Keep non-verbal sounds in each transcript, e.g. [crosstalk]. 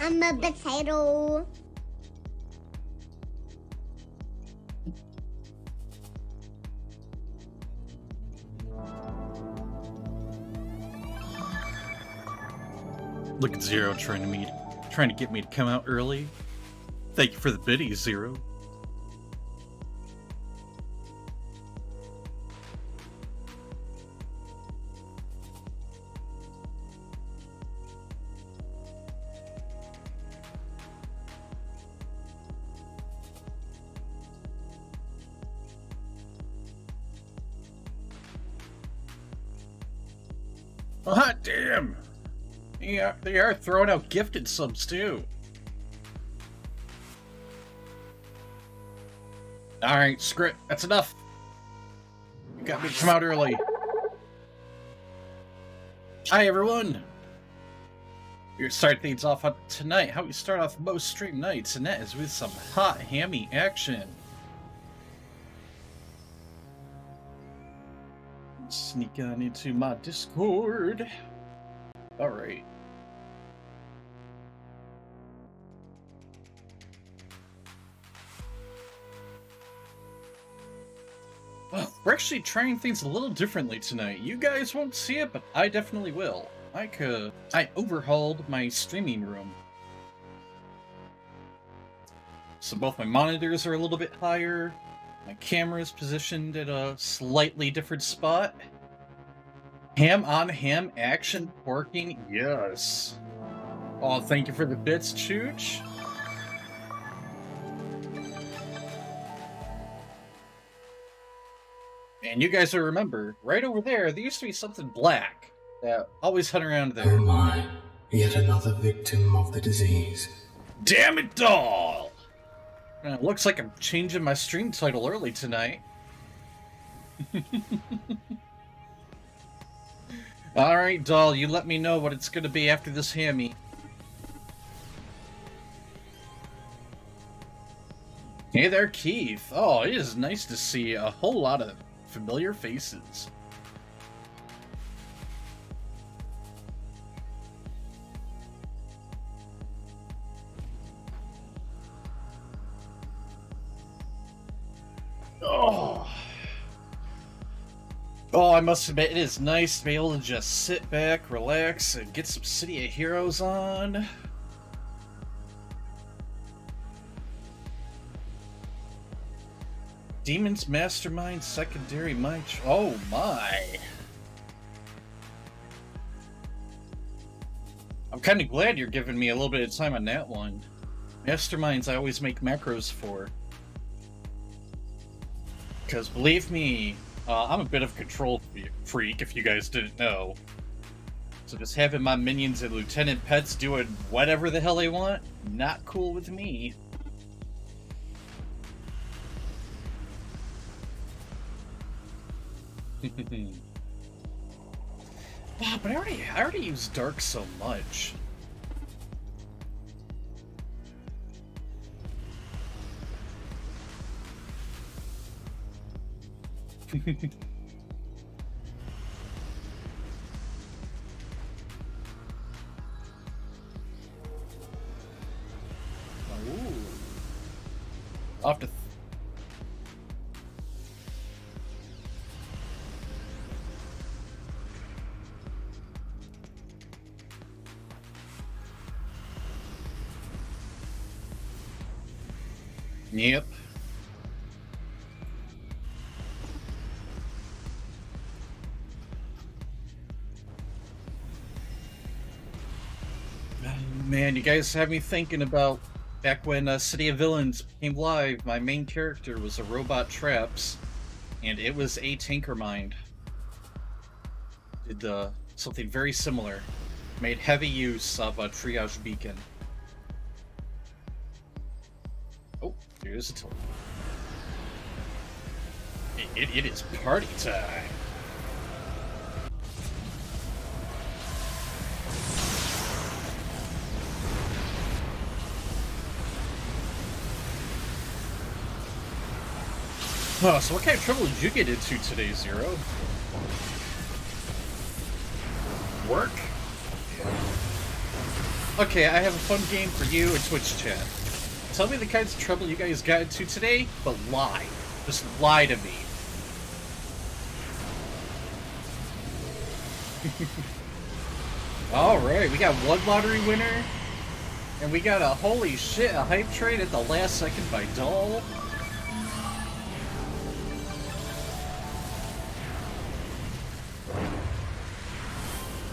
I'm a potato. Look at Zero trying to meet, trying to get me to come out early. Thank you for the biddies, Zero. They are throwing out gifted subs too. Alright, script, that's enough. You got me to come out early. Hi everyone! We're start things off on tonight, how we start off most stream nights, and that is with some hot hammy action. Sneak on into my Discord. Actually trying things a little differently tonight. You guys won't see it, but I definitely will. I could... I overhauled my streaming room. So both my monitors are a little bit higher, my camera is positioned at a slightly different spot. Ham on ham action working? Yes. Oh, thank you for the bits, Chooch. And you guys will remember, right over there, there used to be something black that always hung around there. Oh my, yet another victim of the disease. Damn it, doll! Uh, looks like I'm changing my stream title early tonight. [laughs] Alright, doll, you let me know what it's gonna be after this hammy. Hey there, Keith. Oh, it is nice to see a whole lot of familiar faces. Oh. Oh, I must admit, it is nice to be able to just sit back, relax, and get some City of Heroes on. Demon's Mastermind Secondary Mic. Oh my! I'm kind of glad you're giving me a little bit of time on that one. Masterminds I always make macros for. Because believe me, uh, I'm a bit of a control freak, if you guys didn't know. So just having my minions and lieutenant pets doing whatever the hell they want, not cool with me. [laughs] wow, but I already, I already use dark so much. [laughs] I'll to. Yep. Man, you guys have me thinking about back when uh, City of Villains came live. My main character was a robot Traps, and it was a Tinkermind. Did uh, something very similar. Made heavy use of a triage beacon. Oh, here's a total. It, it, it is party time. Oh, so what kind of trouble did you get into today, Zero? Work? Okay, I have a fun game for you and Twitch chat. Tell me the kinds of trouble you guys got into today, but lie. Just lie to me. [laughs] Alright, we got one lottery winner. And we got a holy shit, a hype trade at the last second by Doll.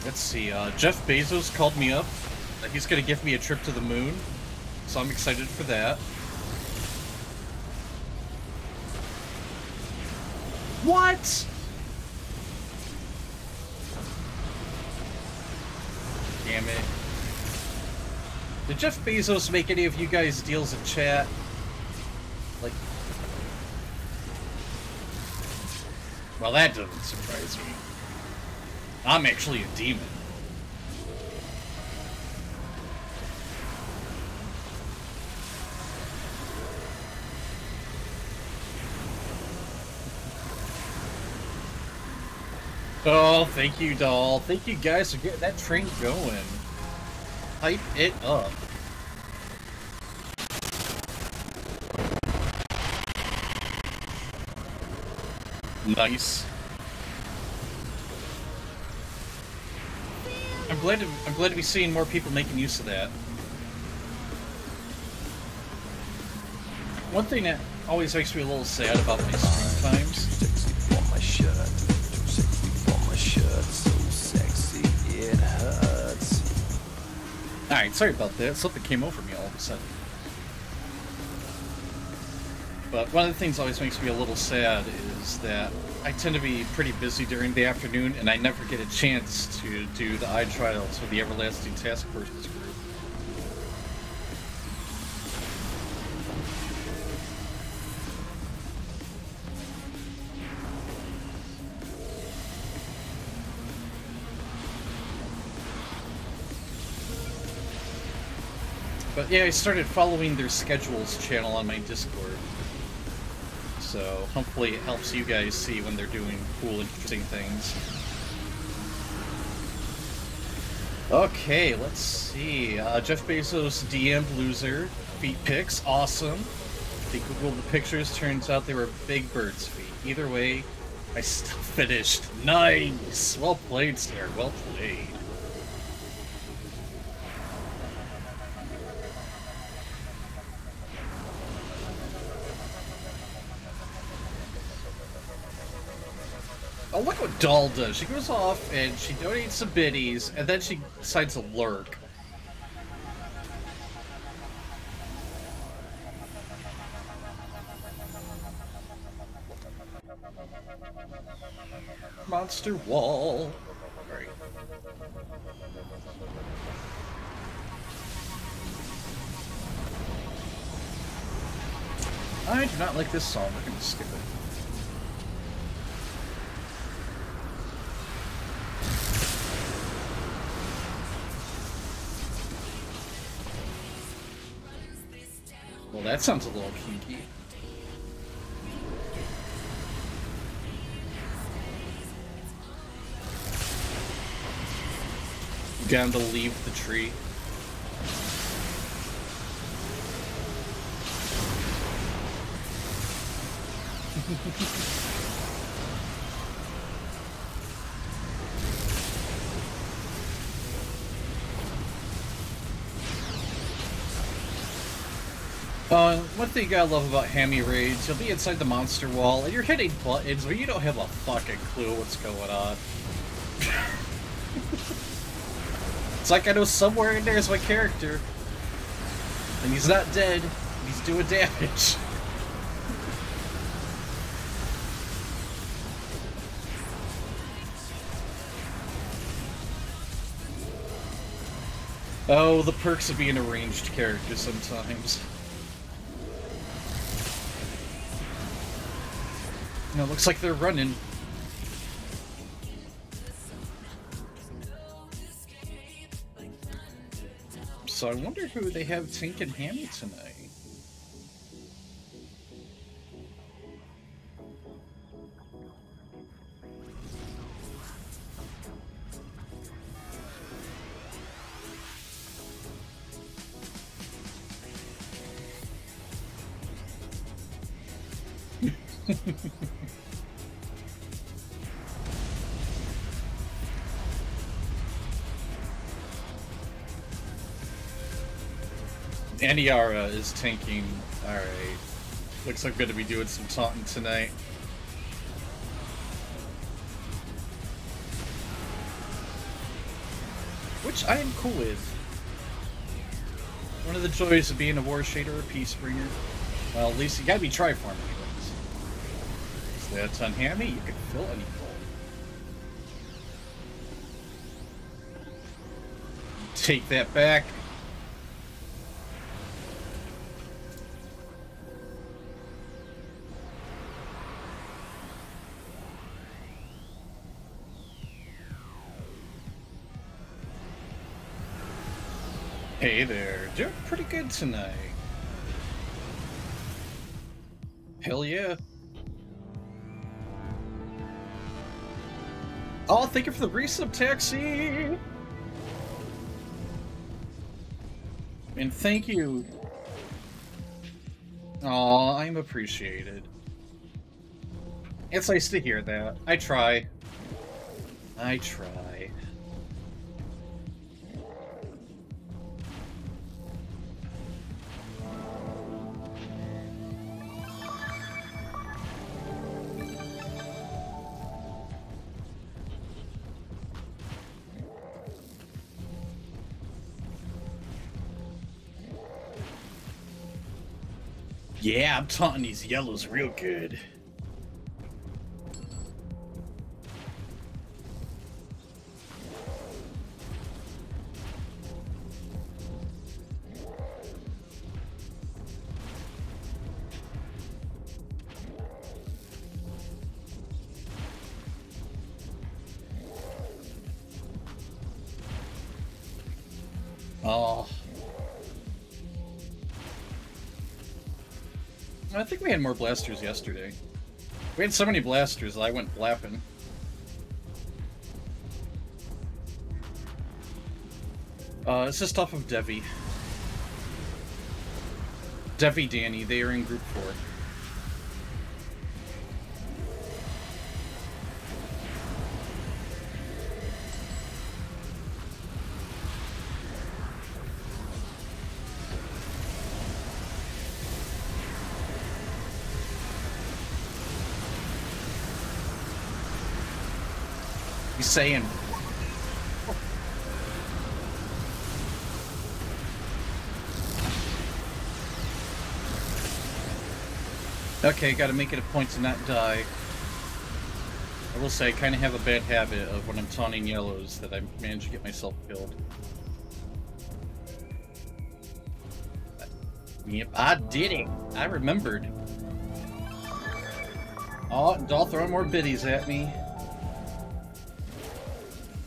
Let's see, uh, Jeff Bezos called me up. He's gonna give me a trip to the moon. So I'm excited for that. What? Damn it. Did Jeff Bezos make any of you guys deals in chat? Like... Well, that doesn't surprise me. I'm actually a demon. Oh, thank you, doll. Thank you guys for getting that train going. Hype it up. Nice. I'm glad to I'm glad to be seeing more people making use of that. One thing that always makes me a little sad about my stream times Alright, sorry about that. Something came over me all of a sudden. But one of the things that always makes me a little sad is that I tend to be pretty busy during the afternoon, and I never get a chance to do the iTrials for the Everlasting Task Forces yeah, I started following their schedules channel on my Discord. So hopefully it helps you guys see when they're doing cool, interesting things. Okay, let's see. Uh, Jeff Bezos DM'd loser. Feet pics, awesome. They googled the pictures, turns out they were Big Bird's feet. Either way, I still finished. Nice! Well played, sir. Well played. Oh, look what Doll does. She goes off and she donates some biddies, and then she decides to lurk. Monster wall. I do not like this song. We're gonna skip it. Well, that sounds a little kinky. Down to leave the tree. [laughs] Uh, one thing you gotta love about Hammy raids, you'll be inside the monster wall, and you're hitting buttons, but you don't have a fucking clue what's going on. [laughs] it's like I know somewhere in there is my character, and he's not dead, he's doing damage. [laughs] Oh, the perks of being a ranged character sometimes. Looks like they're running. So I wonder who they have Tink and Hammy tonight. Aniara is tanking. Alright. Looks like we're gonna be doing some taunting tonight. Which I am cool with. One of the joys of being a War Shader or Peacebringer. Well, at least you gotta be Triform anyways. So that's on Hammy, you can fill any goal. Take that back. Hey there, doing pretty good tonight. Hell yeah. Oh, thank you for the resub taxi! And thank you. Oh, I'm appreciated. It's nice to hear that. I try. I try. Taunting these yellows real good. More blasters yesterday. We had so many blasters I went blapping. Uh, it's just off of Devi. Devi Danny, they are in group four. Saying. Okay, gotta make it a point to not die. I will say, I kind of have a bad habit of when I'm taunting yellows that I manage to get myself killed. Yep, I did it. I remembered. Oh, Doll throwing more biddies at me.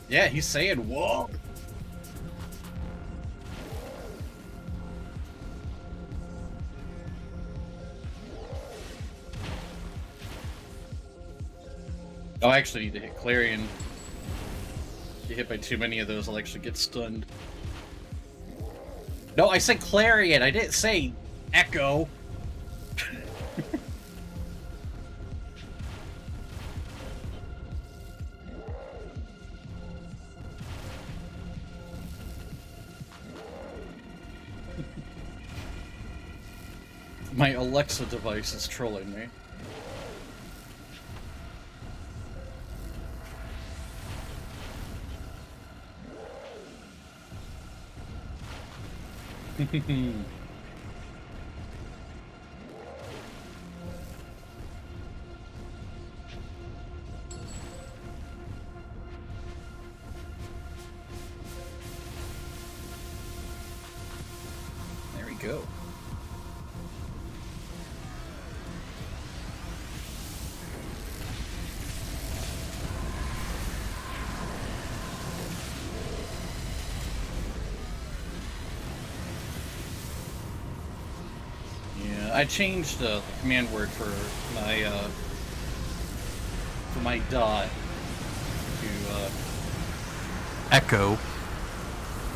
Yeah, he's saying, whoa! Oh, I actually need to hit Clarion. Get hit by too many of those, I'll actually get stunned. No, I said Clarion, I didn't say Echo. Alexa device is trolling me. [laughs] I changed uh, the command word for my uh, for my dot to uh... echo.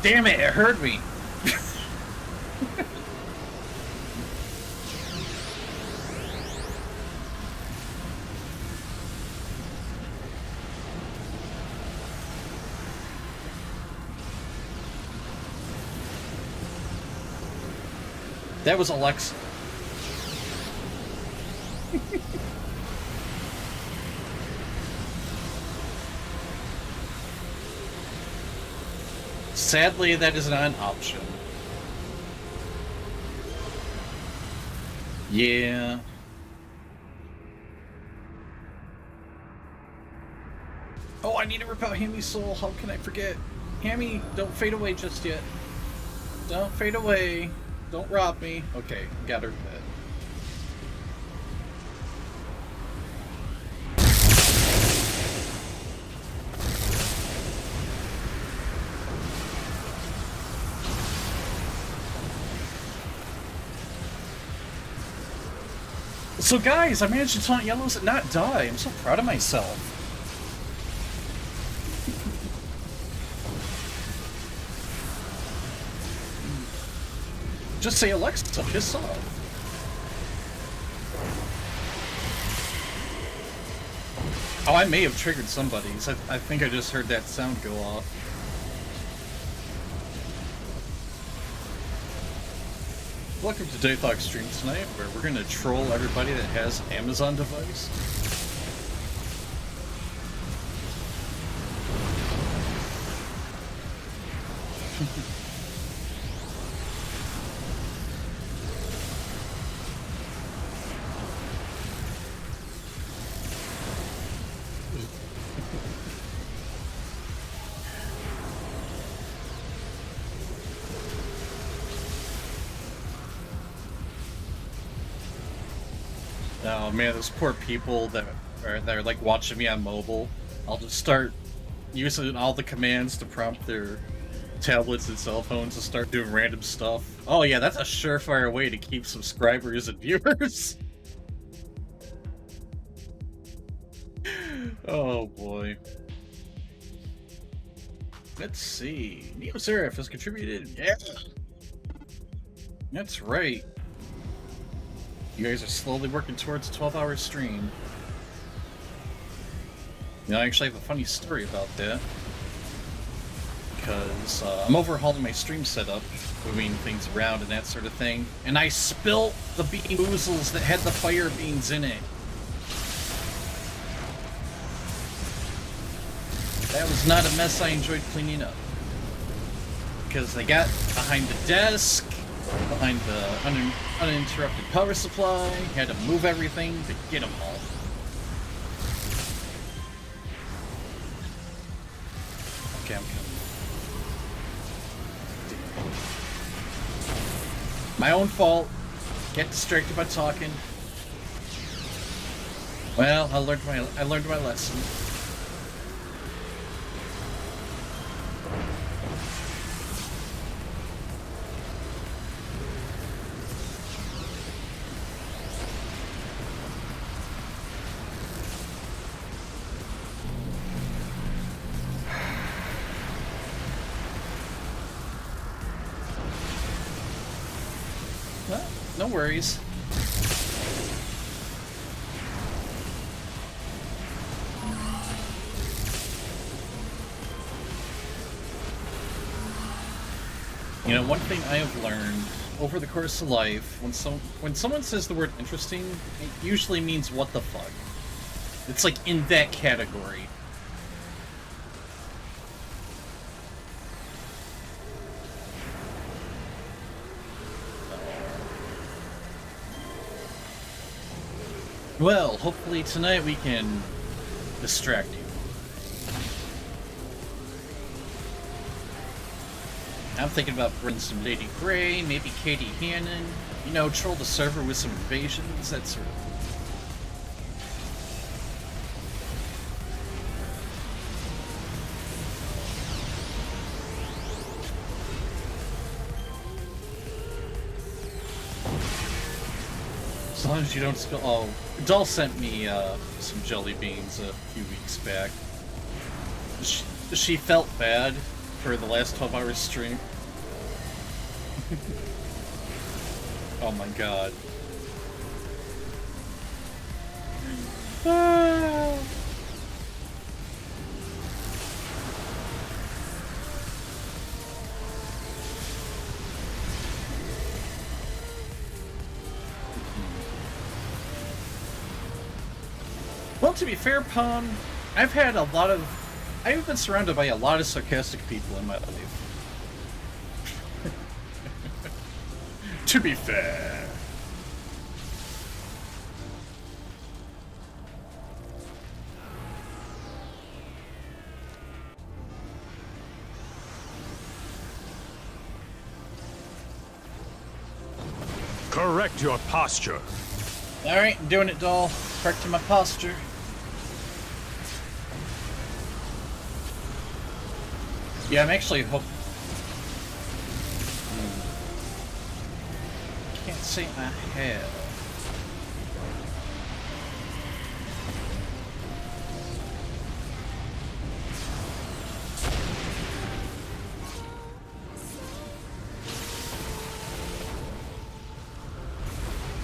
Damn it! It heard me. [laughs] that was Alexa. Sadly, that is not an option. Yeah. Oh, I need to rip out Hammy's soul. How can I forget? Hammy, don't fade away just yet. Don't fade away. Don't rob me. Okay, got her So guys, I managed to taunt yellows and not die. I'm so proud of myself. Just say Alexa, piss off. Oh, I may have triggered somebody's. I, I think I just heard that sound go off. Welcome to Dythok Stream tonight, where we're gonna troll everybody that has Amazon device. [laughs] those poor people that are that are like watching me on mobile. I'll just start using all the commands to prompt their tablets and cell phones to start doing random stuff. Oh yeah, that's a surefire way to keep subscribers and viewers. [laughs] oh boy. Let's see. Neo Seraph has contributed. Yeah. That's right. You guys are slowly working towards a 12 hour stream. You know, I actually have a funny story about that. Because uh, I'm overhauling my stream setup, moving things around and that sort of thing, and I spilt the bean boozles that had the fire beans in it. That was not a mess I enjoyed cleaning up. Because they got behind the desk, behind the un uninterrupted power supply, had to move everything to get them all. Okay, I'm coming. My own fault. Get distracted by talking. Well, I learned my I learned my lesson. One thing I have learned over the course of life, when some when someone says the word interesting, it usually means what the fuck. It's like in that category. Well, hopefully tonight we can distract I'm thinking about bringing some Lady Grey, maybe Katie Hannon, you know, troll the server with some invasions, that sort of thing. As long as you don't spill. Oh, Doll sent me uh, some jelly beans a few weeks back. She, she felt bad for the last 12 hours stream. Oh my god. Well, to be fair, Pong, I've had a lot of... I've been surrounded by a lot of sarcastic people in my life. To be fair. Correct your posture. Alright, doing it, doll. Correcting my posture. Yeah, I'm actually hope. Say I have.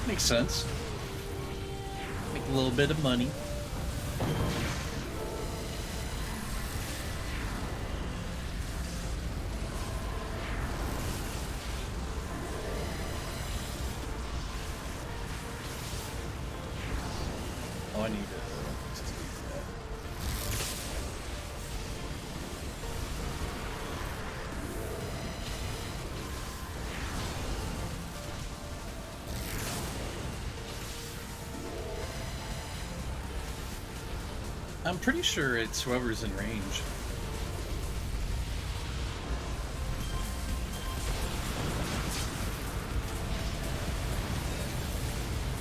Makes sense. Make a little bit of money. Pretty sure it's whoever's in range.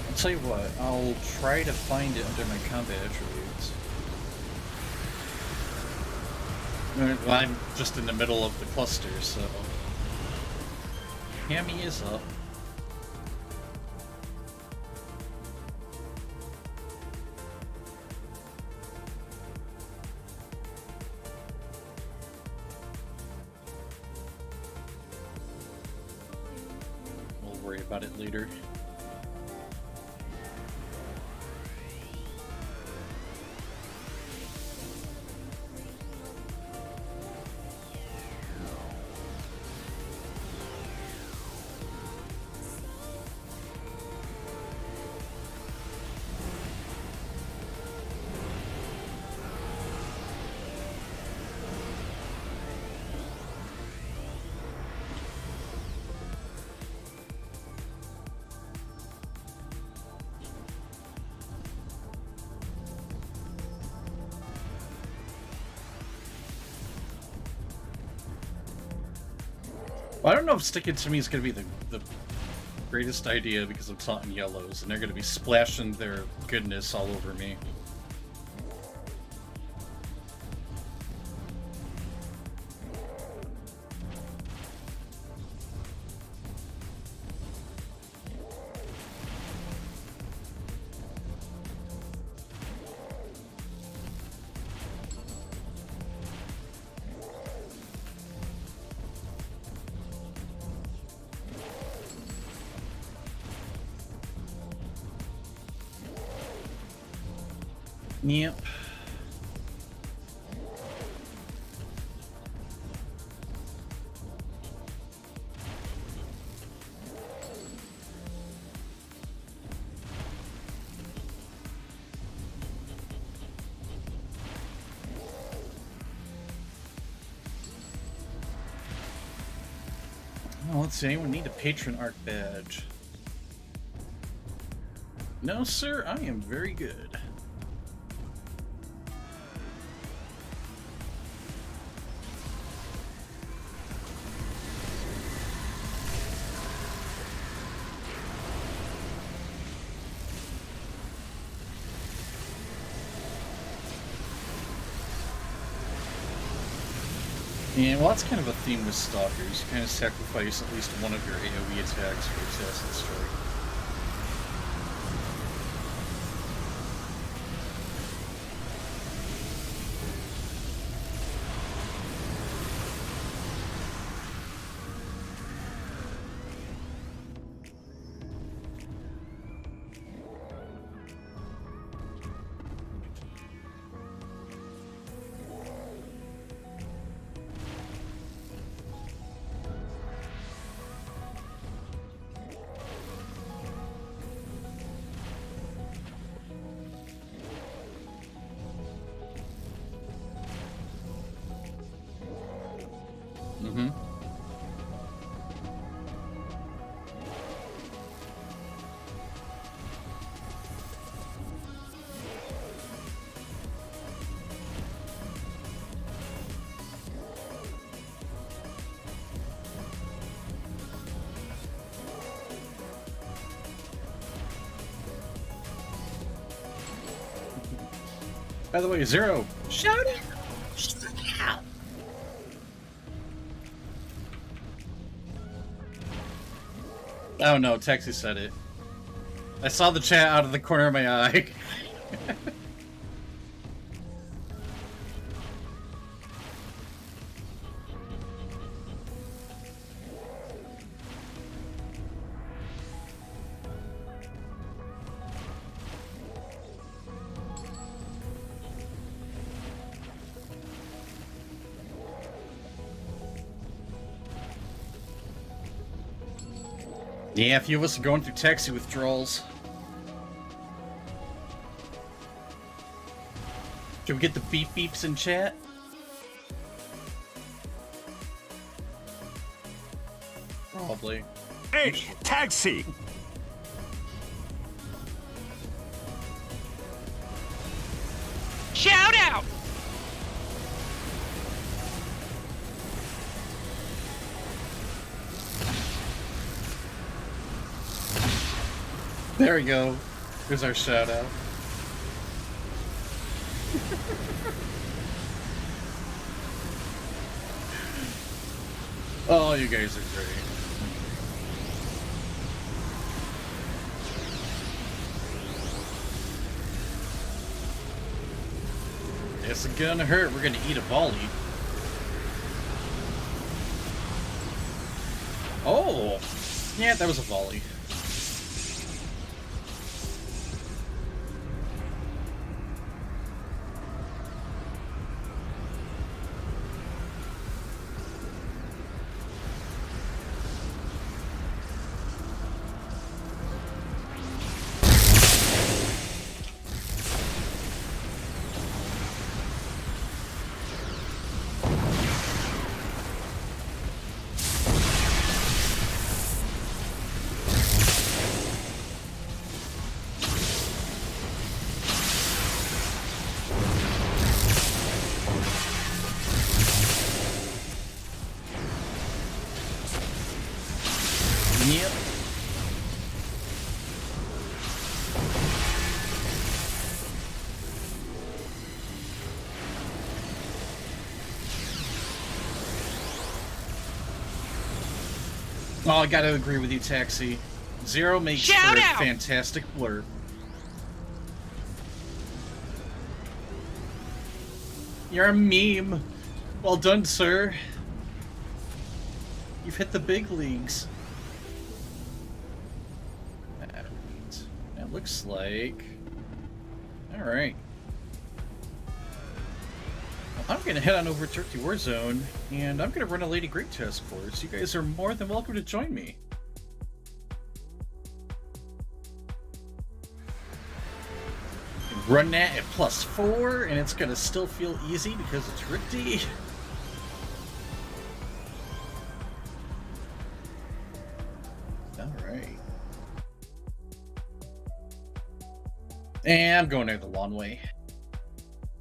I'll tell you what, I'll try to find it under my combat attributes. Well, I'm just in the middle of the cluster, so... Hammy is up. Don't know if sticking to me is going to be the, the greatest idea because I'm taunting yellows, and they're going to be splashing their goodness all over me. See. We need a patron arc badge. No, sir. I am very good. That's kind of a theme with Stalkers. You kind of sacrifice at least one of your AoE attacks for Assassin Strike. By the way, Zero, shout it! Shout Oh no, Texas said it. I saw the chat out of the corner of my eye. [laughs] Yeah, a few of us are going through taxi withdrawals. Should we get the beep beeps in chat? Probably. Hey, taxi! There we go. There's our shout out. oh, you guys are great. It's gonna hurt. We're gonna eat a volley. Oh! Yeah, that was a volley. I gotta agree with you, Taxi. Zero makes Shout for a fantastic blur. You're a meme. Well done, sir. You've hit the big leagues. Head on over to Rikti Warzone, and I'm gonna run a Lady Grey Task Force. You guys are more than welcome to join me. Run that at plus four, and it's gonna still feel easy because it's Rikti. Alright. And I'm going there the long way.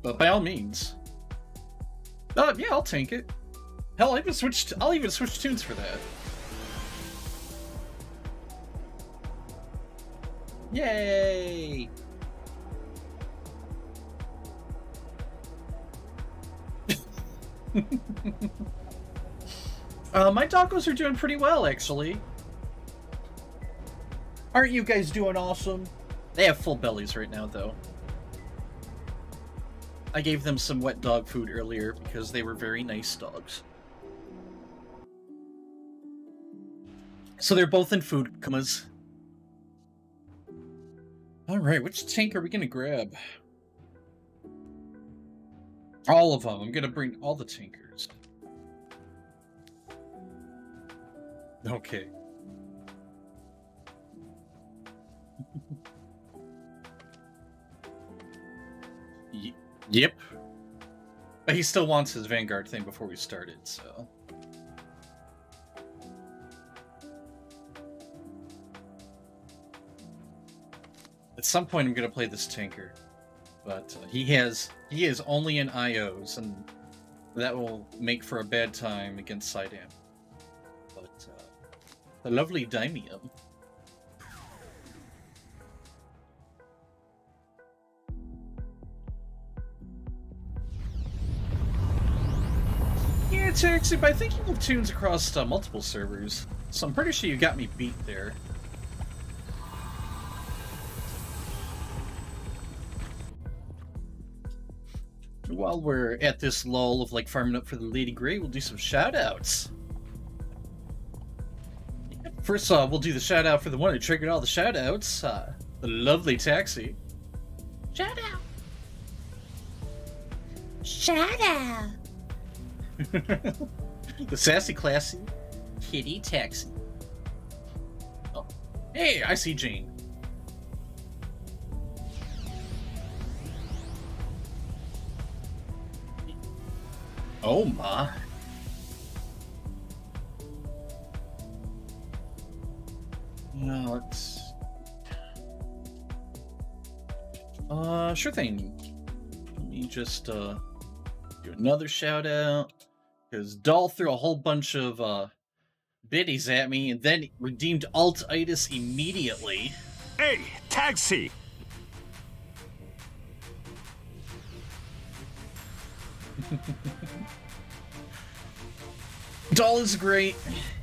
But by all means. Uh, yeah, I'll tank it. Hell, I even switched. I'll even switch tunes for that. Yay! [laughs] uh, my tacos are doing pretty well, actually. Aren't you guys doing awesome? They have full bellies right now, though. I gave them some wet dog food earlier because they were very nice dogs. So they're both in food comas. Alright, which tank are we gonna grab? All of them. I'm gonna bring all the tankers. Okay. Yep. But he still wants his Vanguard thing before we started, so. At some point, I'm gonna play this tanker, but uh, he has he is only in IOs, and that will make for a bad time against Sidam. But uh, the lovely Daimium. Right, Taxi, but I think tunes across uh, multiple servers, so I'm pretty sure you got me beat there. While we're at this lull of like farming up for the Lady Grey, we'll do some shoutouts. First off, we'll do the shout out for the one who triggered all the shoutouts, uh, the lovely Taxi. Shout out. Shout out. [laughs] the sassy, classy kitty taxi. Oh. Hey, I see Jane. Oh my. No, let's. Uh, sure thing. Let me just uh do another shout out because Doll threw a whole bunch of uh biddies at me and then redeemed alt-itis immediately. Hey, taxi! [laughs] Doll is great.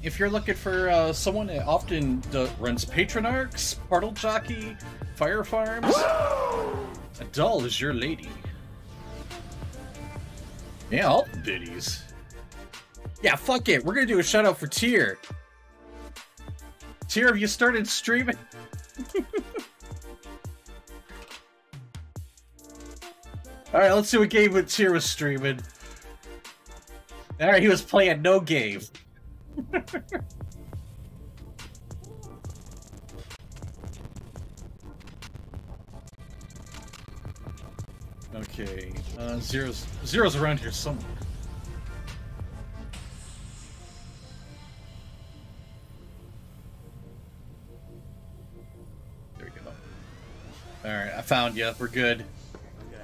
If you're looking for uh, someone that often uh, runs Patron arcs, Portal Jockey, Fire Farms, [gasps] a doll is your lady. Yeah, all the biddies. Yeah, fuck it. We're gonna do a shout out for Tier. Tier, have you started streaming? [laughs] Alright, let's see what game with Tier was streaming. Alright, he was playing no game. [laughs] okay, uh, zeros, zeros around here somewhere. Alright, I found you. We're good.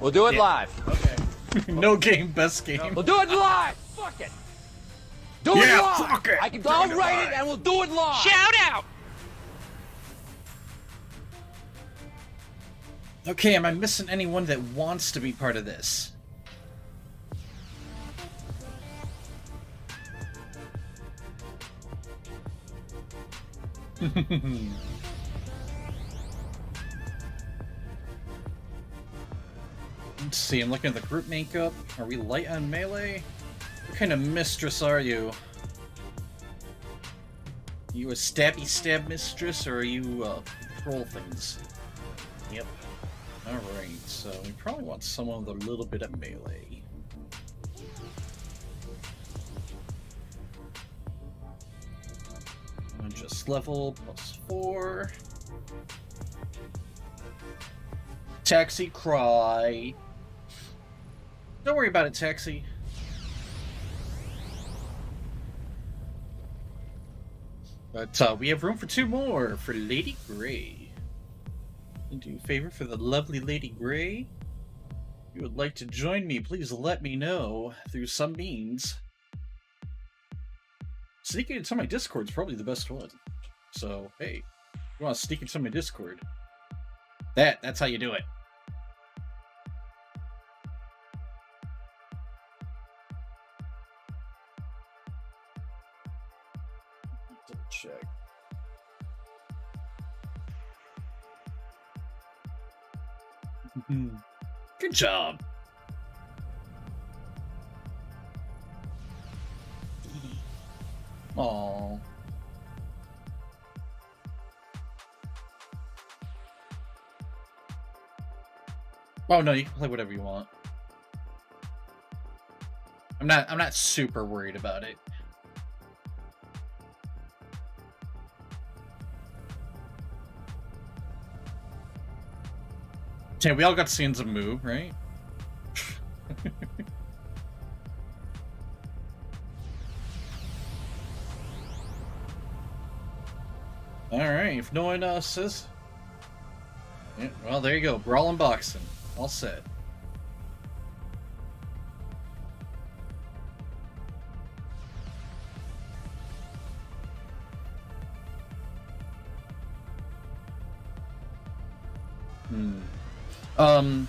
We'll do it Yeah. live. Okay. [laughs] no game, best game. We'll do it live. Fuck it. Do it Yeah, live. fuck it. I can Do I'll it write live. it and we'll do it live. Shout out! Okay, am I missing anyone that wants to be part of this? [laughs] Let's see, I'm looking at the group makeup. Are we light on melee? What kind of mistress are you? you a stabby stab mistress, or are you, uh, troll things? Yep. Alright, so we probably want someone with a little bit of melee. Just level plus four. Taxi cry. Don't worry about it, Taxi. But uh, we have room for two more for Lady Grey. Do you a favor for the lovely Lady Grey. If you would like to join me, please let me know through some means. Sneaking into my Discord is probably the best one. So, hey, you want to sneak into my Discord? That, that's how you do it. Mm-hmm. Good job. Oh. Oh no, you can play whatever you want. I'm not I'm not super worried about it. Okay, we all got Sands of Mu, right? [laughs] Alright, if no one uh, says... Yeah, well, there you go. Brawl and boxing. All set. Hmm. Um,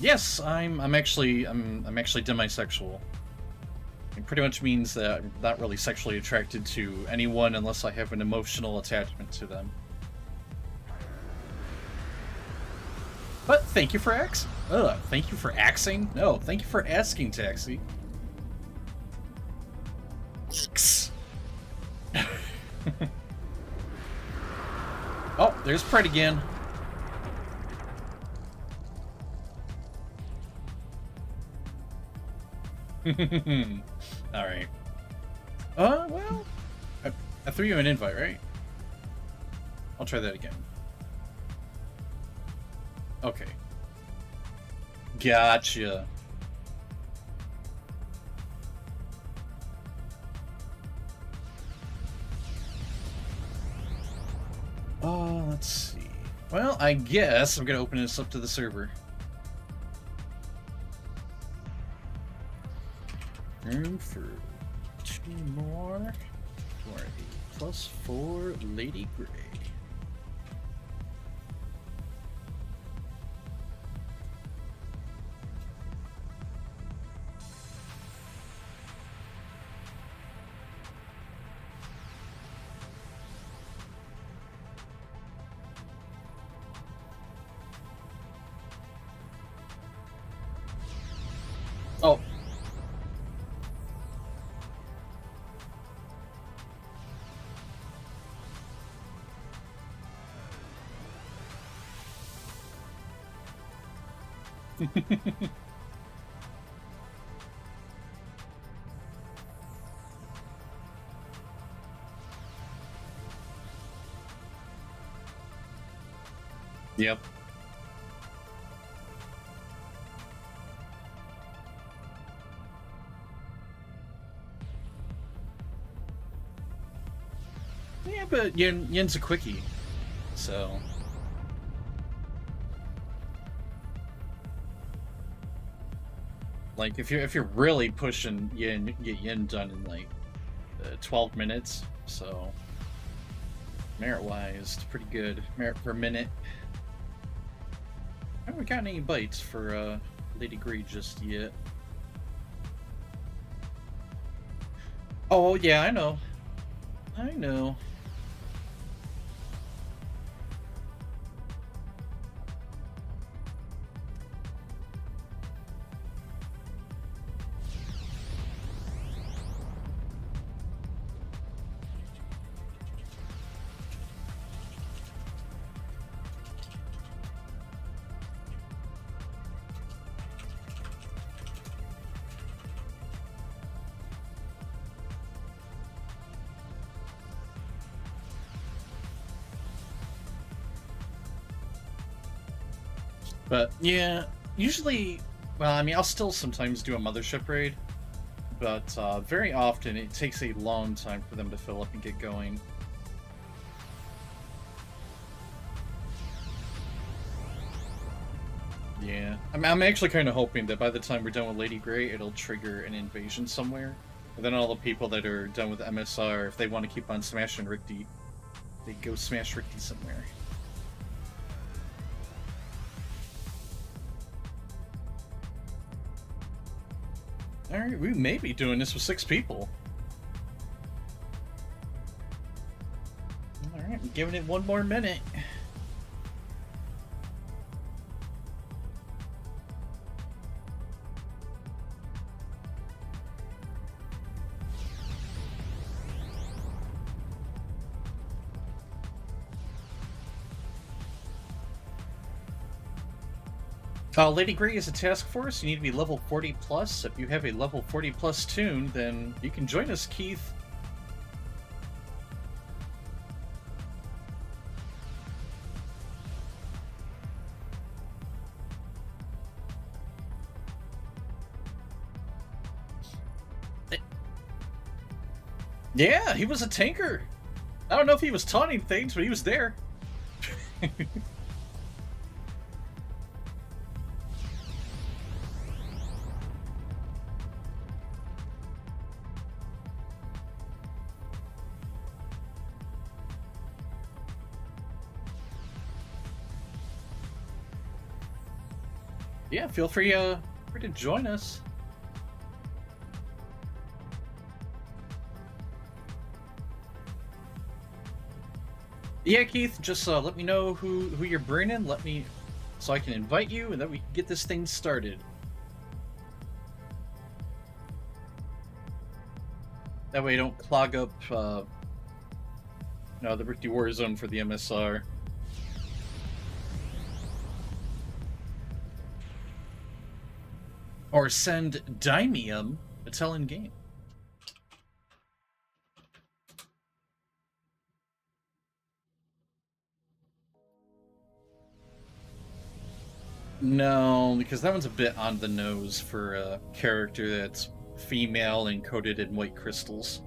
yes, I'm. I'm actually. I'm. I'm actually demisexual. It pretty much means that I'm not really sexually attracted to anyone unless I have an emotional attachment to them. But thank you for ax. Ugh, thank you for axing? No, thank you for asking, Taxi. [laughs] oh, there's Pred again. [laughs] Alright. Uh, well, I, I threw you an invite, right? I'll try that again. Okay. Gotcha. Oh, let's see. Well, I guess I'm gonna open this up to the server. Room for two more for a plus four Lady Grey. Yep. Yeah, but Yin, Yin's a quickie, so. Like, if you're if you're really pushing Yin, you get Yin done in like uh, 12 minutes. So, merit wise, it's pretty good. Merit per minute. Haven't gotten any bites for uh, Lady Grey just yet. Oh yeah, I know. I know. Yeah, usually, well, I mean, I'll still sometimes do a mothership raid, but uh, very often it takes a long time for them to fill up and get going. Yeah, I'm, I'm actually kind of hoping that by the time we're done with Lady Grey, it'll trigger an invasion somewhere. And then all the people that are done with MSR, if they want to keep on smashing Rikti, they go smash Rikti somewhere. We may be doing this with six people. Alright, I'm giving it one more minute. Uh, Lady Grey is a task force. You need to be level 40 plus. If you have a level 40 plus tune, then you can join us, Keith. Yeah, he was a tanker. I don't know if he was taunting things, but he was there. [laughs] feel free, uh, free to join us. Yeah, Keith, just uh, let me know who, who you're bringing. Let me, so I can invite you and then we can get this thing started. That way I don't clog up uh, you know, the Rikti War Zone for the MSR. Or send Dymium a tell in game. No, because that one's a bit on the nose for a character that's female and coated in white crystals.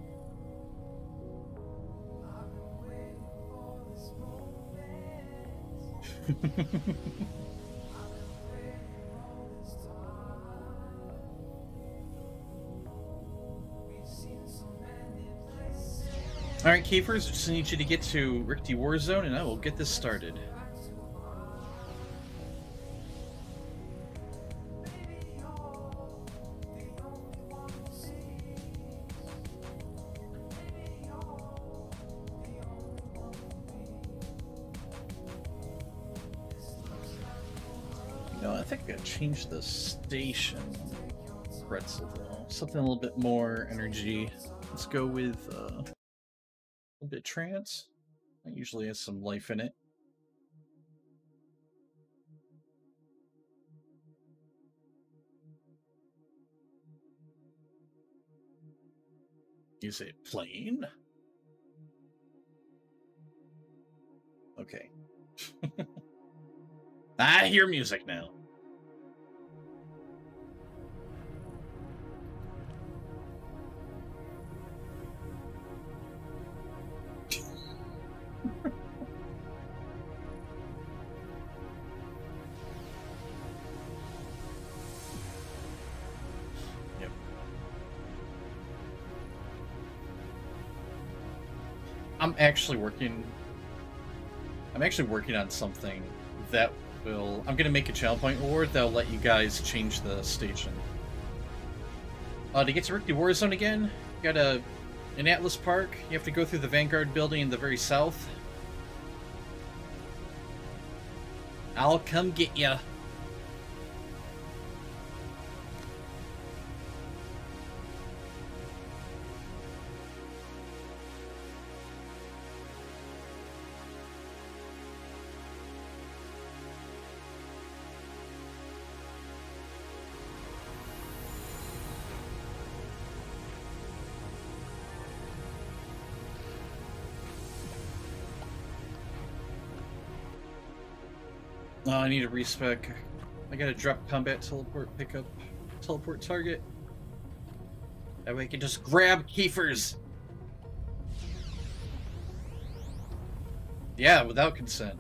[laughs] Alright, Keepers, just need you to get to Rikti Warzone and I will get this started. You know, I think I gotta change the station. Pretzel. Something a little bit more energy. Let's go with uh, bit trance. That usually has some life in it. Is it plain? Okay. [laughs] I hear music now. Actually working. I'm actually working on something that will. I'm gonna make a channel point award that'll let you guys change the station. Uh, to get to Rikti Warzone again, you got a in Atlas Park. You have to go through the Vanguard building in the very south. I'll come get ya. I need a respec. I gotta drop combat teleport pickup teleport target. That way I can just grab Kiefer's. Yeah, without consent.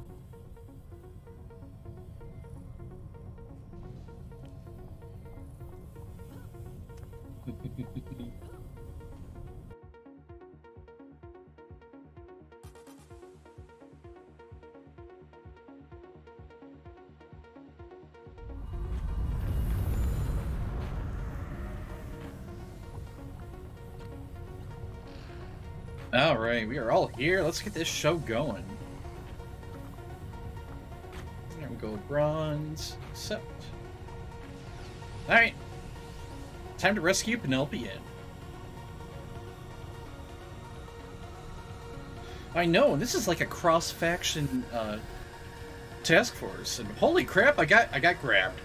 We are all here. Let's get this show going. There we go, bronze. Accept. All right, time to rescue Penelope Yin. I know this is like a cross-faction uh, task force, and holy crap, I got I got grabbed.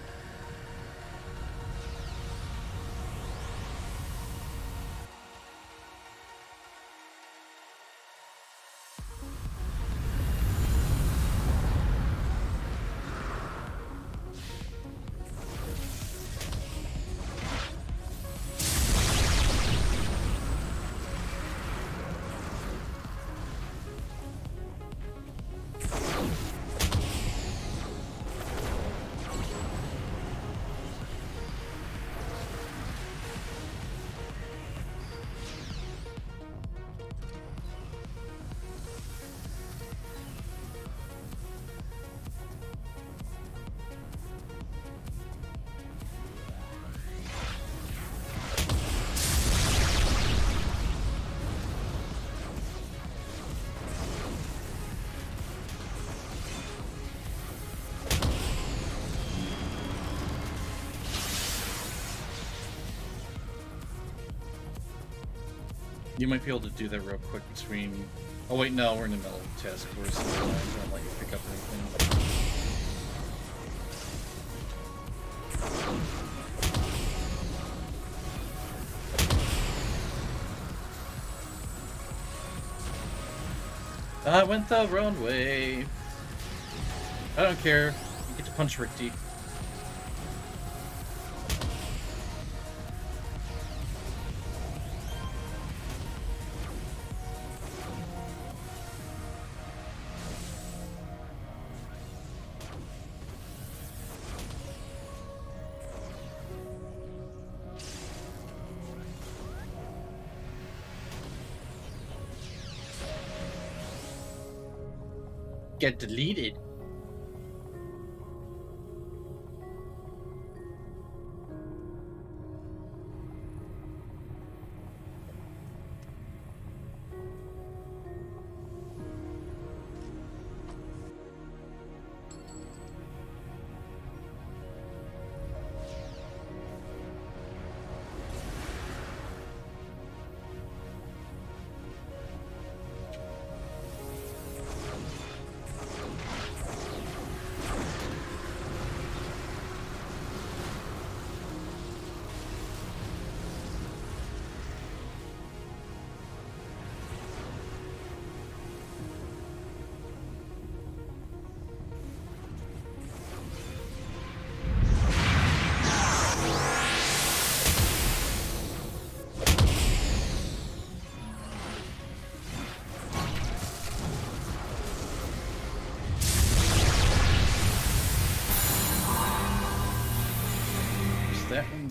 You might be able to do that real quick between... Oh wait, no, we're in the middle of the task force. So I won't let you pick up anything. I went the wrong way. I don't care. You get to punch Rick Get deleted.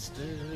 That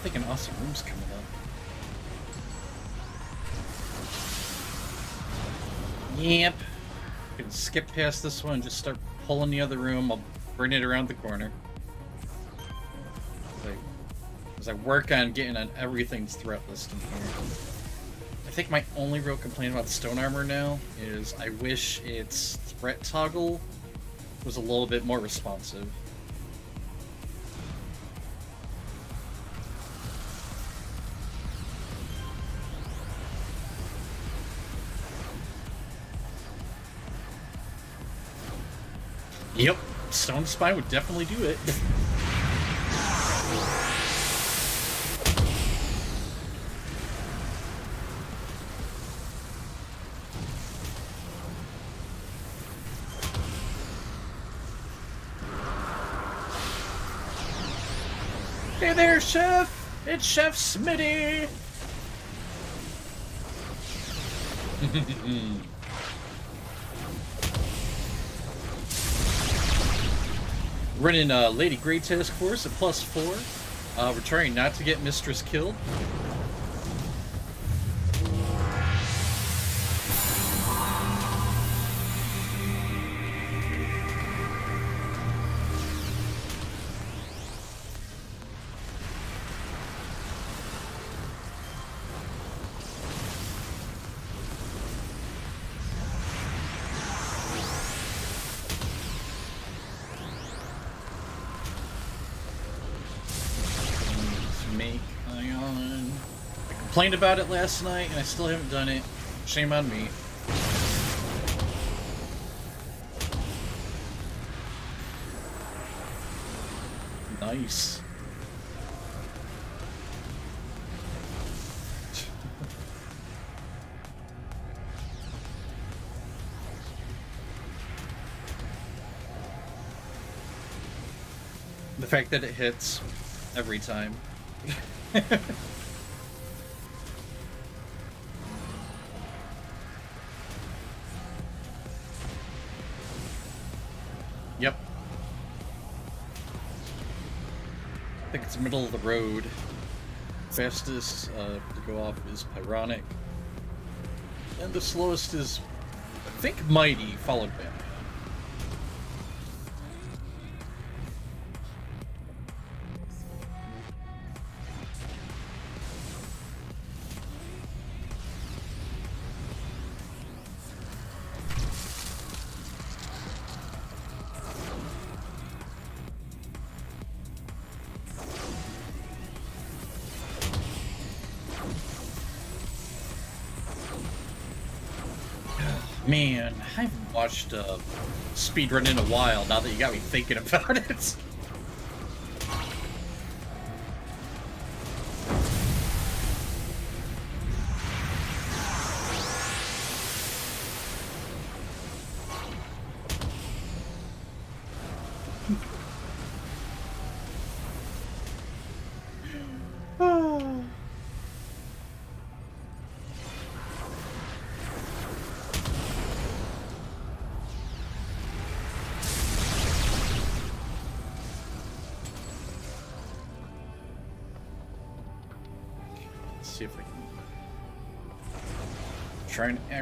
I'm thinking awesome room's coming up. Yep. Can skip past this one and just start pulling the other room. I'll bring it around the corner. I, as I work on getting on everything's threat list in here. I think my only real complaint about stone armor now is I wish its threat toggle was a little bit more responsive. Spine would definitely do it. hey there, Chef! It's Chef Smitty! [laughs] Running uh, Lady Grey Task Force at plus four. Uh, we're trying not to get Mistress killed. Complained about it last night and I still haven't done it. Shame on me. Nice. [laughs] the fact that it hits every time. [laughs] middle of the road. Fastest uh, to go off is Pyronic. And the slowest is, I think, Mighty, followed by watched uh, speedrun in a while now that you got me thinking about [laughs] it.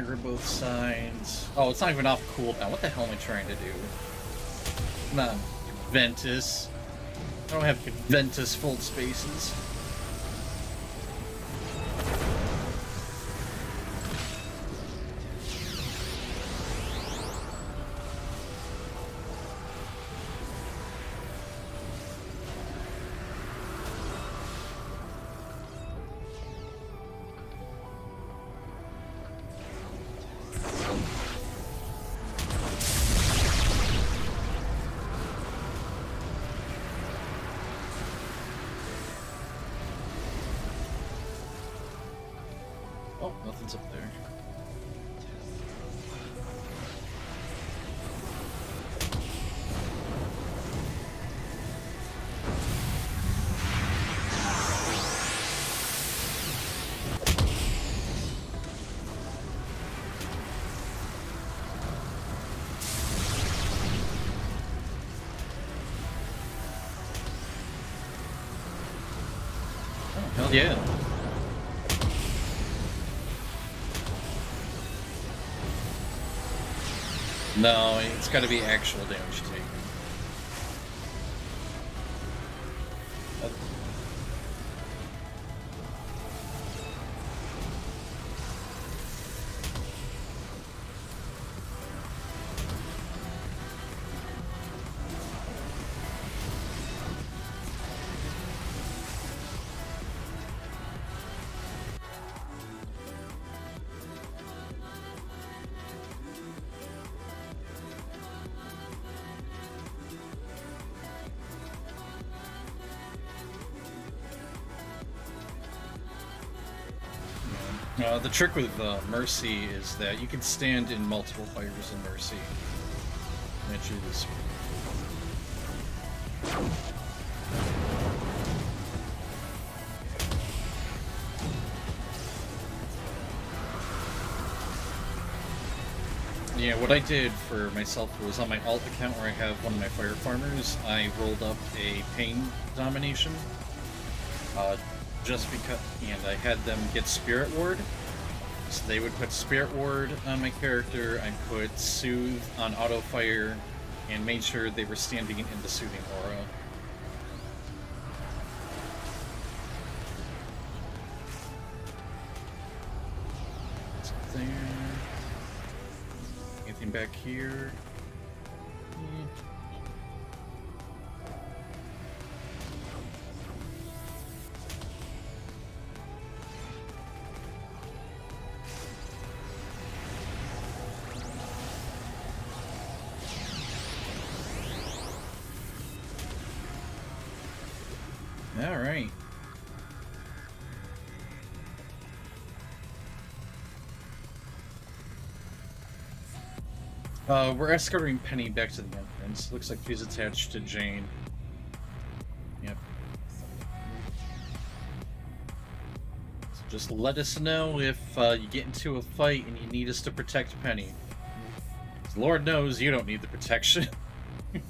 Aggro both sides. Oh, it's not even off cooldown. What the hell am I trying to do? Come on, Ventus. I don't have Ventus full spaces. No, it's got to be actual damage Uh, the trick with uh, Mercy is that you can stand in multiple fires in Mercy. And you this. Yeah, what I did for myself was on my alt account where I have one of my fire farmers, I rolled up a pain domination. Uh, just because, and I had them get Spirit Ward. So they would put Spirit Ward on my character, I put Soothe on auto fire, and made sure they were standing in the Soothing Aura. There. Anything back here? We're escorting Penny back to the entrance. Looks like she's attached to Jane. Yep. So just let us know if uh, you get into a fight and you need us to protect Penny. Lord knows you don't need the protection. [laughs]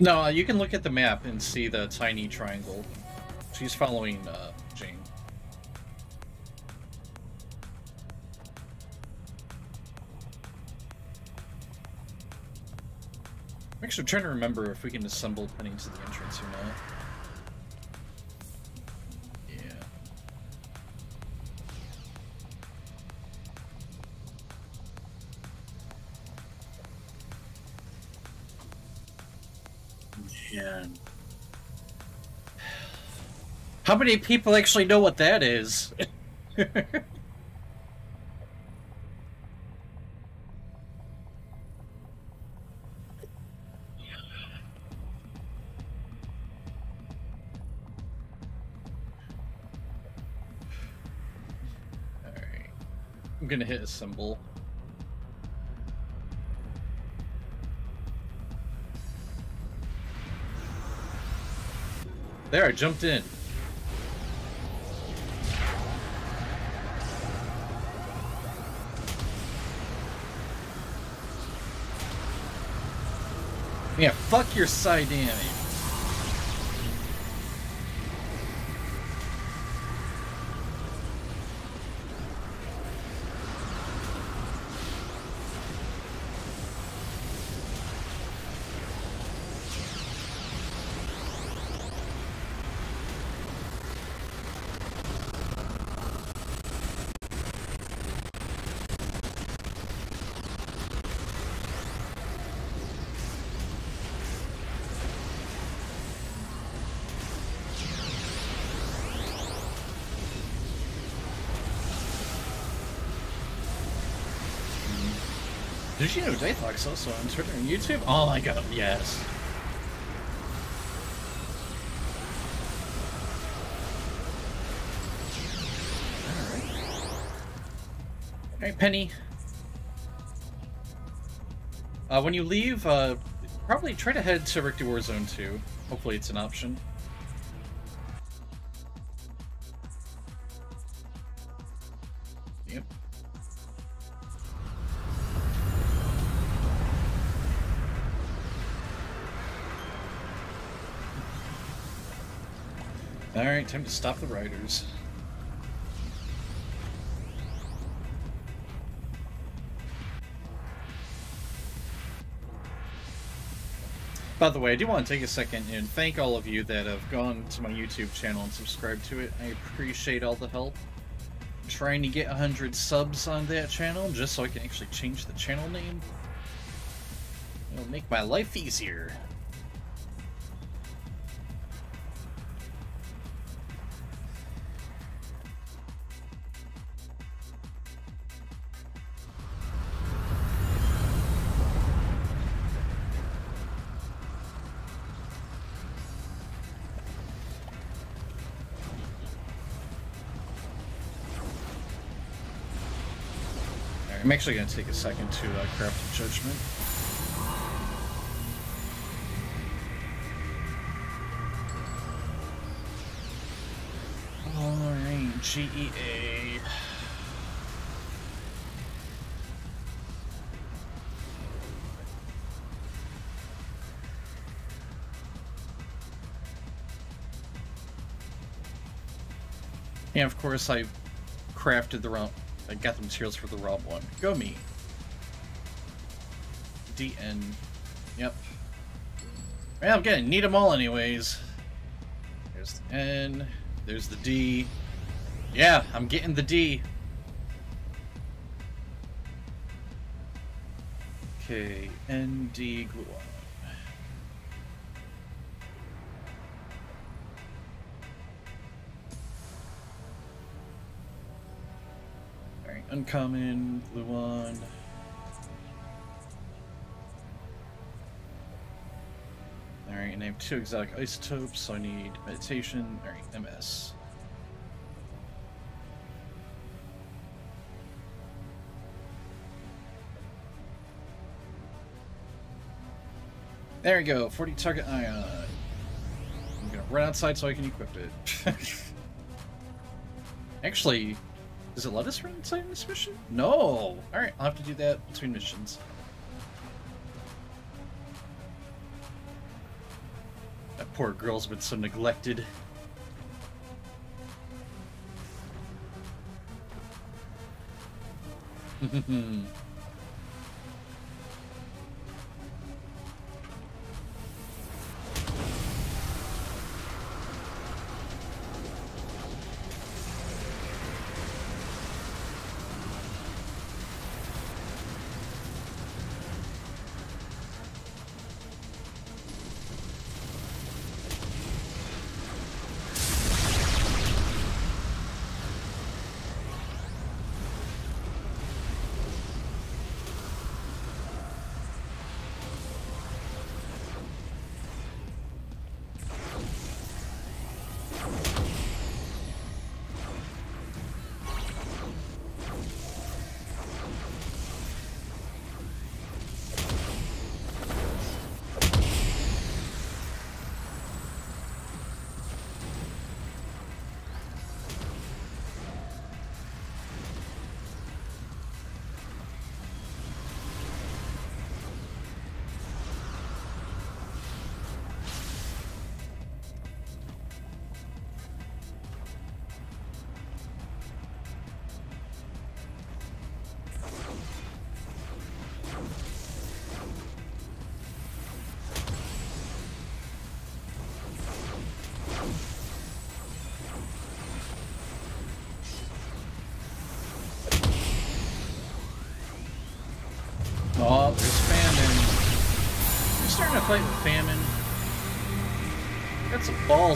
no, you can look at the map and see the tiny triangle. She's following uh, Jane. I'm actually trying to remember if we can assemble Penny to the entrance or not. How many people actually know what that is? I'm gonna hit a symbol. There, I jumped in. Yeah, fuck your side Did you know Dythok's also on Twitter and YouTube? Oh my god, yes. Alright. Penny. Uh, when you leave, uh, probably try to head to Rikti War Zone 2. Hopefully it's an option. Time to stop the riders. By the way, I do want to take a second and thank all of you that have gone to my YouTube channel and subscribed to it. I appreciate all the help. I'm trying to get 100 subs on that channel just so I can actually change the channel name. It'll make my life easier. Actually going to take a second to uh, craft a judgment. All right, GEA. And of course, I crafted the wrong. I got the materials for the Rob one. Go me. DN. Yep. I'm gonna need them all anyways. There's the N. There's the D. Yeah, I'm getting the D. Okay, ND gluon. Alright, uncommon, gluon. Alright, and I have two exotic isotopes, so I need meditation. Alright, MS. There we go, 40 target ion. I'm gonna run outside so I can equip it. [laughs] Actually, does it let us run inside this mission? No! Alright, I'll have to do that between missions. That poor girl's been so neglected. [laughs]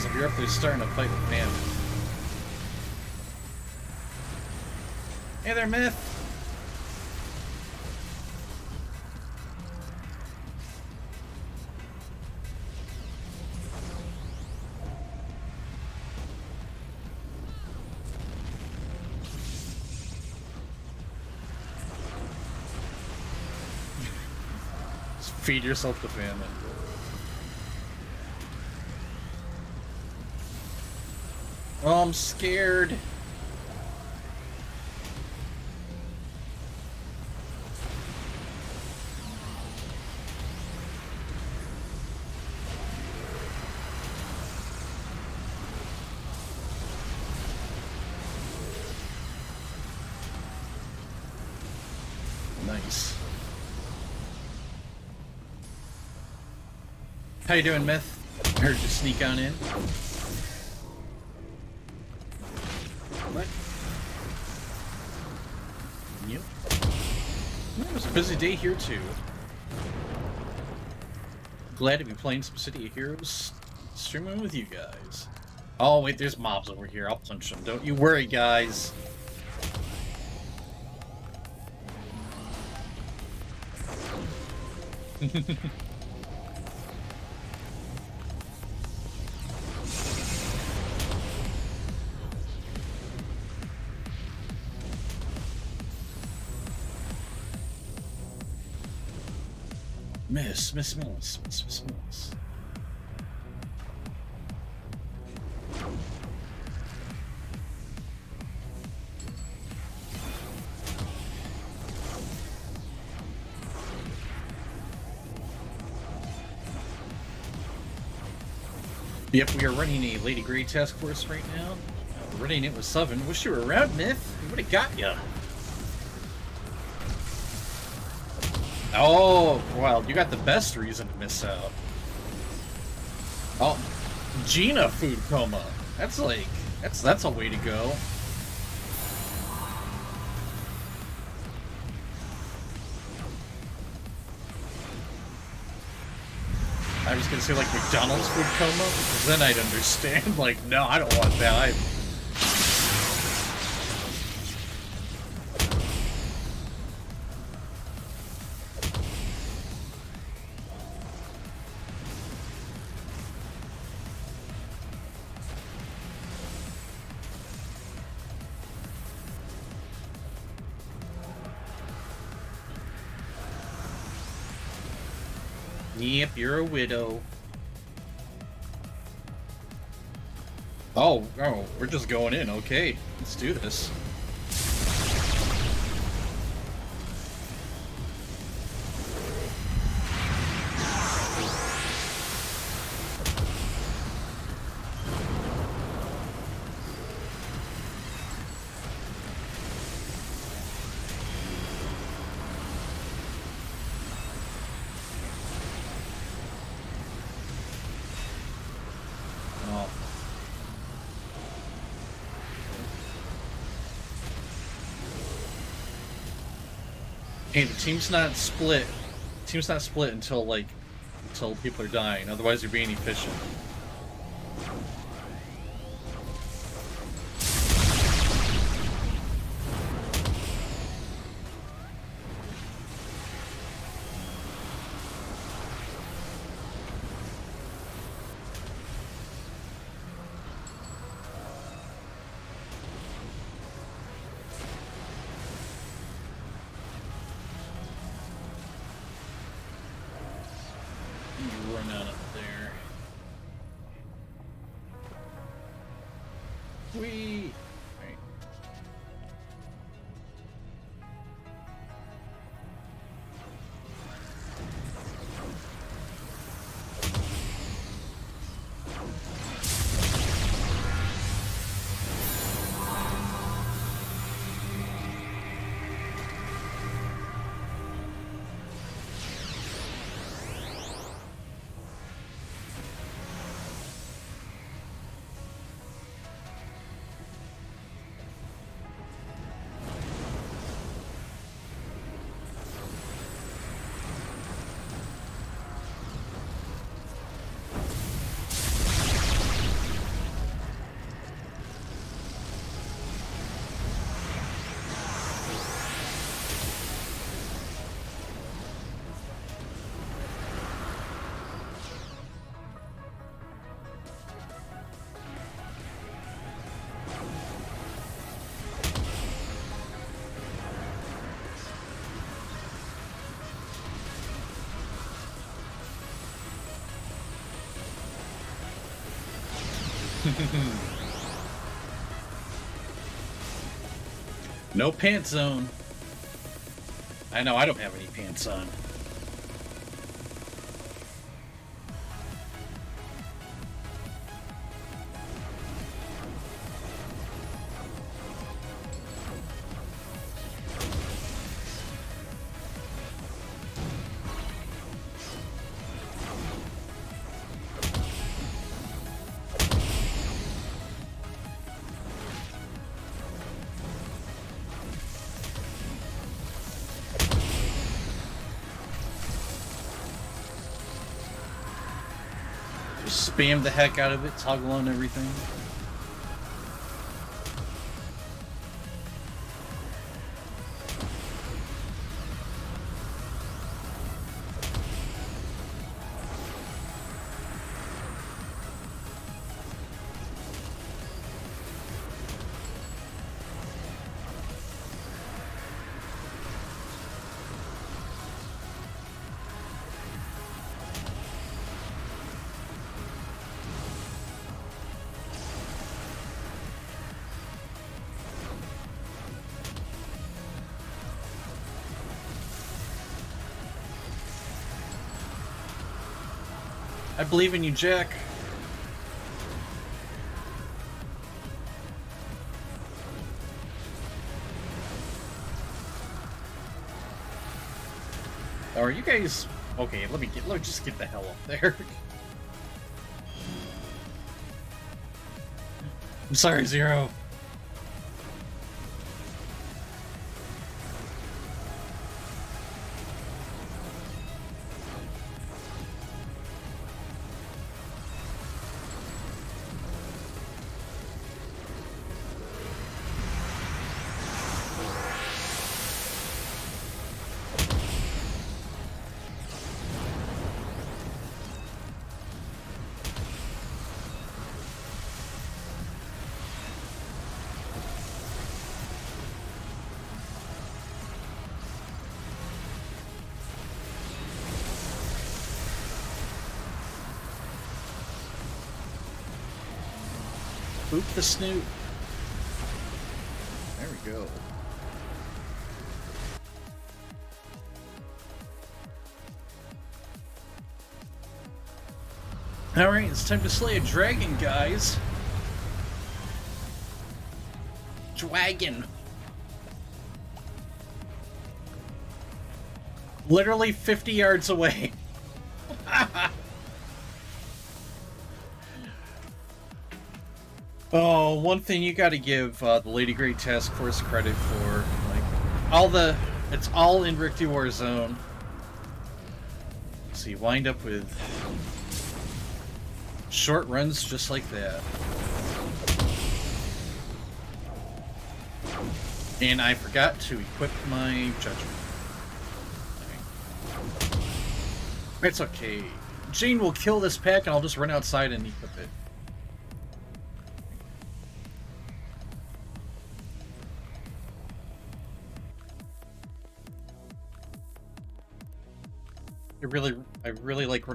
If you're up there starting to fight with famine. Hey there, Myth. [laughs] Just feed yourself to famine. Oh, I'm scared. Nice. How you doing, Myth? Heard you sneak on in. What? Yep. It was a busy day here too. Glad to be playing some City of Heroes, streaming with you guys. Oh wait, there's mobs over here. I'll punch them. Don't you worry, guys. [laughs] Yep, we are running a Lady Grey task force right now. Uh, running it with Seven. Wish you were around, Myth. We would have got ya. Oh, well, you got the best reason to miss out. Oh, Gina food coma. That's like, that's that's a way to go. I was gonna say like McDonald's food coma, because then I'd understand. [laughs] Like, no, I don't want that. I... just going in. Okay, let's do this. Hey, the team's not split. The team's not split until like until people are dying. Otherwise, you're being efficient. No pants zone. I know I don't have any pants on. Spam the heck out of it, toggle on everything. I believe in you, Jack. Are you guys okay? Let me get. Let me just get the hell up there. [laughs] I'm sorry, Zero. The snoot. There we go. Alright, it's time to slay a dragon, guys. Dragon. Literally 50 yards away. One thing you got to give uh, the Lady Grey Task Force credit for, like, all the, it's all in Rikti War Zone. So you wind up with short runs just like that. And I forgot to equip my Judgment. It's okay. Jane will kill this pack and I'll just run outside and equip it.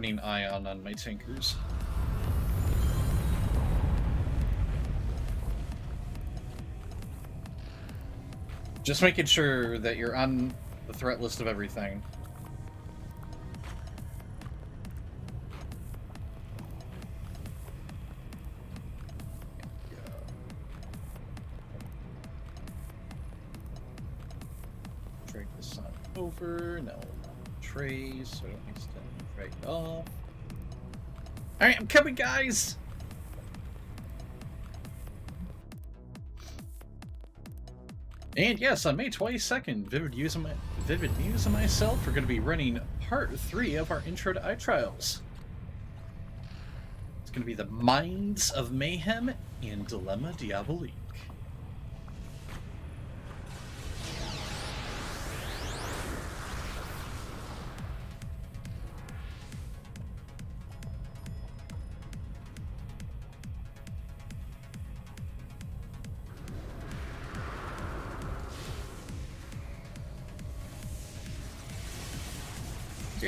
Running Ion on my tankers. Just making sure that you're on the threat list of everything. Alright, I'm coming, guys! And yes, on May 22nd, Vivid Muse and, my, Vivid and myself are going to be running part 3 of our Intro to iTrials. It's going to be the Minds of Mayhem and Dilemma Diabolique.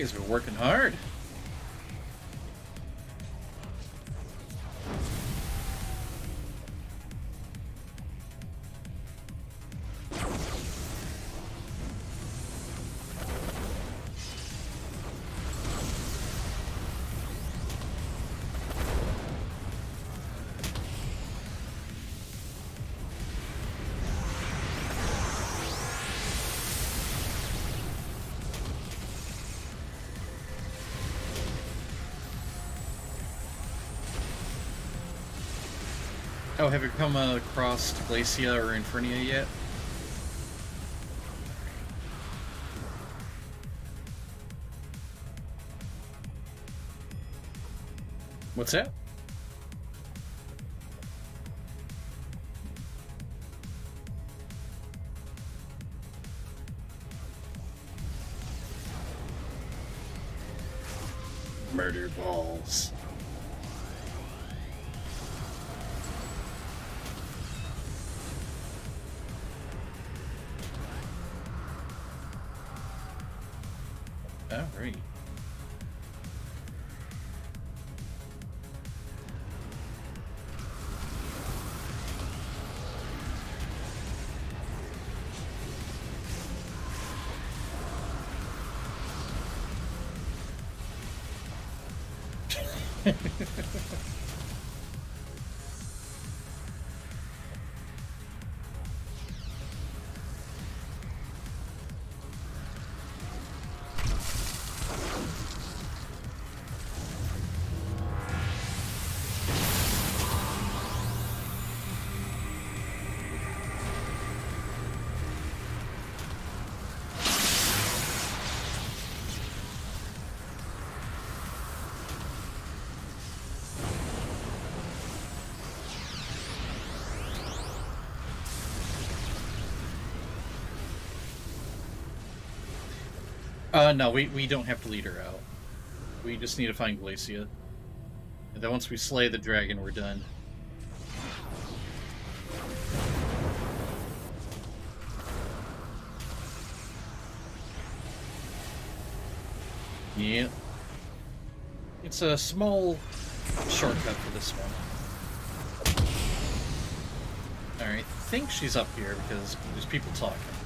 Guys been working hard. Oh, have you come across Glacia or Infernia yet? What's that? Uh, no, we, we don't have to lead her out. We just need to find Glacia. And then once we slay the dragon, we're done. Yeah. It's a small shortcut for this one. Alright, I think she's up here because there's people talking.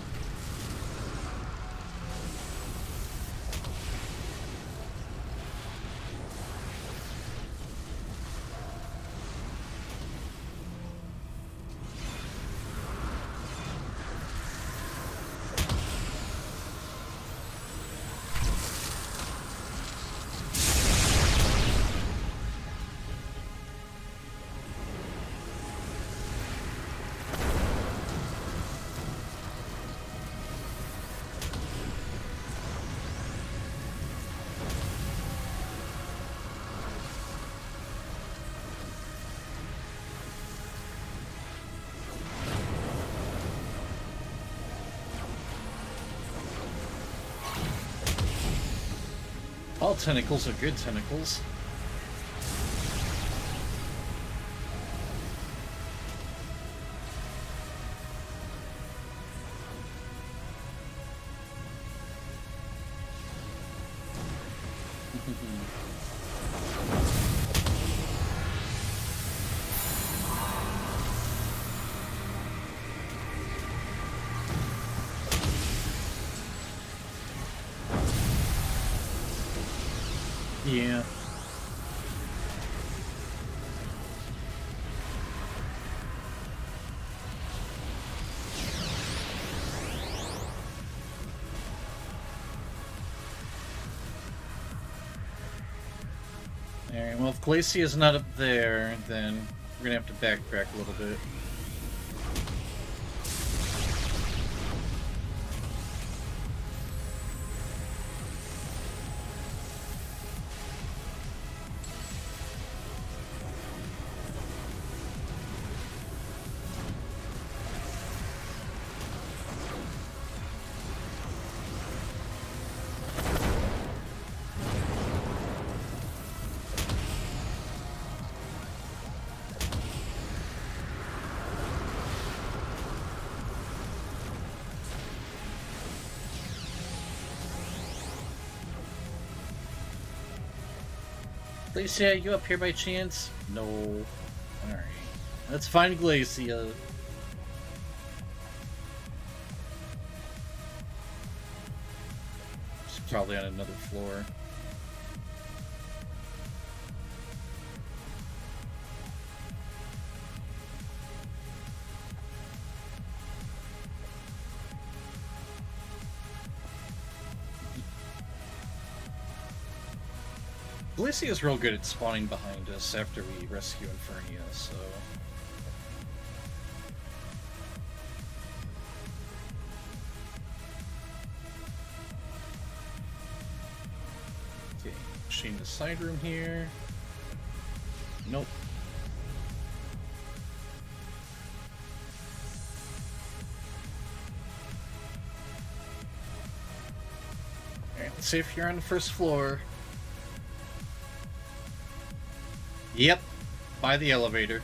Tentacles are good tentacles. Alright, well if Glacia is not up there, then we're gonna have to backtrack a little bit. Glacia, you up here by chance? No. Alright. Let's find Glacia. She's probably on another floor. Glacia is real good at spawning behind us after we rescue Infernia, so... Okay, machine the side room here. Nope. Alright, let's see if you're on the first floor. Yep, by the elevator.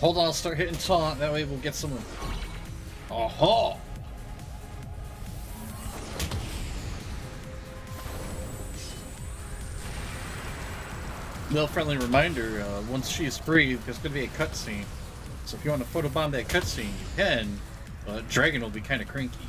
Hold on, I'll start hitting taunt, that way we'll get someone. Oh Little friendly reminder, uh, once she is free, there's going to be a cutscene. So if you want to photobomb that cutscene, you can, but Dragon will be kind of cranky.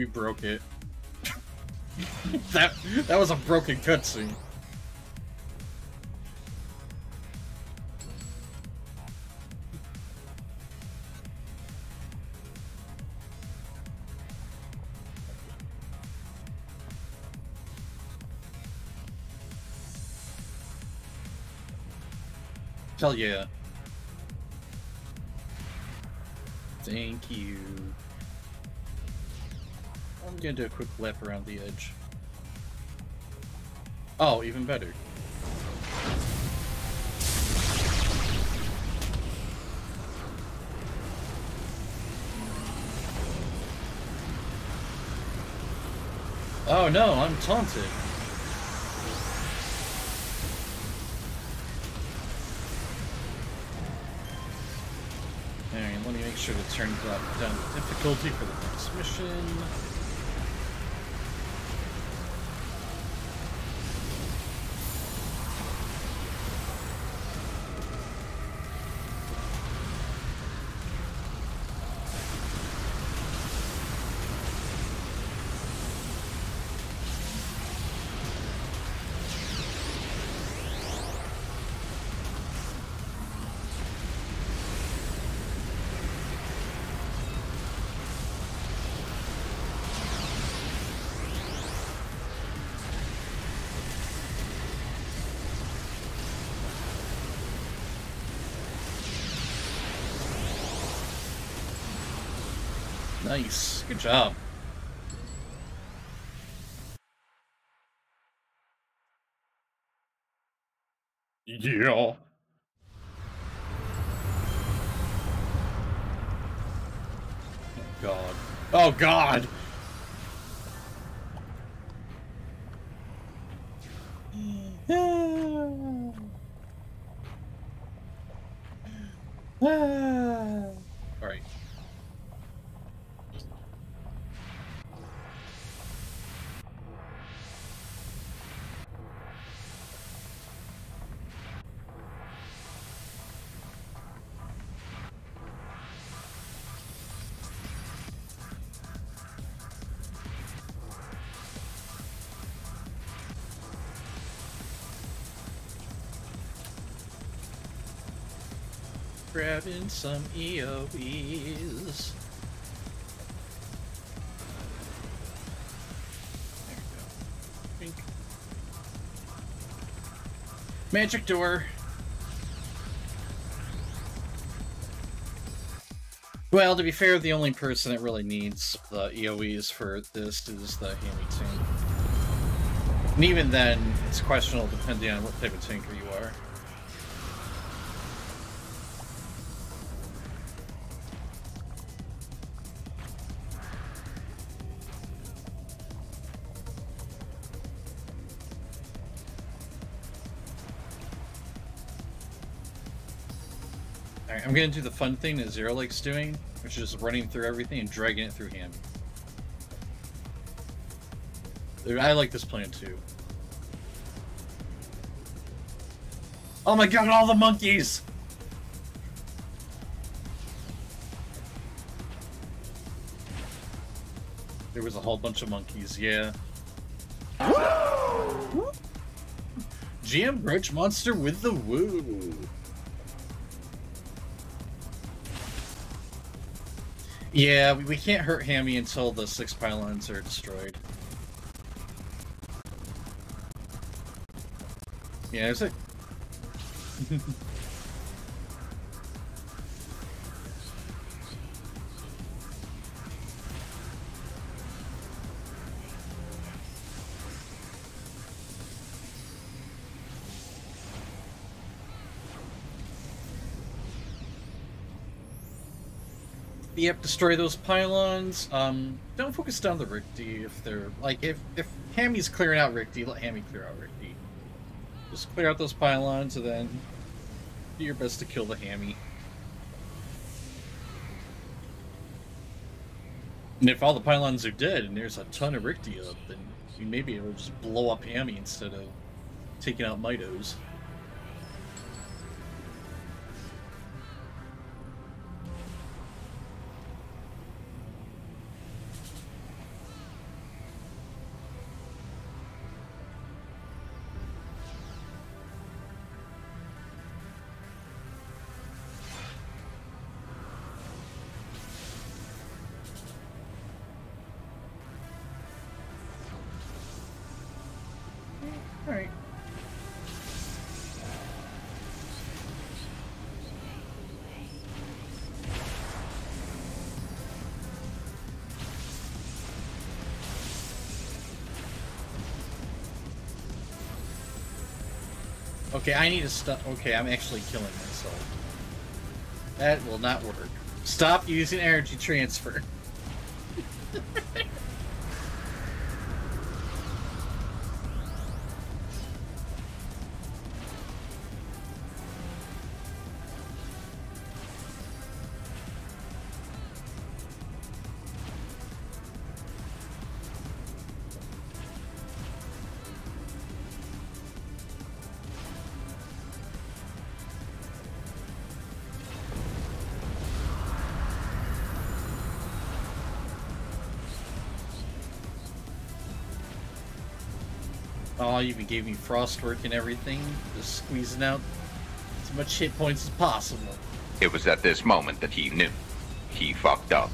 we broke it. [laughs] that that was a broken cutscene. Hell yeah. Thank you. Gonna do a quick lap around the edge. Oh, even better. Oh no, I'm taunted. Alright, let me make sure to turn down, down the difficulty for the next mission. Job. Yeah. God. Oh god! Grabbing some E. Bink. Magic door. Well, to be fair, the only person that really needs the EOEs for this is the Hammy tank. And even then, it's questionable depending on what type of tanker you Alright, I'm gonna do the fun thing that Zero likes doing, which is running through everything and dragging it through him. I like this plan too. Oh my god, all the monkeys! There was a whole bunch of monkeys, yeah. GM Roach Monster with the woo! Yeah, we, can't hurt Hammy until the six pylons are destroyed. Yeah, it's a... Yep, destroy those pylons. Um, don't focus down the Rikti if they're like if if Hammy's clearing out Rikti, let Hammy clear out Rikti. Just clear out those pylons and then do your best to kill the Hammy. And if all the pylons are dead and there's a ton of Rikti up, then you may be able to just blow up Hammy instead of taking out Mitos. Okay, I need to stop. Okay, I'm actually killing myself. That will not work. Stop using energy transfer. [laughs] gave me frostwork and everything. Just squeezing out as much hit points as possible. It was at this moment that he knew. He fucked up.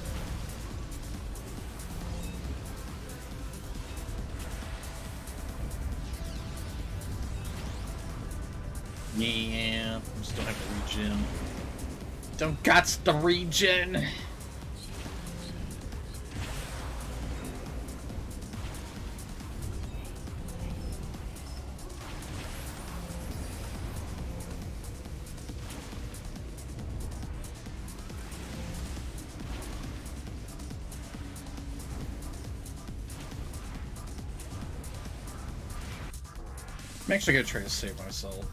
Yeah, I just don't have to regen. Don't got the regen. Actually gonna try to save myself.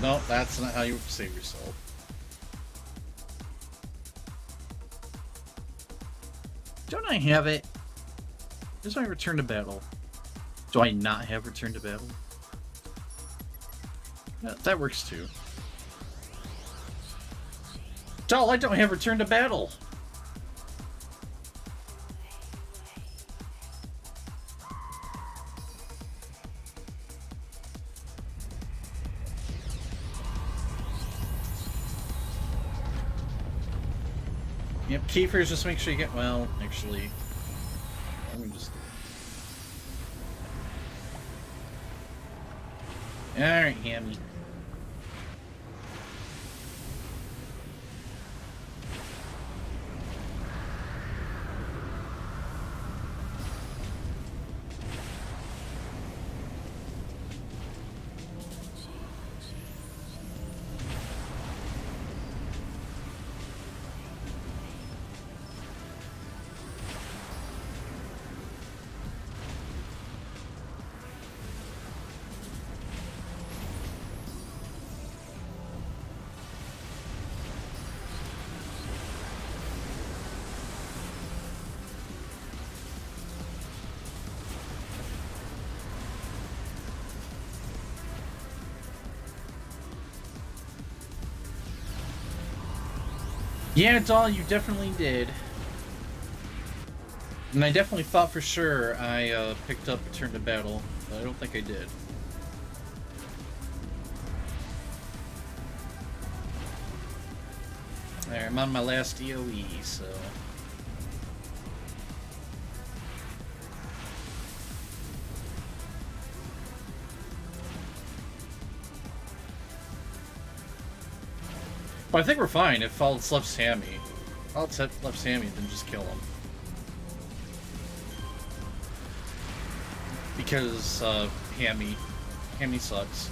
No, that's not how you save yourself. Don't I have it? Is my return to battle? Do I not have return to battle? That works too. Doll, I don't have return to battle! Just make sure you get well, actually. Let me just Alright, Hammy. Yeah, doll, you definitely did. And I definitely thought for sure I uh, picked up Return to Battle, but I don't think I did. There, I'm on my last EOE, so... But I think we're fine if Fault's left Sammy. Fault's left Sammy, then just kill him. Because, uh, Hammy. Hammy sucks.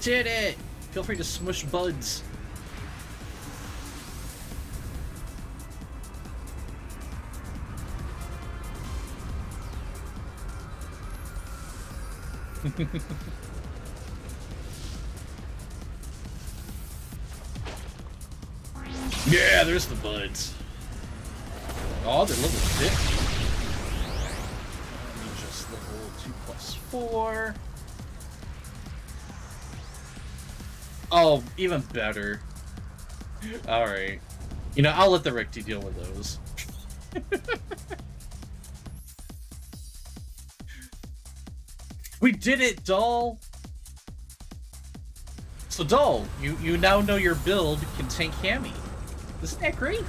Did it! Feel free to smush buds. [laughs] yeah, there's the buds. Oh, they're level 50. Just level 2 plus 4. Oh, even better. Alright. You know, I'll let the Rikti deal with those. [laughs] we did it, Doll! So, Doll, you, you now know your build can tank Hammy. Isn't that great?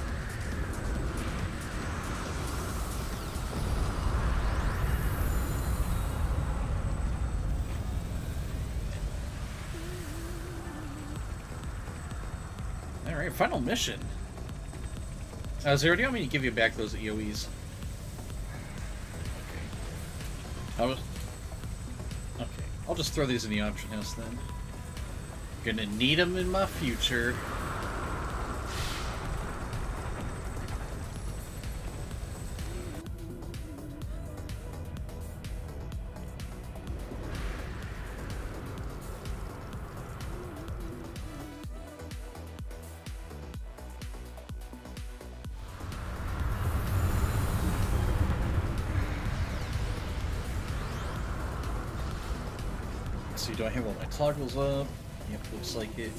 Alright, final mission. Uh, Zero, do you want me to give you back those EOEs? I was... Okay, I'll just throw these in the auction house then. Gonna need them in my future. Toggles up? Yep, looks like it.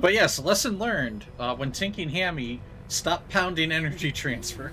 but yes, lesson learned. Uh, when tinking hammy, stop pounding energy [laughs] transfer.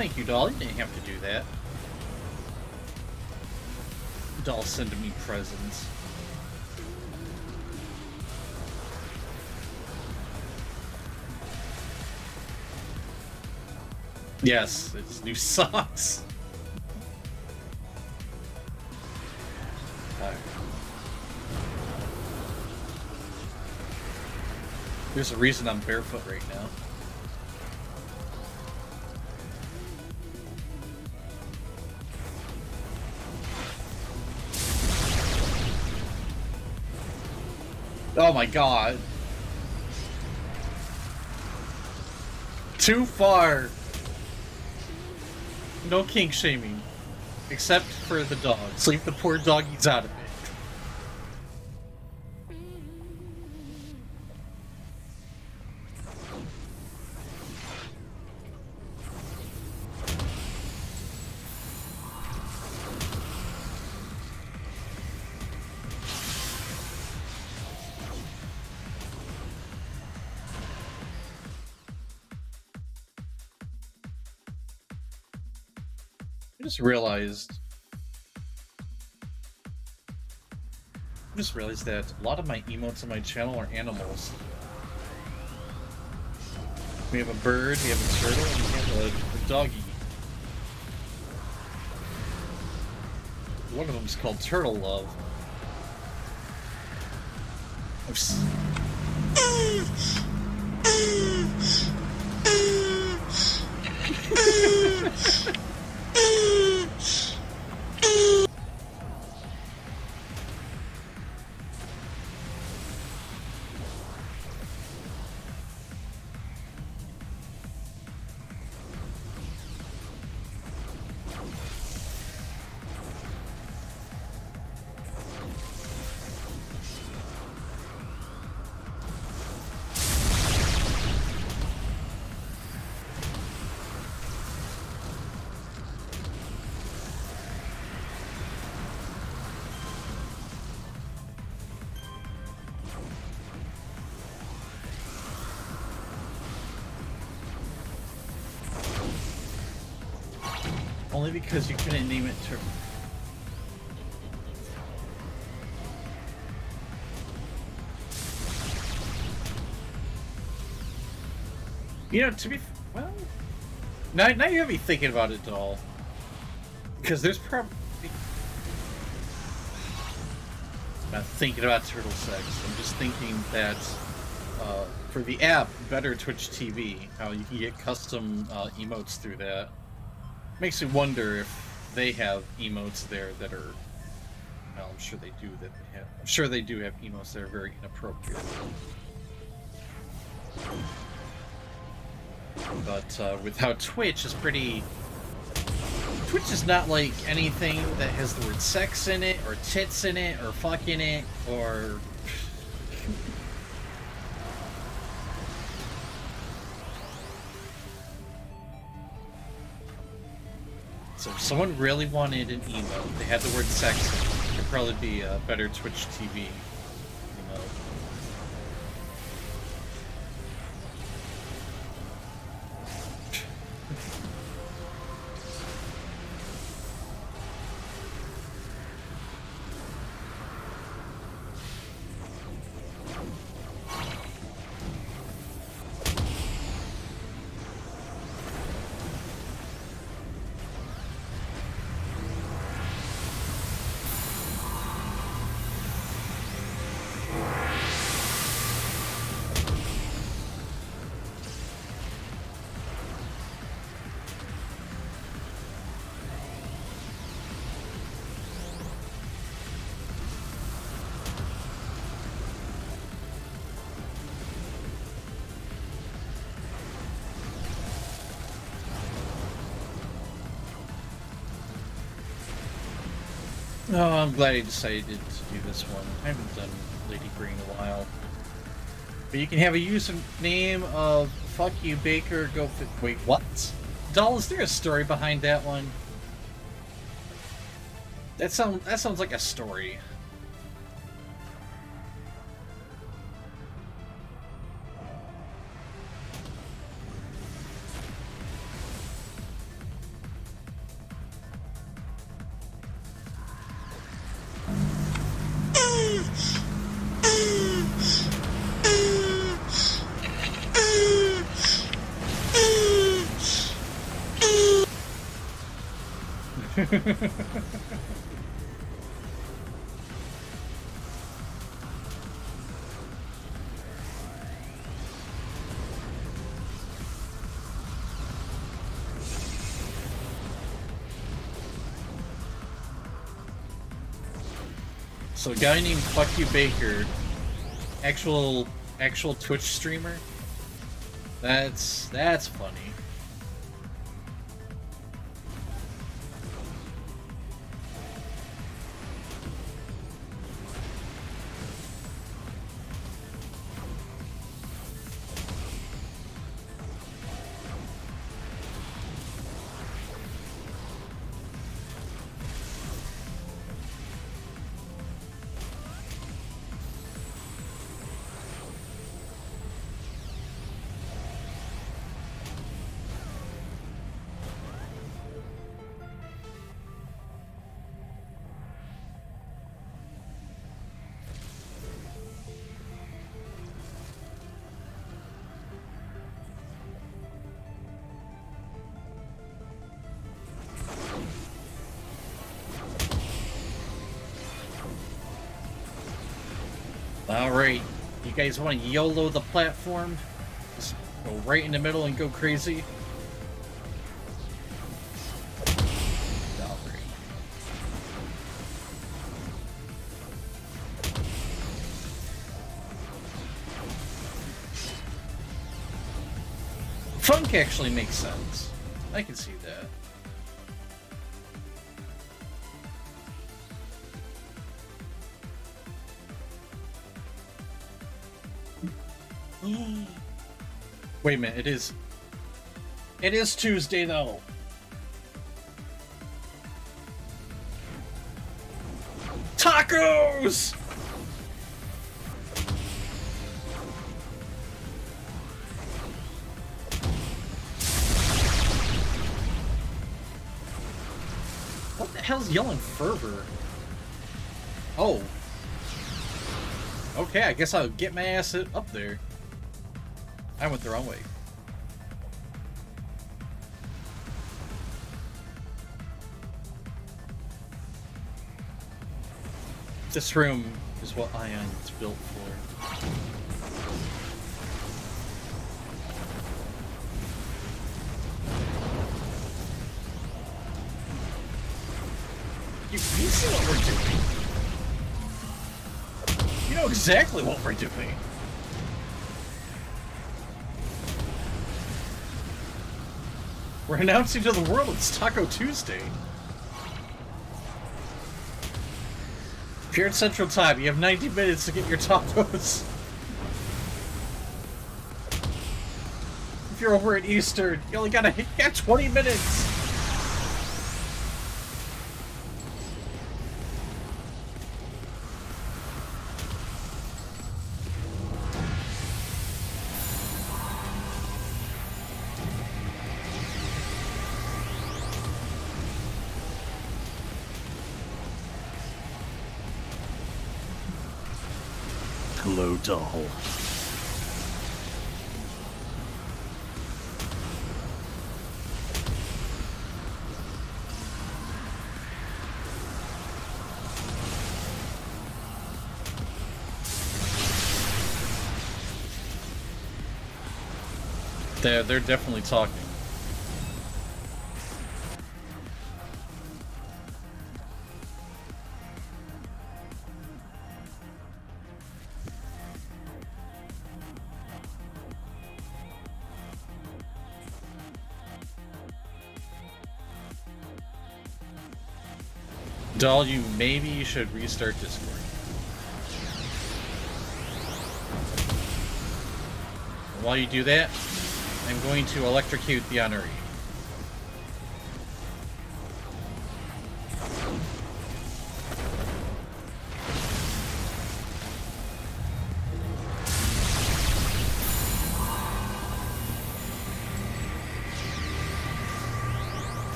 Thank you, doll. You didn't have to do that. Doll sending me presents. Yes, it's new [laughs] socks. There's a reason I'm barefoot right now. Oh my god. Too far. No kink shaming. Except for the dogs. Leave the poor doggies out of it. Realized. I just realized that a lot of my emotes on my channel are animals. We have a bird, we have a turtle, and we have a, a doggy. One of them is called Turtle Love. I've because you couldn't name it Tur- You know, to be well, now now you have me thinking about it all. Because there's probably not thinking about turtle sex. I'm just thinking that uh, for the app, Better Twitch TV, how you can get custom uh, emotes through that. Makes me wonder if they have emotes there that are. Well, I'm sure they do. That they have. I'm sure they do have emotes that are very inappropriate. But uh, with how Twitch is pretty Twitch is not like anything that has the word sex in it, or tits in it, or fuck in it, or... someone really wanted an emote, they had the word sex. It, it could probably be a better Twitch TV I'm glad I decided to do this one. I haven't done Lady Grey in a while. But you can have a username of fuck you Baker go wait what? Doll, is there a story behind that one? That sound that sounds like a story. So a guy named Fuck You Baker, actual actual Twitch streamer. That's that's funny. Guys want to YOLO the platform? Just go right in the middle and go crazy? Funk actually makes sense. I can see that. Wait a minute, it is. It is Tuesday though. Tacos! What the hell's yelling fervor? Oh. Okay, I guess I'll get my ass up there. I went the wrong way. This room is what Ion is built for. You, you see what we're doing. You know exactly what we're doing. We're announcing to the world it's Taco Tuesday. If you're at Central Time, you have 90 minutes to get your tacos. If you're over at Eastern, you only gotta hit got 20 minutes. Hello. They're, they're definitely talking. Doll, you maybe you should restart Discord. While you do that, I'm going to electrocute the honoree.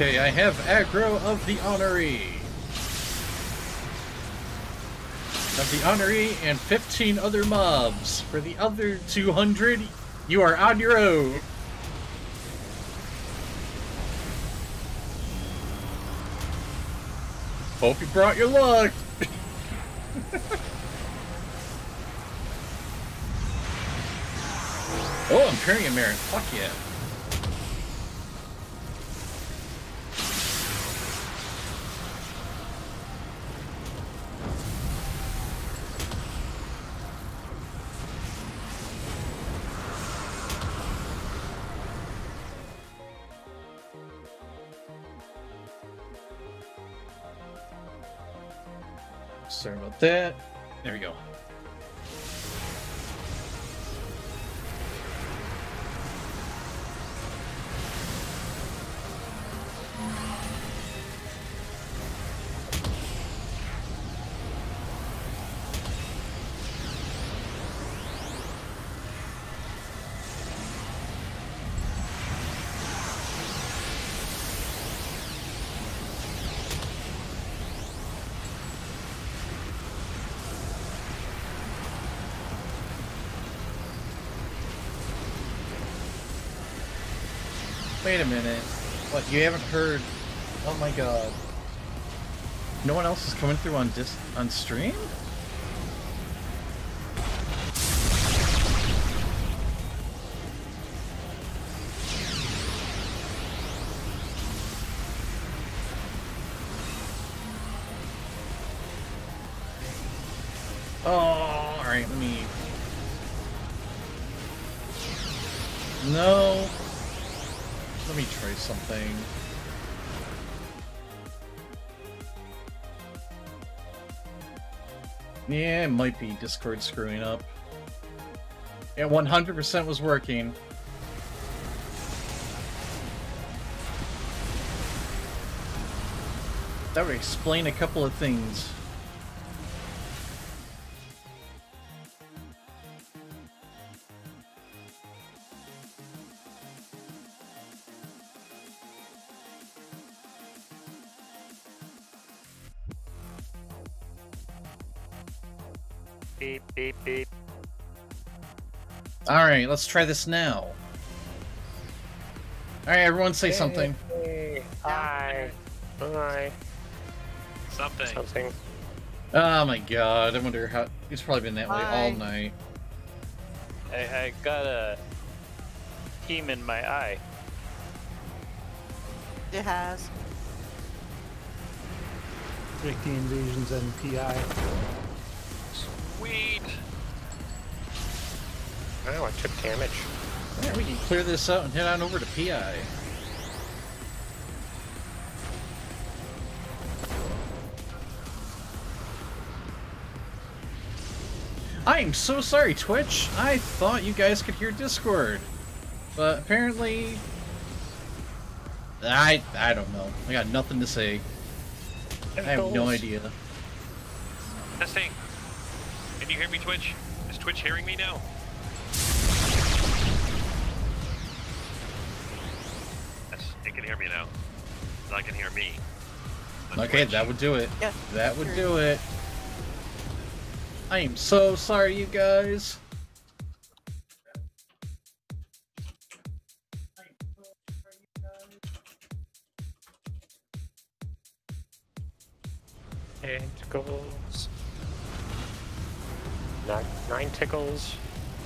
Okay, I have aggro of the honoree. Of the honoree and 15 other mobs. For the other 200, you are on your own. Hope you brought your luck. [laughs] oh, Imperium Marin. Fuck yeah. There we go. Minute. What, you haven't heard... Oh my god. No one else is coming through on dis on stream? Might be Discord screwing up. It 100% was working. That would explain a couple of things. Alright, let's try this now. Alright, everyone say something. Hey. Hi. Hi. Something. Something. Oh my god, I wonder how. It's probably been that way all night. I, I got a team in my eye. It has. Break the invasions and PI. Sweet. Oh, I took damage. Yeah, we can clear this out and head on over to PI. I am so sorry, Twitch. I thought you guys could hear Discord. But apparently... I I don't know. I got nothing to say. I have no idea. Testing. Can you hear me, Twitch? Is Twitch hearing me now? Can hear me now. And I can hear me. on Okay, Twitch. that would do it. Yeah. That would do it. I am so sorry, you guys. Tentacles. Not nine tickles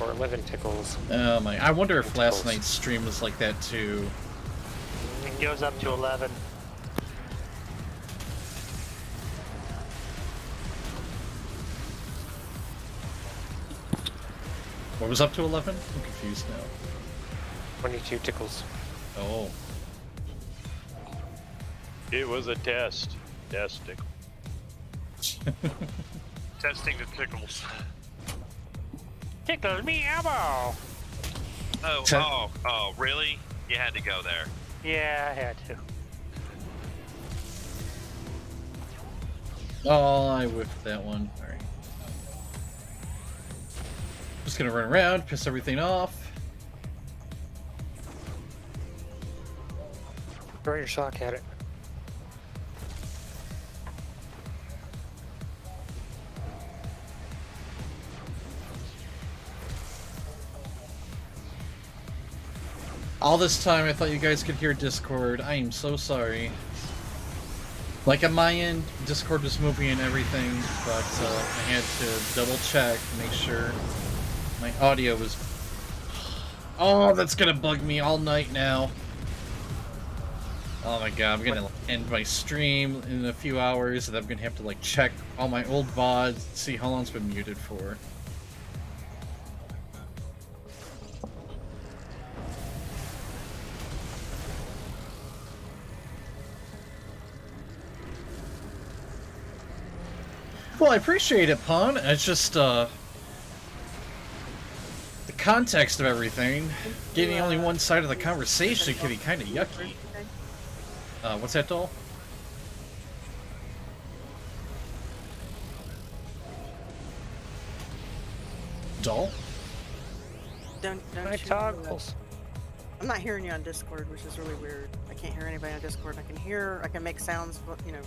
or eleven tickles. Oh my! I wonder if last night's stream was like that too. It goes up to eleven. What was up to 11? I'm confused now. Twenty-two tickles. Oh. It was a test. Testing. [laughs] Testing the tickles. Tickle me elbow. Oh, oh, oh, really? You had to go there. Yeah, I had to. Oh, I whiffed that one. Alright. Just gonna run around, piss everything off. Throw your sock at it. All this time I thought you guys could hear Discord. I am so sorry. Like on my end, Discord was moving and everything, but uh, I had to double check, make sure my audio was. Oh, that's gonna bug me all night now. Oh my god, I'm gonna end my stream in a few hours, and I'm gonna have to like check all my old VODs, see how long it's been muted for. Well, I appreciate it, Pawn. It's just, uh... The context of everything. Getting only one side of the conversation can be kind of yucky. Uh, what's that, doll? Doll? Don't, don't My toggles. I'm not hearing you on Discord, which is really weird. I can't hear anybody on Discord. I can hear, I can make sounds, but you know,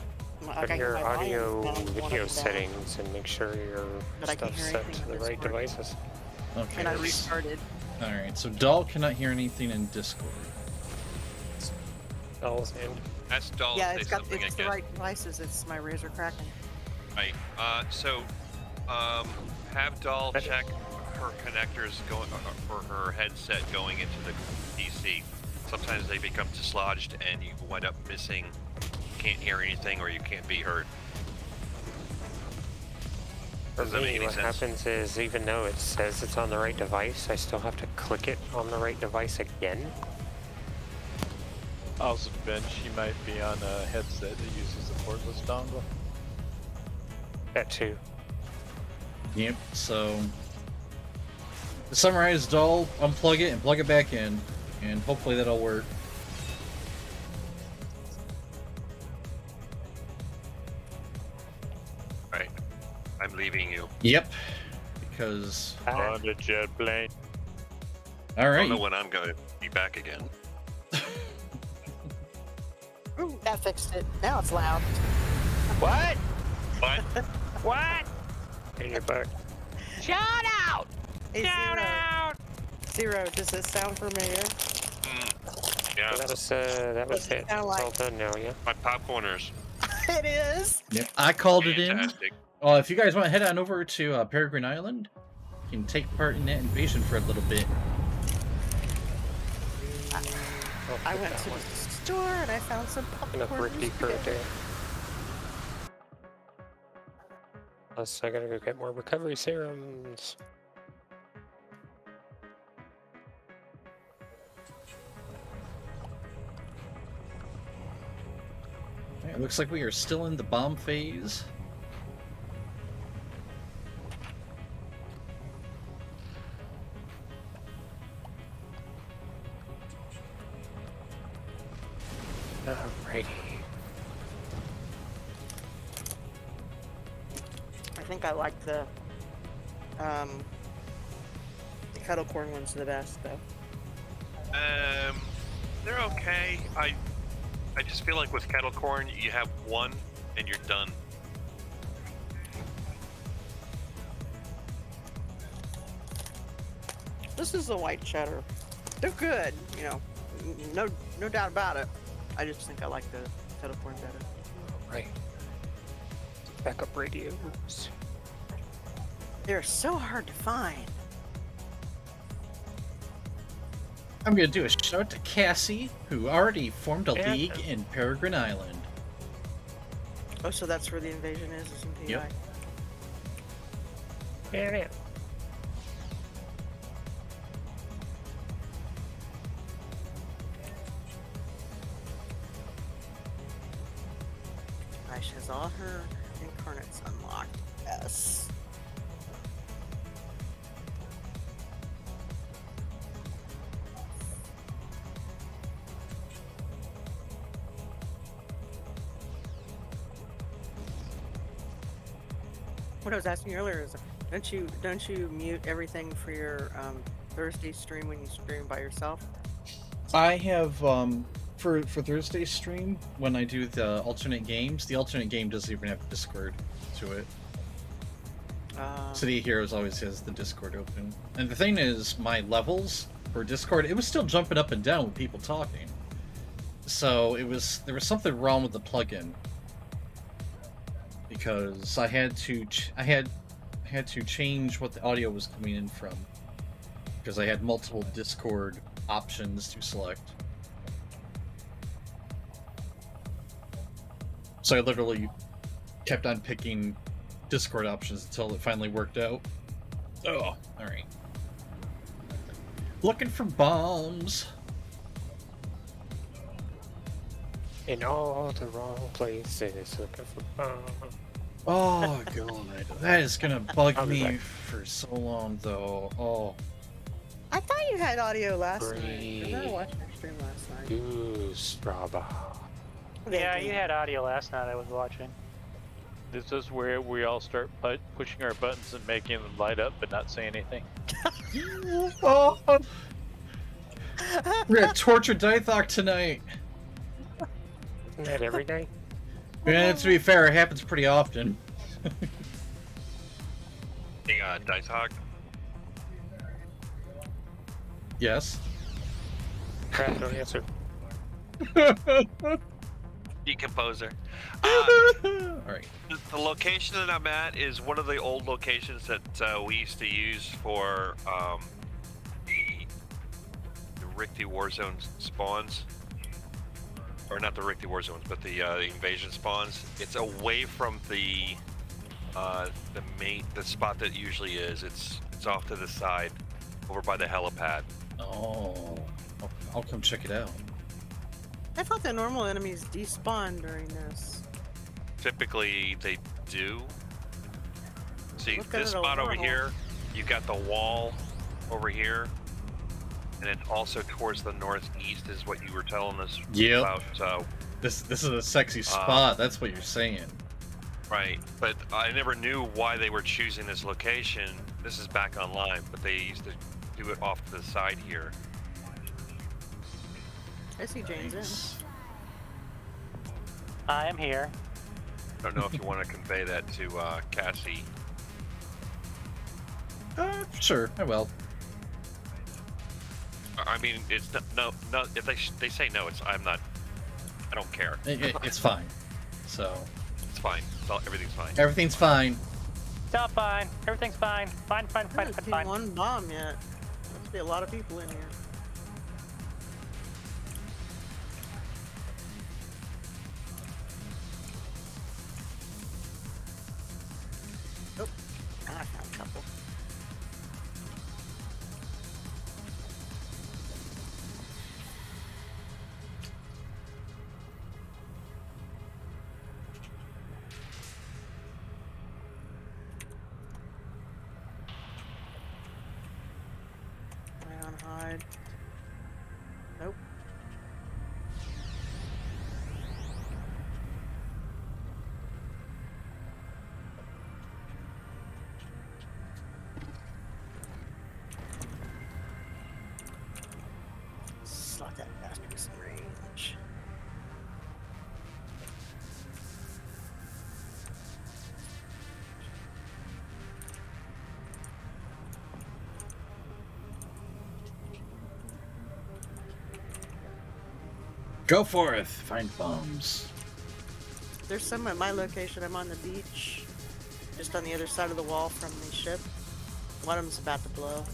like Put your audio down, video up down, settings and make sure your But stuff's set to the right devices. Okay. And I restarted. Alright, so Doll cannot hear anything in Discord. All's in. That's Doll yeah, it's got, it's the right devices. It's my Razer Kraken. Right. Uh, so, um, have Doll check her connectors going uh, or her headset going into the PC. Sometimes they become dislodged and you wind up missing, can't hear anything, or you can't be heard. For Does that make me, any what sense? happens is even though it says it's on the right device, I still have to click it on the right device again. Also, Ben, she might be on a headset that uses the cordless dongle. That too. Yep, so... To summarize, Doll, unplug it and plug it back in, and hopefully that'll work. I'm leaving you. Yep, because... On the jet plane. All right. I don't know when I'm going to be back again. Ooh, that fixed it. Now it's loud. what? What? [laughs] What? In your back. Shout out! Hey, Shout Zero. out! Zero, does this sound familiar? Mm. Yeah. That was, uh, that was it it. sound It's like? all done now, yeah? My popcorners. [laughs] it is. Yep, I called it in. Fantastic. Oh, if you guys want to head on over to uh, Peregrine Island, you can take part in that invasion for a little bit. I'll I went to one. the store and I found some popcorn. Enough Rick and Deeper spaghetti. there. Plus, I gotta go get more recovery serums. Okay, It looks like we are still in the bomb phase. Think I like the um the kettle corn ones the best though. Um, they're okay. I, I just feel like with kettle corn, you have one and you're done. This is the white cheddar. They're good, you know, no no doubt about it. I just think I like the kettle corn better. Right. Backup radios. They're so hard to find. I'm gonna do a shout out to Cassie, who already formed a Yeah. league in Peregrine Island. Oh, so that's where the invasion is, is in PI. Yep. Yeah, yeah. Ash has all her incarnates unlocked. Yes. What I was asking you earlier is, don't you don't you mute everything for your um, Thursday stream when you stream by yourself? I have um for for Thursday's stream when I do the alternate games, the alternate game doesn't even have Discord to it. Um, City of Heroes always has the Discord open. And the thing is, my levels for Discord, it was still jumping up and down with people talking. So it was there was something wrong with the plugin because I had to ch- I had I had to change what the audio was coming in from because I had multiple Discord options to select. So I literally kept on picking Discord options until it finally worked out. Oh, alright. Looking for bombs. In all the wrong places, looking for bomb. Oh god, that is gonna [laughs] bug me back. for so long though. Oh, I thought you had audio last night. 'cause I Breathe. watched your stream last night. Goose, brava. Yeah, you had audio last night I was watching. This is where we all start pu- pushing our buttons and making them light up, but not say anything. [laughs] oh. We're gonna torture Dythok tonight. Isn't that every day? [laughs] And to be fair, it happens pretty often. [laughs] Hey, uh, Dythok. Yes. Crap, don't answer. [laughs] Decomposer. Alright. The, the location that I'm at is one of the old locations that uh, we used to use for um, the, the Rikti Warzone spawns. Or not the Rikti Warzones, but the, uh, the invasion spawns. It's away from the uh, the main the spot that it usually is. It's it's off to the side, over by the helipad. Oh. I'll, I'll come check it out. I thought the normal enemies despawn during this. Typically, they do. See, Look this spot over overall. here, you got the wall over here, and then also towards the northeast is what you were telling us Yep. about. Uh, This this is a sexy spot, that's what you're saying. right, but I never knew why they were choosing this location. This is back online, but they used to do it off to the side here. I see Jane's in. I am here. I don't know if you want to convey that to uh, Cassie. Uh, sure, I will. I- I mean, it's no, no, no if they sh- they say no, it's I'm not. I don't care. It- it- [laughs] it's fine. So It's fine. It's all, everything's fine. everything's fine. It's all fine. Everything's fine. Fine, fine, fine, fine, fine. one bomb yet. Must be a lot of people in here. Oh, I found a couple. Right Go forth. Find bombs. There's some at my location. I'm on the beach, just on the other side of the wall from the ship. One of them's about to blow.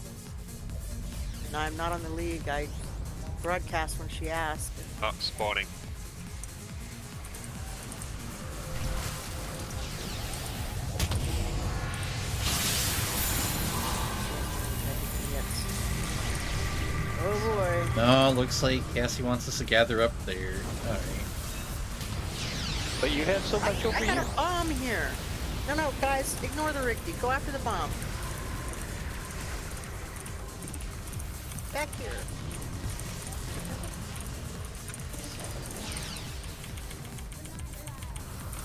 And I'm not on the league. I broadcast when she asked. Oh, spawning. No, looks like Cassie wants us to gather up there. Alright. But you have so I, much over I got here. a bomb here. No, no, guys, ignore the Rikti. Go after the bomb. Back here.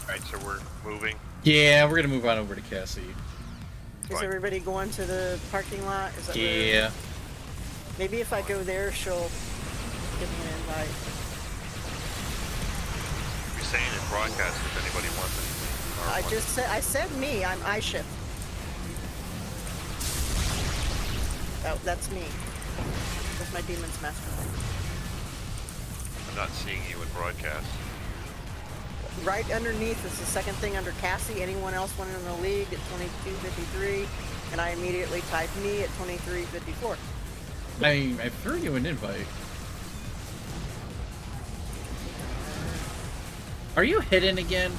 Alright, so we're moving. Yeah, we're gonna move on over to Cassie. Is Fine. everybody going to the parking lot? Is that Yeah. Maybe if I go there, she'll give me an invite. You're saying in broadcast if anybody wants anything. I wants- just said I said me. I'm iShip. That, that's me. That's my demon's master. I'm not seeing you in broadcast. Right underneath is the second thing under Cassie. Anyone else wanted in the league at 2253, and I immediately typed me at 2354. I I threw you an invite. Are you hidden again?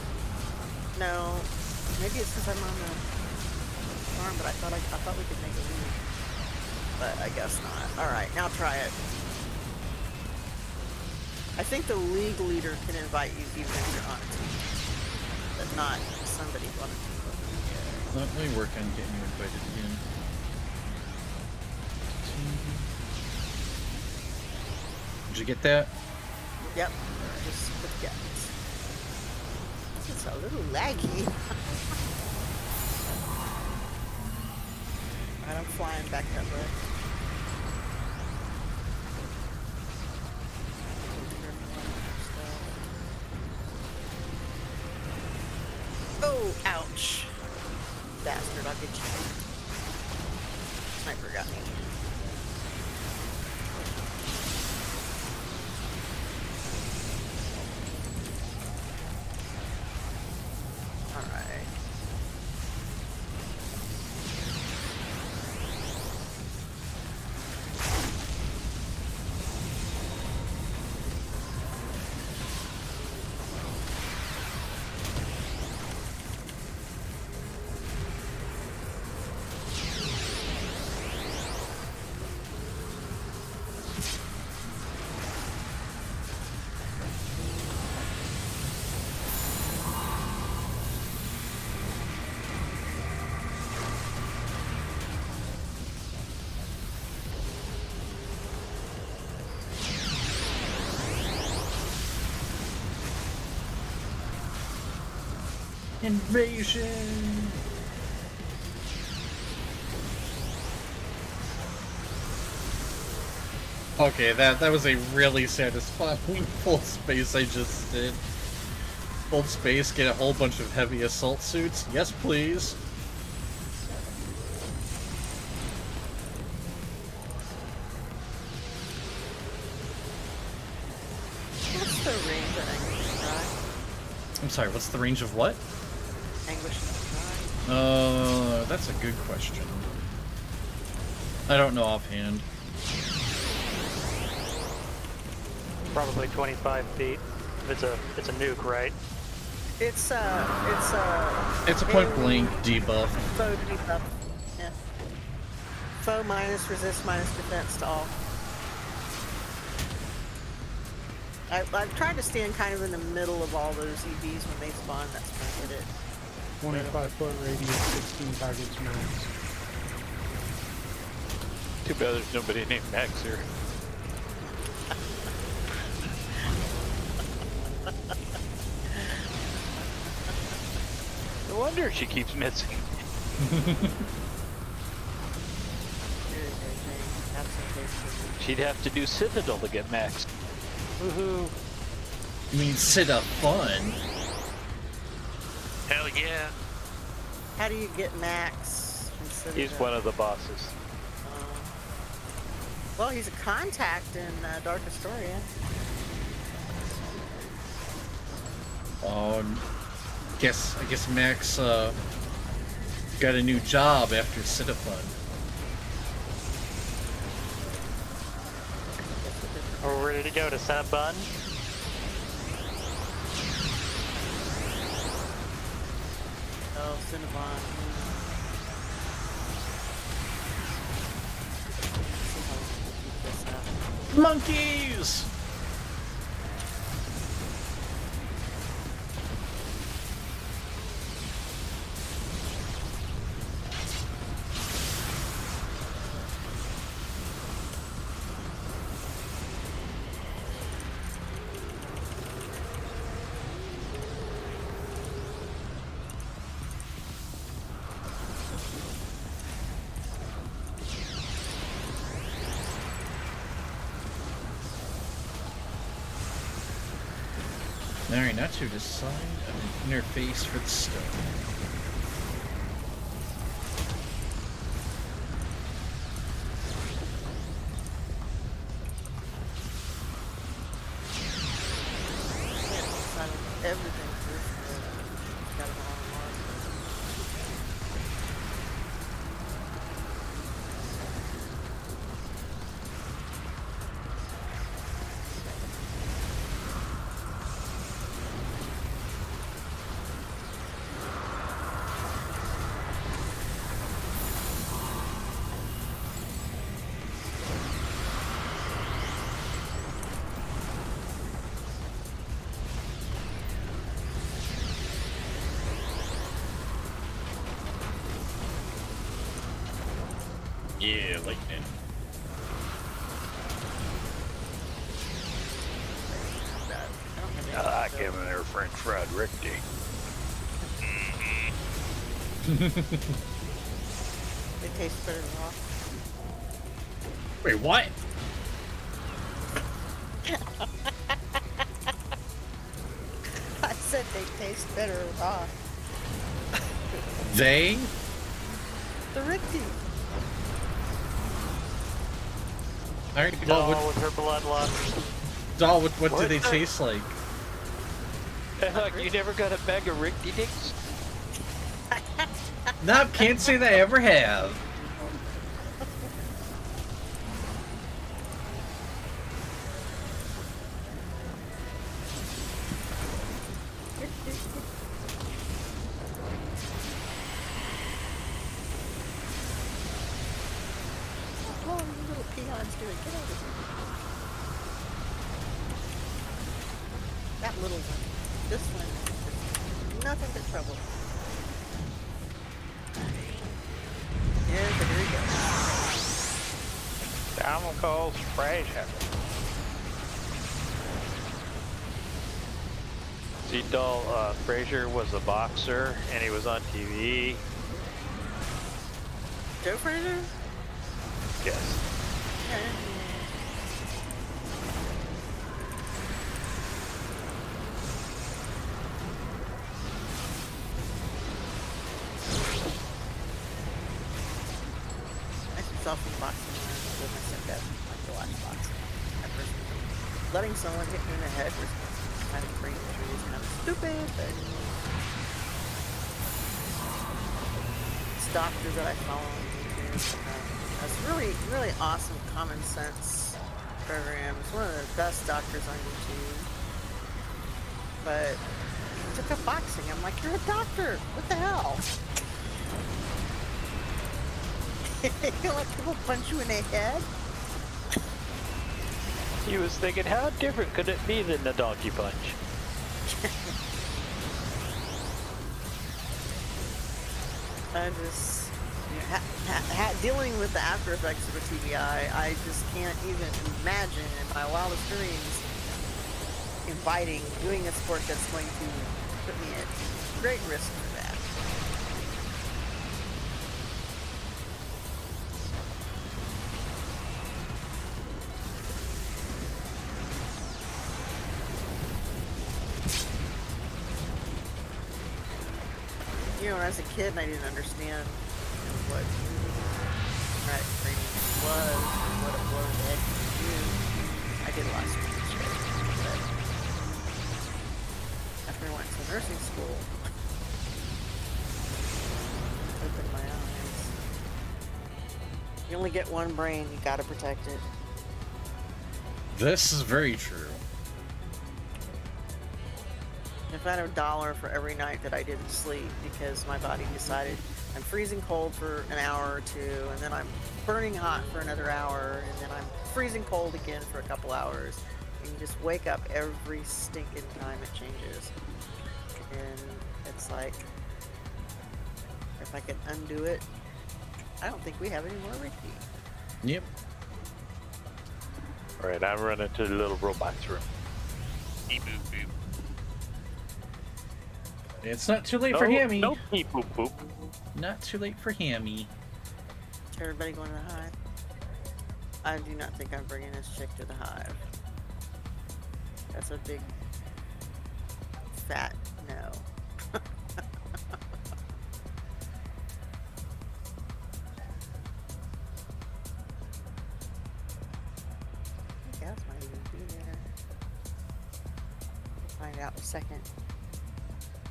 No, maybe it's because I'm on the farm, but I thought I, I thought we could make a league, but I guess not. All right, now try it. I think the league leader can invite you even if you're on a team, but not somebody on a team. Let me work on getting you invited again. Did you get that? Yep, just forget. It's a little laggy. [laughs] I'm flying back that way. Invasion! Okay, that, that was a really satisfying [laughs] Fold Space I just did. Fold Space, get a whole bunch of heavy assault suits. Yes, please. What's the range I'm sorry, what's the range of what? Anguish Uh, that's a good question. I don't know offhand. Probably 25 feet. It's a it's a nuke, right? It's uh, it's uh. It's a point blank debuff. Foe debuff. Yeah. Foe minus resist minus defense to all. I, I've tried to stand kind of in the middle of all those EVs when they spawn. That's gonna hit it. 25 foot radius, 16 targets max. Too bad there's nobody named Max here. no wonder she keeps missing. She'd have to do Citadel to get Max. Woohoo! You mean sit up fun? Hell yeah. How do you get max? He's of, one of the bosses. uh, well, he's a contact in uh, Dark Astoria. Um, guess I guess Max uh, got a new job after Citafun. Are we ready to go to Cinnabon? Cinnabon. Monkeys! Alright, now to decide an interface for the stone. They taste better raw. Wait, what? [laughs] I said they taste better raw. They? The Rikti. Alright, Doll, Doll what, with her bloodlust. Doll, what, what, do What? they taste like? [laughs] you never got a bag of Ricky Dicks? No, can't say I ever have. Fraser was a boxer, and he was on TV. You're a doctor. What the hell? you let people punch you in the head? He was thinking, how different could it be than the donkey punch? [laughs] I'm just ha, ha, ha, dealing with the after effects of a TBI. I just can't even imagine in my wildest dreams inviting doing a sport that's going to put me at great risk for that. You know, when I was a kid I didn't understand you know, what traumatic training was, and what it was only get one brain, you gotta protect it. This is very true. If I had a dollar for every night that I didn't sleep because my body decided I'm freezing cold for an hour or two, and then I'm burning hot for another hour, and then I'm freezing cold again for a couple hours, and you just wake up every stinking time it changes. And it's like, if I could undo it, I don't think we have any more repeat. Yep. Alright, I'm running to the little robot's room. Beep boop boop. It's not too late for No- Hammy. No beep boop boop. Not too late for Hammy. Everybody going to the hive? I do not think I'm bringing this chick to the hive. That's a big, fat no. Second.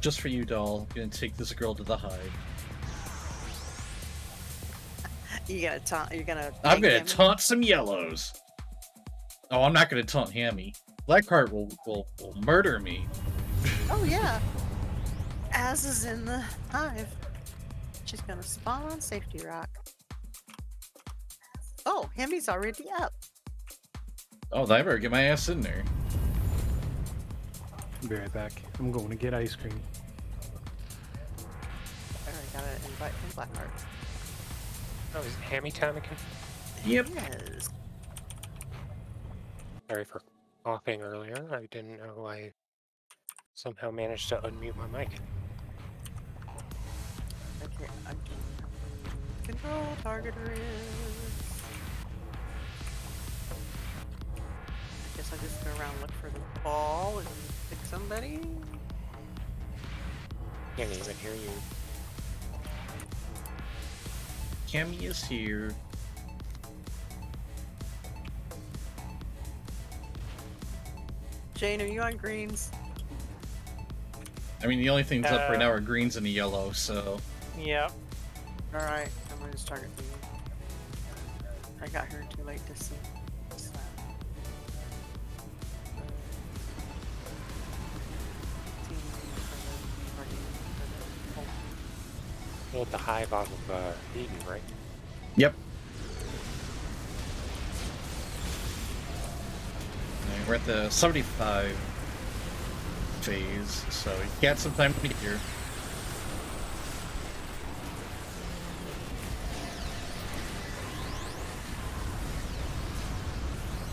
Just for you, doll. I'm gonna take this girl to the hive. You gonna taunt? You're gonna? I'm gonna him- taunt some yellows. Oh, I'm not gonna taunt Hammy. Blackheart will, will will murder me. Oh [laughs] yeah. As is in the hive. She's gonna spawn on safety rock. Oh, Hemi's already up. Oh, I better get my ass in there. Be right back. I'm going to get ice cream. I already got an invite from Blackheart. Oh, is it hammy time again? Yep. Yes. Sorry for coughing earlier. I didn't know I somehow managed to unmute my mic. Okay, I'm control target is. I guess I'll just go around and look for the ball and pick somebody. Can't even hear you. Hammy is here. Jane, are you on greens? I mean, the only things up right Uh, now are greens and a yellow, so Yep. Alright, I'm gonna just target you. I got here too late to see. Well, the hive off of uh, Eden, right? Yep. And We're at the 75 phase, so you got some time to get here.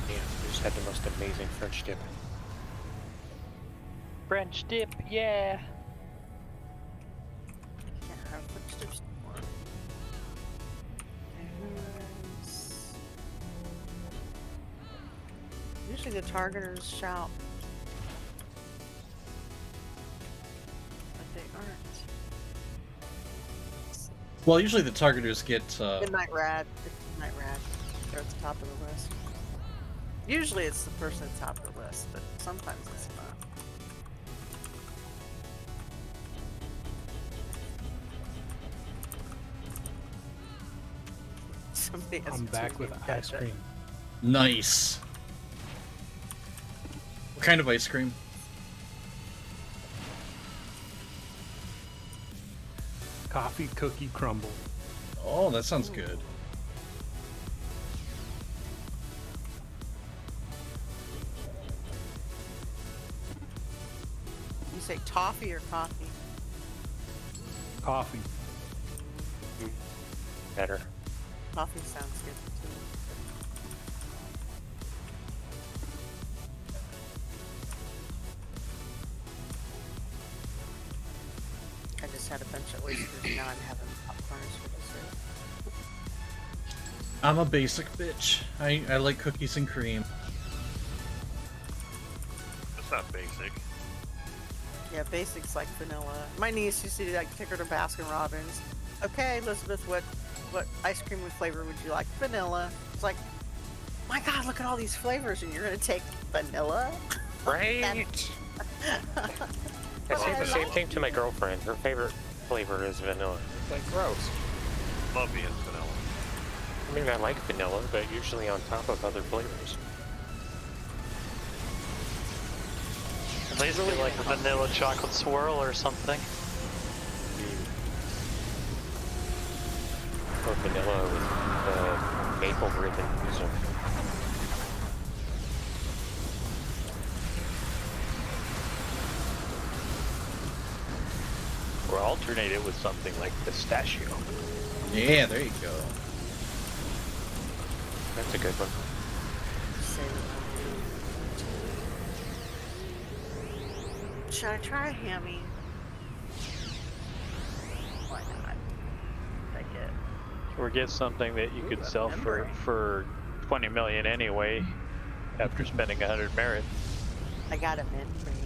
Yeah, we just had the most amazing French dip. French dip, yeah. Footsteps who is- Usually the targeters shout. But they aren't. Well, usually the targeters get. Uh, Midnight Rad. Midnight Rad. They're at the top of the list. Usually it's the person at the top of the list, but sometimes it's Somebody has I'm back with to ice cream. Nice. What kind of ice cream? Coffee cookie crumble. Oh, that sounds good. You say toffee or coffee? Coffee. Better. Coffee sounds good too. I just had a bunch of oysters. now I'm having popcorns for dessert. I'm a basic bitch. I, I like cookies and cream. That's not basic. Yeah, basics like vanilla. My niece used to like take her to Baskin Robbins. Okay, Elizabeth, what what ice cream flavor would you like? Vanilla. It's like, my God, look at all these flavors, and you're gonna take vanilla? Right. [laughs] [laughs] I say the same thing to my girlfriend. Her favorite flavor is vanilla. It's like gross. Love me as vanilla. I mean, I like vanilla, but usually on top of other flavors. At least do like a vanilla chocolate swirl or something. Or vanilla with uh, maple ribbon or something. Or alternate it with something like pistachio. Yeah, there you go. That's a good one. Should I try a hammy? Or get something that you could sell for, for 20 million anyway after spending 100 merit. I got a mint for you.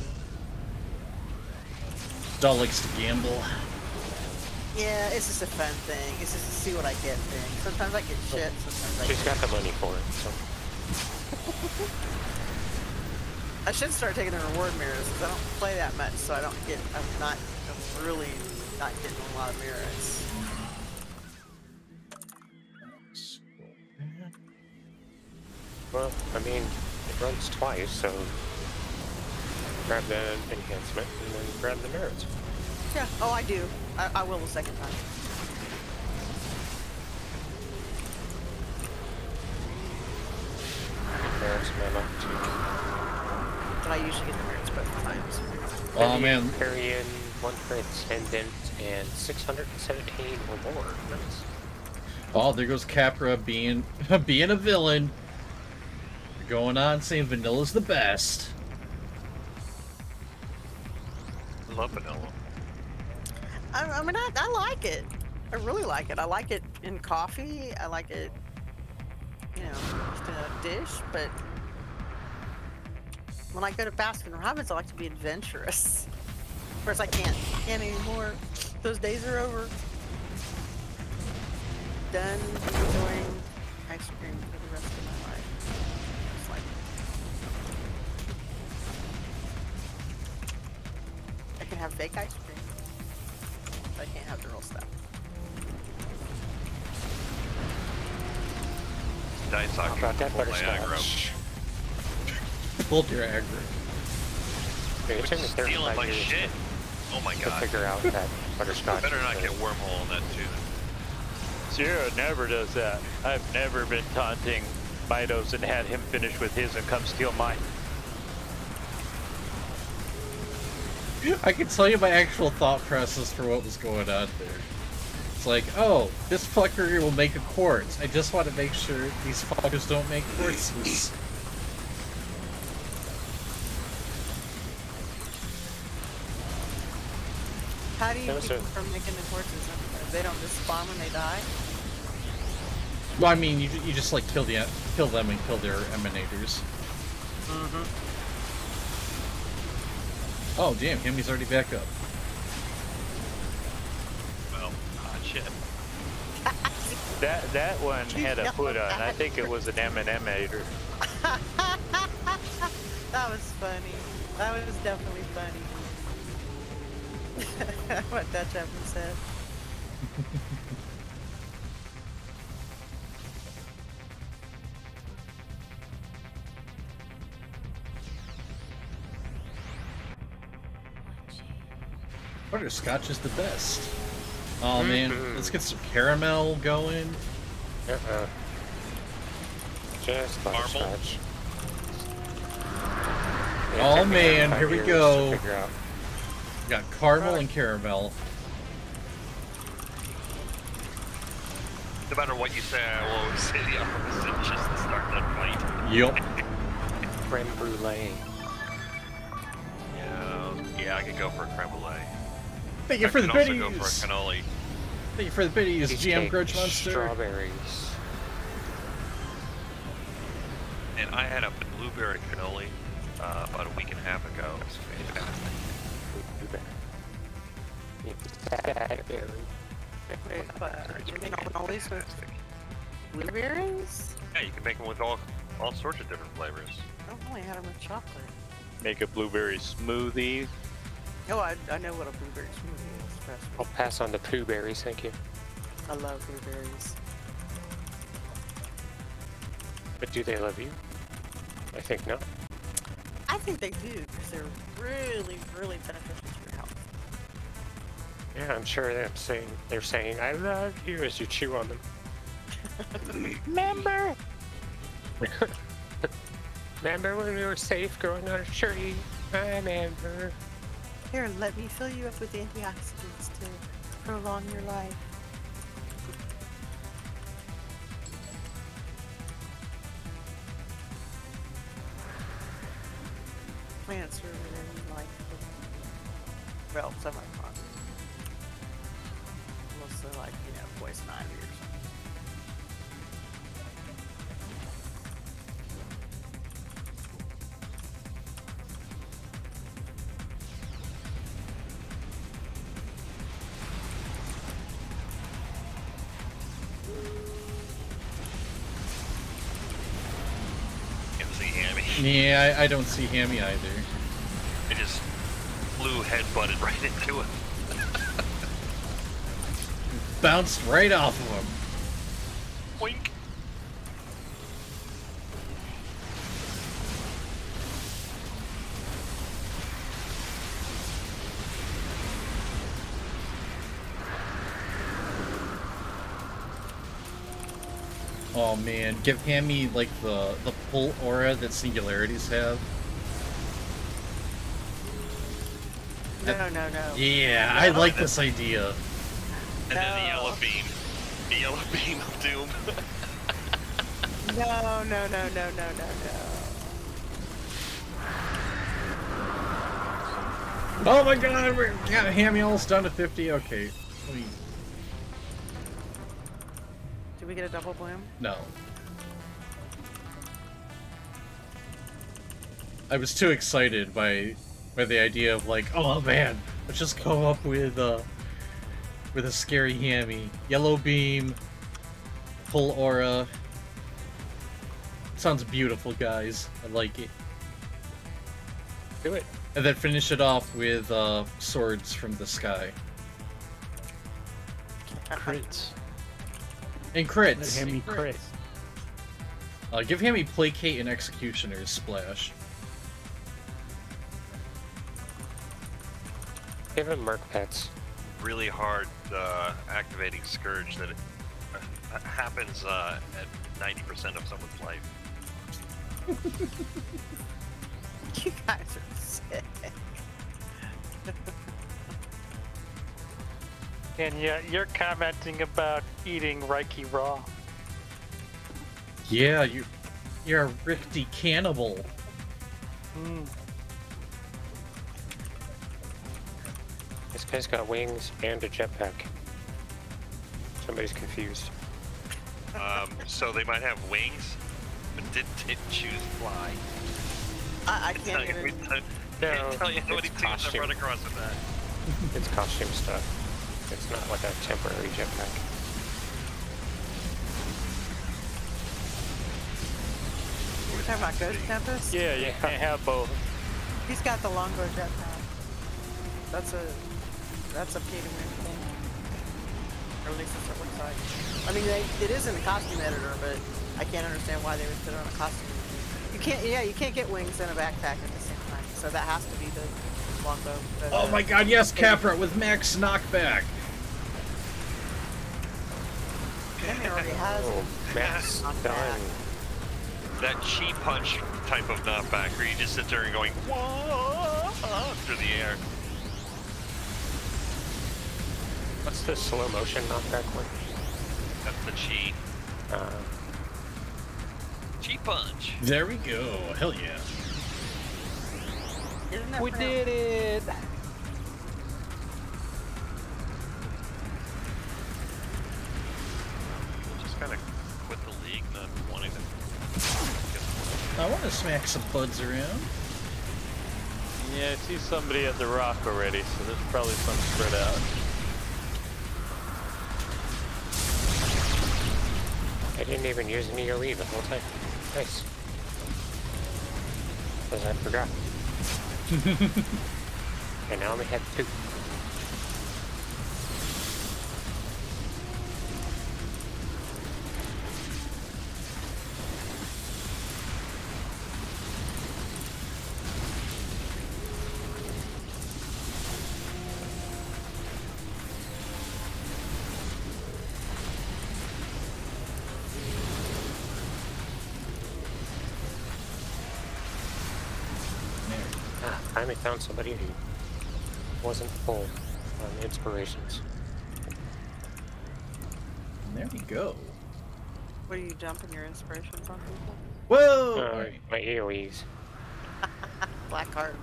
Doll likes to gamble. Yeah, it's just a fun thing. It's just a see what I get thing. Sometimes I get shit, sometimes I She's get got the money for it, so. [laughs] I should start taking the reward mirrors because I don't play that much, so I don't get. I'm not. I'm really not getting a lot of merits. Well, I mean, it runs twice, so grab the enhancement and then grab the merits. Yeah. Oh, I do. I, I will the second time. Merits memo to But I usually get the merits both times. Oh man, Carrion, one transcendent, and 617 or more. Nice. oh there goes Capra being [laughs] being a villain. Going on saying vanilla's the best. I love vanilla. I, I mean, I, I like it. I really like it. I like it in coffee. I like it, you know, just in a dish. But when I go to Baskin Robbins, I like to be adventurous. Of course, I can't. Can't anymore. Those days are over. Done enjoying ice cream for the rest of my life. Can have fake ice cream. but I can't have the real stuff. Diet How soccer. about that full Niagara. butterscotch? Pulled your aggro. It Which took me 35 stealing my years shit. Oh my to god. figure out that butterscotch. Better not get a- wormhole in that too. Zero never does that. I've never been taunting Mitos and had him finish with his and come steal mine. [laughs] I can tell you my actual thought process for what was going on there. It's like, oh, this fucker will make a quartz. I just want to make sure these fuckers don't make quartzes. How do you Those keep them from making the corpses? They don't just spawn when they die? Well, I mean, you, you just like kill the kill them and kill their emanators. Mm-hmm. Oh damn, Himmy's already back up. Well, ah shit. [laughs] That that one had a foot on. I think it was an [laughs] M&M-ator. That was funny. That was definitely funny. [laughs] what Dutch Evan said. Butterscotch is the best. Oh man, Mhm. let's get some caramel going. Uh-uh. Just butterscotch. Yeah, Oh took me like man, here we go. to figure out. We got caramel and caramel. No matter what you say, I will always say the opposite just to start that fight. Yup. [laughs] Creme brulee. Yeah, yeah, I could go for a creme brulee. Thank you I for the could go for a biddies. cannoli. Thank you for the biddies, GM Cheesecake, Grudge Monster. Strawberries. And I had a blueberry cannoli uh, about a week and a half ago. It was fantastic. Blueberry. Wait, but you mean cannolis with blueberries? Yeah, you can make them with all all sorts of different flavors. I don't only had them with chocolate. Make a blueberry smoothie. Oh, I, I know what a blueberry smoothie is. I'll pass on the poo berries, thank you. I love blueberries. But do they love you? I think not. I think they do because they're really, really beneficial to your health. Yeah, I'm sure they're saying they're saying I love you as you chew on them. [laughs] Remember? [laughs] Remember when we were safe growing on a tree? I remember. Here, let me fill you up with antioxidants to prolong your life. Plants are really like, well, some are fun. Mostly like, you know, poison ivy Yeah, I, I don't see Hammy either. It just flew head butted [laughs] right into him. Bounced right off of him. Wink. Oh man, give Hammy like the the pull aura that singularities have. No, no, no. Yeah, I like this idea. And then the yellow beam. The yellow [laughs] beam of doom. No, no, no, no, no, no, no. Oh my god, we're got Hammy almost down to 50. Okay. Let me Did we get a double bloom? no. I was too excited by by the idea of like, oh man, let's just come up with uh with a scary hammy. Yellow beam, full aura. Sounds beautiful, guys. I like it. Do it. And then finish it off with uh, swords from the sky. Crits. And crits. Let Hammy crit. Uh, give Hammy placate and executioner's splash. Give him Merc pets. really hard uh, activating Scourge that it uh, happens uh, at 90% of someone's life. [laughs] You guys are sick. [laughs] And yeah, you're commenting about eating Rikti raw. Yeah, you, you're a rifty cannibal. Mm. This guy's got wings and a jetpack. Somebody's confused. Um, so they might have wings, but didn't, didn't choose fly. I, I Tell can't you, even. tell, No, can't tell you how many it's teams I've run across with that. It's costume stuff. It's not like a temporary jetpack. You're talking about Ghost Tempest? Yeah, you can't have both. He's got the longbow jetpack. That's a that's a pay to win thing. Or at least that's what it looks like. I mean, they, it is in the costume editor, but I can't understand why they would put it on a costume. You can't, yeah, you can't get wings and a backpack at the same time. So that has to be the longbow. but, Oh my god, yes, Capra with max knockback. Already has Oh, Max Not done. That chi punch type of knockback where you just sit there and going whoa through the air. What's the slow motion knockback one? That's the chi. Uh, Chi punch. There we go. Hell yeah. We for- did it! Kind of quit the league, not wanting to. I want to smack some buds around. Yeah, I see somebody at the rock already, so there's probably some spread out. I didn't even use an AoE the whole time. Nice. Because I forgot. [laughs] and now I only had two. Finally found somebody who wasn't full on inspirations. And there we go. What are you dumping your inspirations on people? Whoa! Uh, Alright. my AoEs. [laughs] Blackheart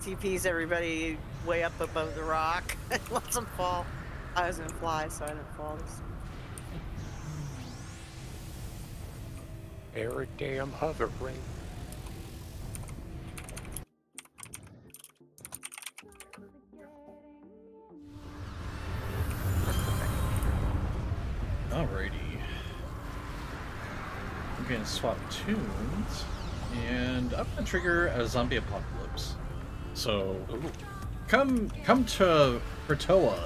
TPs everybody way up above the rock and lets them fall. I was gonna fly, so I didn't fall. This Every day I'm hovering. Alrighty. I'm swap tunes, and I'm gonna trigger a zombie apocalypse. So, come come to Bertoa.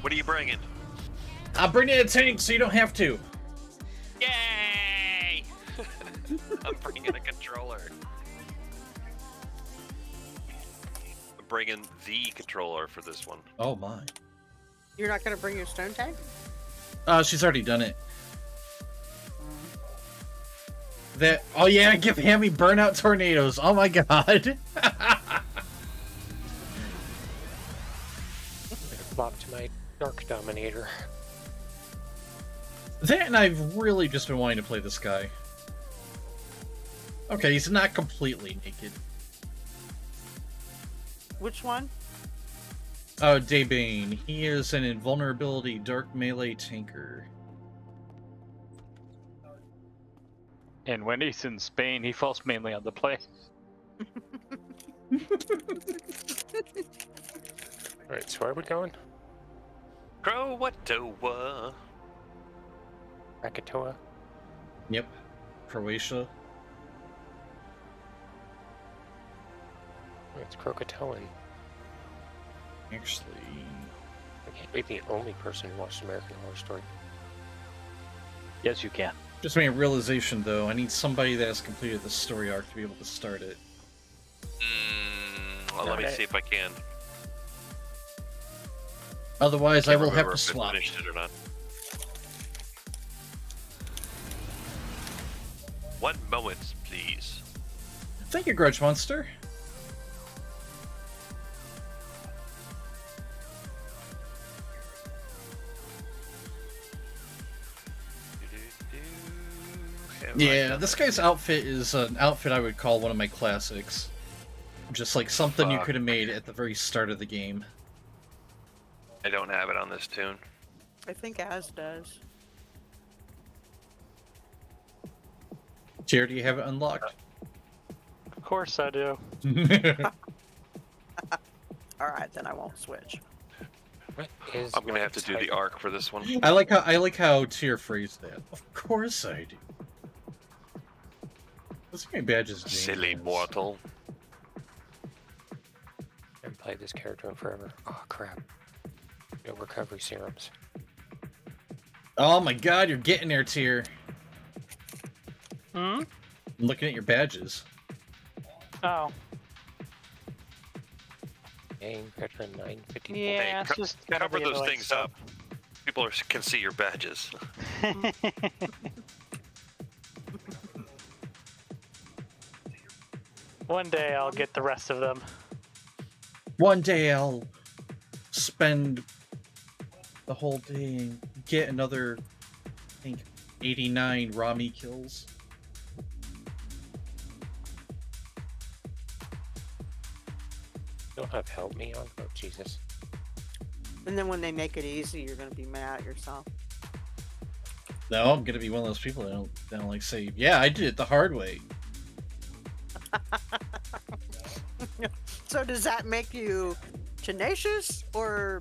What are you bringing? I'm bringing a tank so you don't have to. Yay! [laughs] I'm bringing a controller. I'm bringing the controller for this one. Oh my. You're not gonna bring your stone tag? Uh, she's already done it. That. Oh yeah, give Hammy burnout tornadoes. Oh my god. [laughs] Flop to my Dark Dominator. That and I've really just been wanting to play this guy. Okay, he's not completely naked. Which one? Oh, Daybane. He is an invulnerability dark melee tanker. And when he's in Spain, he falls mainly on the play. [laughs] Alright, so where are we going? Croatoa. Krakatoa? Yep. Croatia. It's Croatoan. Actually. I can't be the only person who watched American Horror Story. Yes, you can. Just made a realization though, I need somebody that has completed the story arc to be able to start it. Mm, well, let me it. see if I can. Otherwise, I Can't will have to swap. finished it or not. One moment, please. Thank you, Grudge Monster. Yeah, done this guy's outfit is an outfit I would call one of my classics. Just like something you could have made at the very start of the game. I don't have it on this tune. I think Az does. Jared, do you have it unlocked? Of course I do. [laughs] Alright, then I won't switch. I'm gonna have to do the arc for this one. I like how I like how Tyr phrased that. Of course I do. Let's my badges. Silly mortal. I haven't played this character in forever. Oh crap. No recovery serums. Oh my god, you're getting there, Tyr. Hmm? I'm looking at your badges. Oh. Dang, veteran 954. Yeah, Hey, it's just cover those things stuff. up. People are, can see your badges. [laughs] [laughs] One day I'll get the rest of them. One day I'll spend the whole day and get another, I think, 89 Rami kills. You'll have help me on. Oh, Jesus. And then when they make it easy, you're gonna be mad at yourself. No, I'm gonna be one of those people that don't, that don't like say, "Yeah, I did it the hard way." So does that make you tenacious or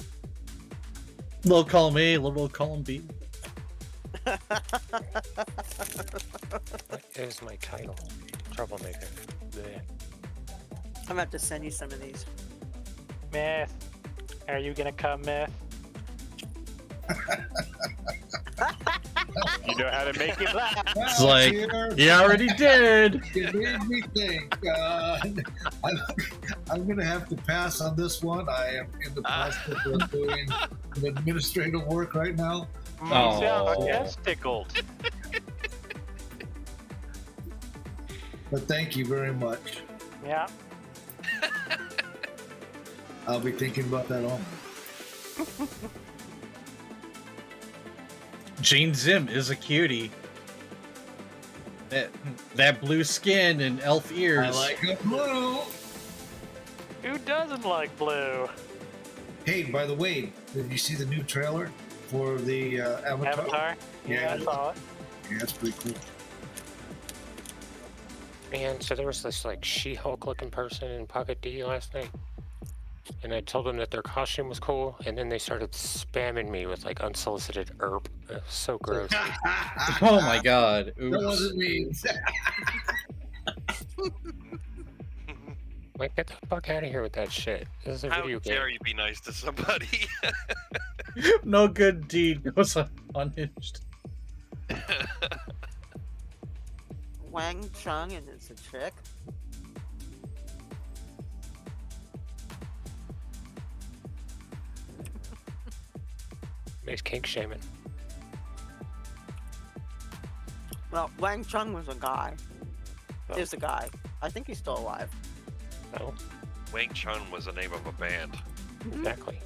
Little column A, little column B. What is my title? Troublemaker. Bleh. I'm about to send you some of these. Myth. Are you gonna come, Myth? [laughs] You know how to make him laugh. It's like, you already did. [laughs] It made me think. Uh, [laughs] I'm, I'm going to have to pass on this one. I am in the process of doing some administrative work right now. You sound Oh. yes tickled. But thank you very much. Yeah. I'll be thinking about that all. [laughs] Jane Zim is a cutie. That that blue skin and elf ears. I like blue. Who doesn't like blue? Hey, by the way, did you see the new trailer for the uh, Avatar? Avatar? Yeah, I saw it. Yeah, that's pretty cool. Man, so there was this like She-Hulk looking person in Pocket D last night, and I told them that their costume was cool, and then they started spamming me with like unsolicited herp. It was so gross. [laughs] Oh my god. That wasn't me. [laughs] like, get the fuck out of here with that shit. This is a How video game. dare you be nice to somebody? [laughs] no good deed goes unhinged. Wang Chung and it's a chick. Makes kink shaming. Well, Wang Chung was a guy. Is a guy. I think he's still alive. No, Wang Chung was the name of a band. exactly.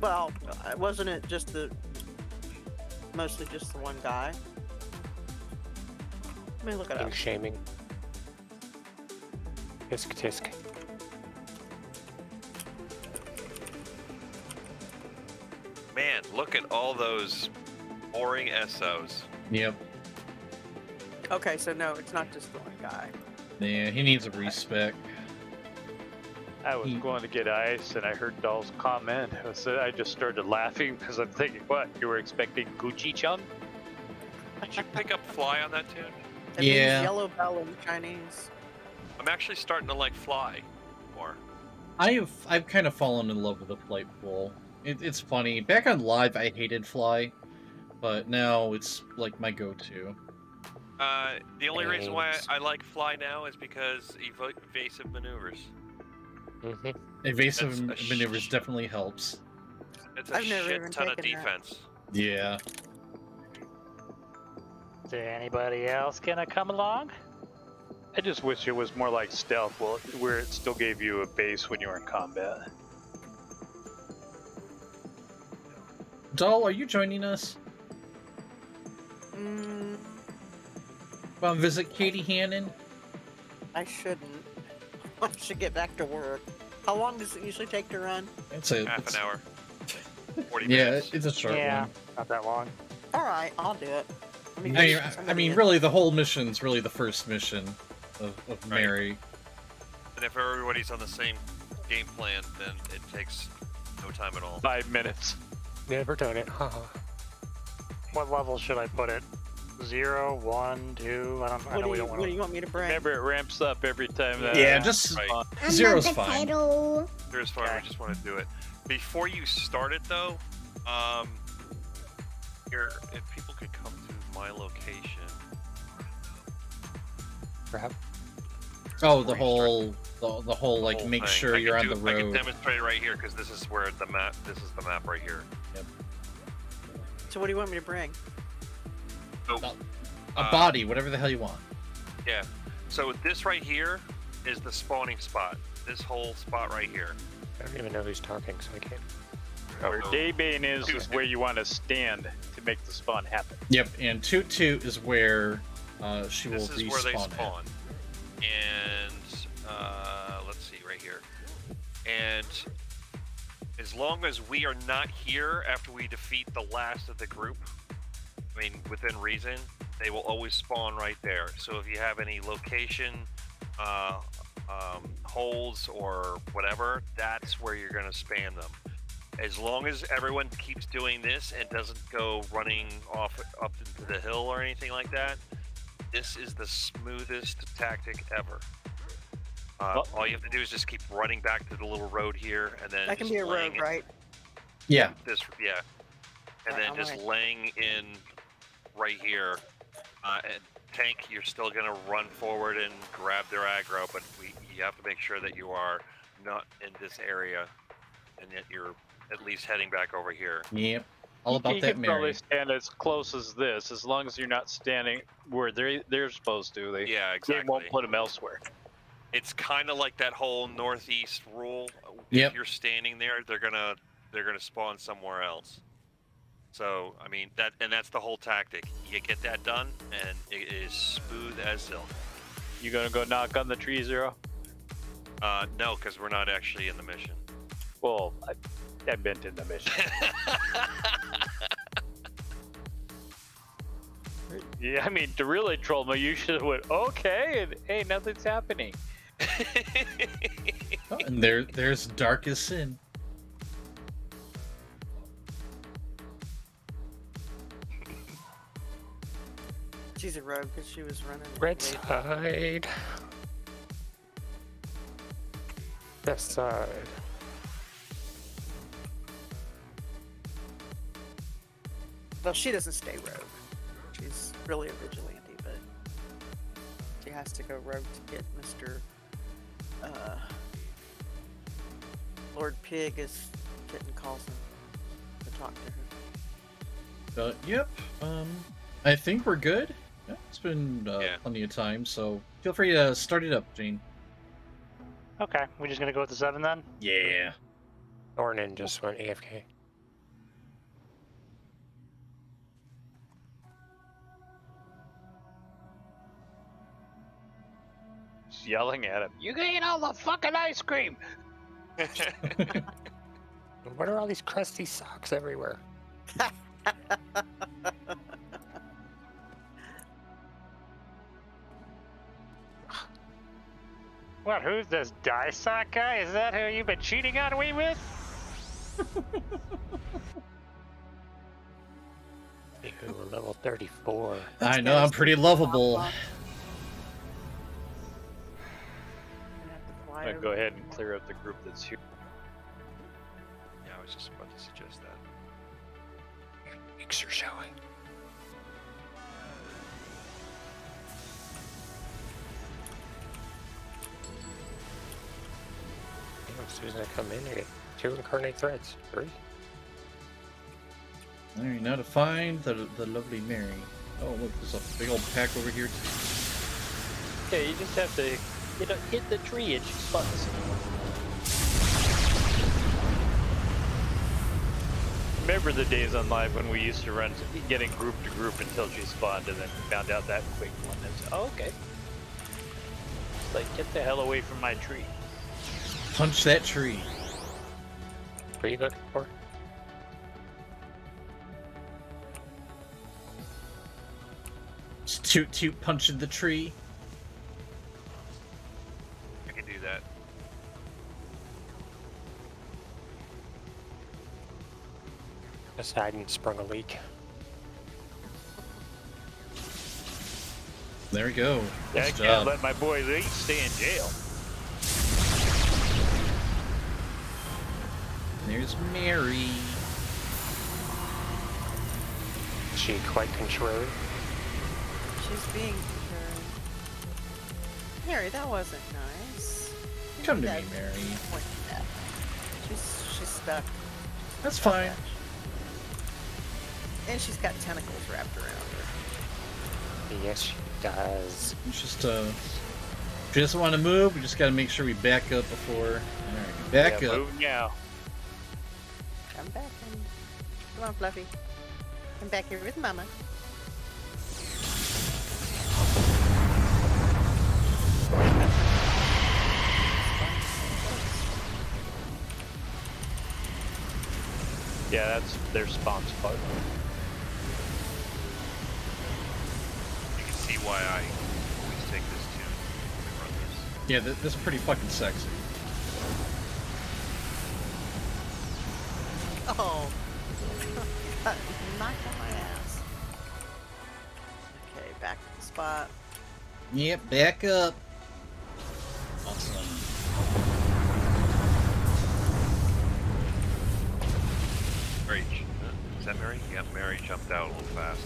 Well, uh, wasn't it just the mostly just the one guy? Let me look it up. Shaming. Tisk tisk. Man, look at all those boring SOs. Yep. Okay, so no, it's not just the one guy. Yeah, he needs a respec. I was going to get ice and I heard Doll's comment. So I just started laughing because I'm thinking, what? You were expecting Gucci chum? Did you pick up Fly on that tune? It Yeah. means yellow bell in Chinese. I'm actually starting to like Fly more. I've I've kind of fallen in love with the flight pool. It, it's funny. Back on live, I hated fly, but now it's like my go-to. Uh, the only reason why I, I like Fly now is because evo- evasive maneuvers. hmm Evasive That's a m- sh- maneuvers definitely helps. It's a I've never shit even ton of taken that. defense. Yeah. Is there anybody else gonna come along? I just wish it was more like stealth, where it still gave you a base when you were in combat. Doll, are you joining us? Mm, Want to visit Katie Hannon? I shouldn't. [laughs] I should get back to work. How long does it usually take to run? It's a Half it's- an hour. [laughs] 40 Yeah, minutes. it's a short yeah, one. not that long. All right, I'll do it. Me I mean, I somebody mean, really, the whole mission's really the first mission of, of Right. Mary. And if everybody's on the same game plan, then it takes no time at all. Five minutes. Never done it. Haha. What level should I put it? Zero, one, two. I don't. I What know do we you don't What want do you want me to bring? Remember, it ramps up every time that. Yeah, just Right. I'm zero's not the fine. title. Here's fine. We just want to do it. Before you start it, though, um, here, if people could come to my location, Crap. Oh, the Before you whole The, the whole like whole make thing. sure I you're on do- the I can road. demonstrate right here because this is where the map. This is the map right here. Yep. So what do you want me to bring? Oh, A uh, body, whatever the hell you want. Yeah. So this right here is the spawning spot. This whole spot right here. I don't even know who's talking, so I can't. Where Oh, Daybane is is where you want to stand to make the spawn happen. Yep, and Toot Toot is where uh, she will This is respawn. where they at. spawn. And uh, let's see right here. And as long as we are not here after we defeat the last of the group, I mean within reason, they will always spawn right there. So if you have any location uh, um, holes or whatever, that's where you're going to spam them. As long as everyone keeps doing this and doesn't go running off up into the hill or anything like that, this is the smoothest tactic ever. Uh, Well- all you have to do is just keep running back to the little road here, and then That can just be a laying road, it- right? Yeah, This, yeah, and Alright, then I'm just ready. laying in right here. Uh, and tank, you're still gonna run forward and grab their aggro, but we, you have to make sure that you are not in this area, and that you're at least heading back over here. yep. All You- about you that can probably stand as close as this, as long as you're not standing where they they're supposed to. They Yeah, exactly. they won't put them elsewhere. It's kind of like that whole northeast rule. Yep. If you're standing there, they're gonna they're gonna spawn somewhere else. So I mean that, and that's the whole tactic. You get that done, and it is smooth as silk. You gonna go knock on the tree zero? Uh, no, because we're not actually in the mission. Well, I, I meant in the mission. [laughs] yeah, I mean to really troll me, you should have went okay, and hey, nothing's happening. Oh, [laughs] and there, there's Dark as Sin. She's a rogue because she was running. Red side. Left side. Well, she doesn't stay rogue. She's really a vigilante, but she has to go rogue to get Mr. Uh, Lord Pig, is getting calls him, to talk to her. But yep, um, I think we're good. Yeah, it's been uh, Yeah. plenty of time, so feel free to start it up, Gene. Okay, we're just gonna go with the seven then. Yeah. Thornin just went AFK. Just yelling at him. You can eat all the fucking ice cream. [laughs] What are all these crusty socks everywhere? [laughs] What? Who's this die sock guy? Is that who you've been cheating on me with? [laughs] Ew, level 34. I know I'm pretty lovable. I'm gonna go ahead and clear out the group that's here. Yeah, I was just about to suggest that. Cheeks are showing. Damn, as soon as I come in, I get two incarnate threads. Three. Alright, now to find the the lovely Mary. Oh look, there's a big old pack over here. Yeah, you just have to you know, hit the tree and she spawns. Remember the days on live when we used to run getting group to group until she spawned and then found out that quick one. It's, oh, okay. It's like, get the hell away from my tree. Punch that tree. What are you looking for? Just toot toot punching the tree. Poseidon sprung a leak. There we go. Yeah, I Nice can't let my boy Lee stay in jail. There's Mary. Is she quite contrary? She's being contrary. Mary, that wasn't nice. Come to me, Mary. point to that. She's she's stuck. That's fine. And she's got tentacles wrapped around her. Yes, she does. It's just uh, she doesn't want to move, we just got to make sure we back up before. All right, back yeah, up. Move now. Come back, honey. Come on, Fluffy. Come back here with Mama. Yeah, that's their spawn spot. Why I always take this tune and run this. Yeah, th- this is pretty fucking sexy. Oh. [laughs] Got knocked on my ass. Okay, back to the spot. Yep, back up. Awesome. Mary, j- is that Mary? Yeah, Mary jumped out a little fast.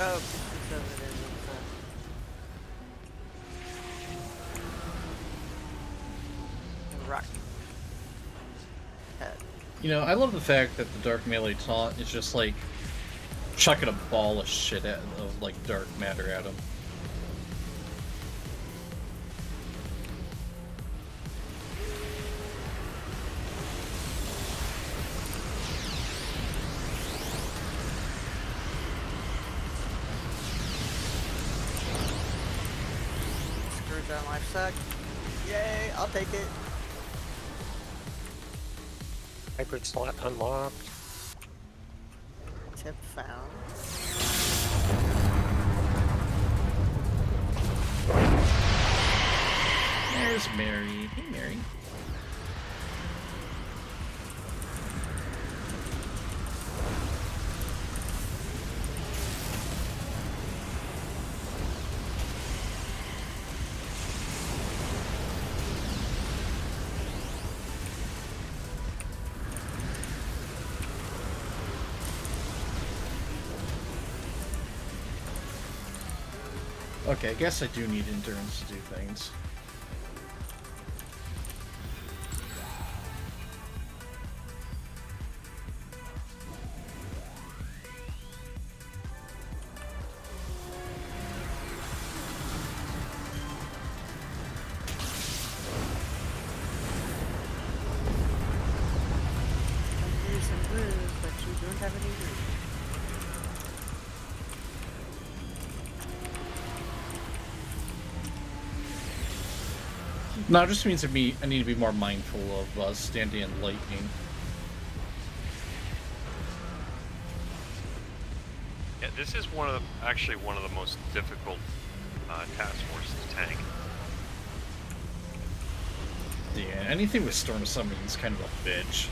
Rock. You know, I love the fact that the dark melee taunt is just like chucking a ball of shit at of like dark matter at him. Suck. Yay, I'll take it. Hybrid slot unlocked. Tip found. There's Mary. Hey, Mary. Okay, I guess I do need endurance to do things. No, it just means me I need to be more mindful of uh, standing in lightning. Yeah, this is one of the, actually one of the most difficult uh, task forces to tank. Yeah, anything with storm summoning is kind of a bitch.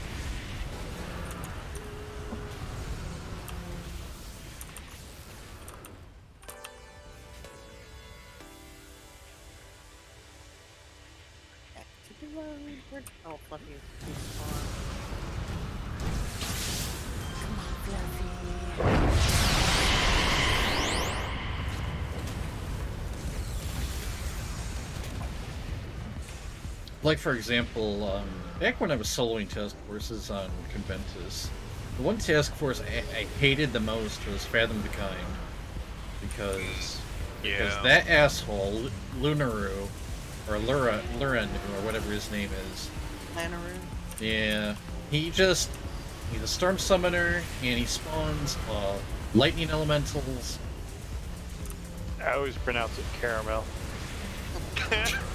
Like for example, um, back when I was soloing task forces on Conventus, the one task force I, I hated the most was Fathom the Kind, because because that asshole Lunaru or Lura Luran or whatever his name is, Lanaru. yeah, he just he's a storm summoner and he spawns uh, lightning elementals. I always pronounce it caramel. [laughs] [laughs]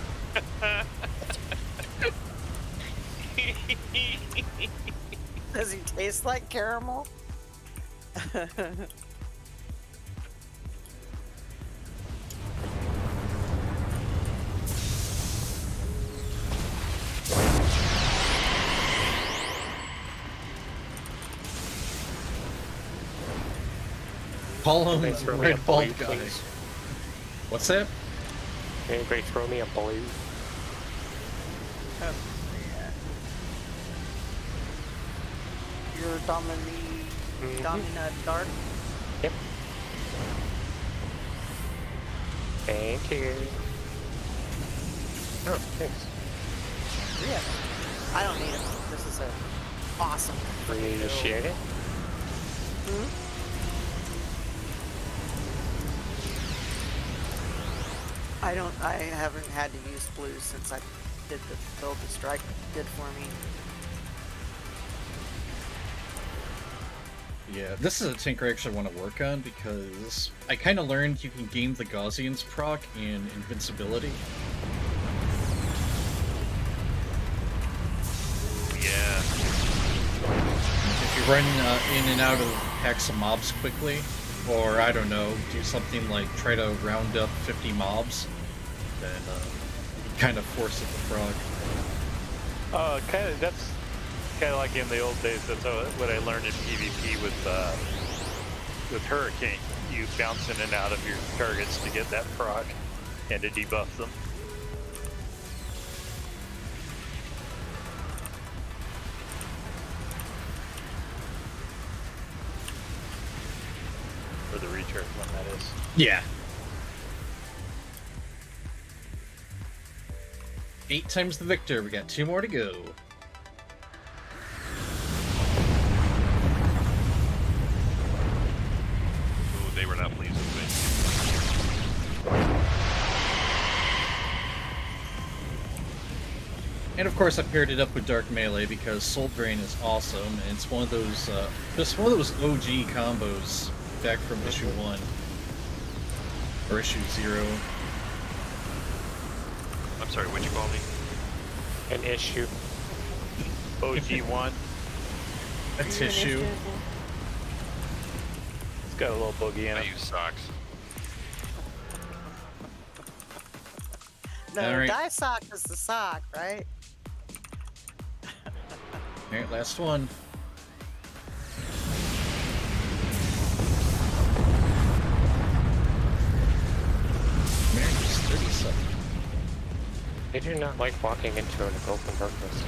Does he taste like caramel? Call him Thanks the for me a red bald blue, guy. please. What's that? Can Anybody throw me a blue? Domini... Mhm. Domina Dark? Yep. Thank you. Oh, thanks. Yeah. I don't need them. This is a awesome. Appreciate it. Hmm? I don't. I haven't had to use blues since I did the build the strike did for me. Yeah, this is a tinker I actually want to work on because I kind of learned you can gain the Gaussian's proc in invincibility. Yeah. If you run uh, in and out of packs of mobs quickly, or I don't know, do something like try to round up 50 mobs, then uh, kind of force it to proc. Uh, kind of. That's kind of like in the old days. That's what I learned in PvP with uh, with Hurricane. You bounce in and out of your targets to get that proc and to debuff them. For the recharge one, that is. Yeah. Eight times the victor. We got two more to go. Course, I paired it up with Dark Melee because Soul Drain is awesome, and it's one of those, uh, just one of those OG combos back from issue one or issue zero. I'm sorry, what'd you call me? An issue. OG1. [laughs] A tissue. It's got a little boogie in I it. use socks. No, Alright. die sock is the sock, right? Alright, last one. Man, just 37. I do not like walking into an open purpose.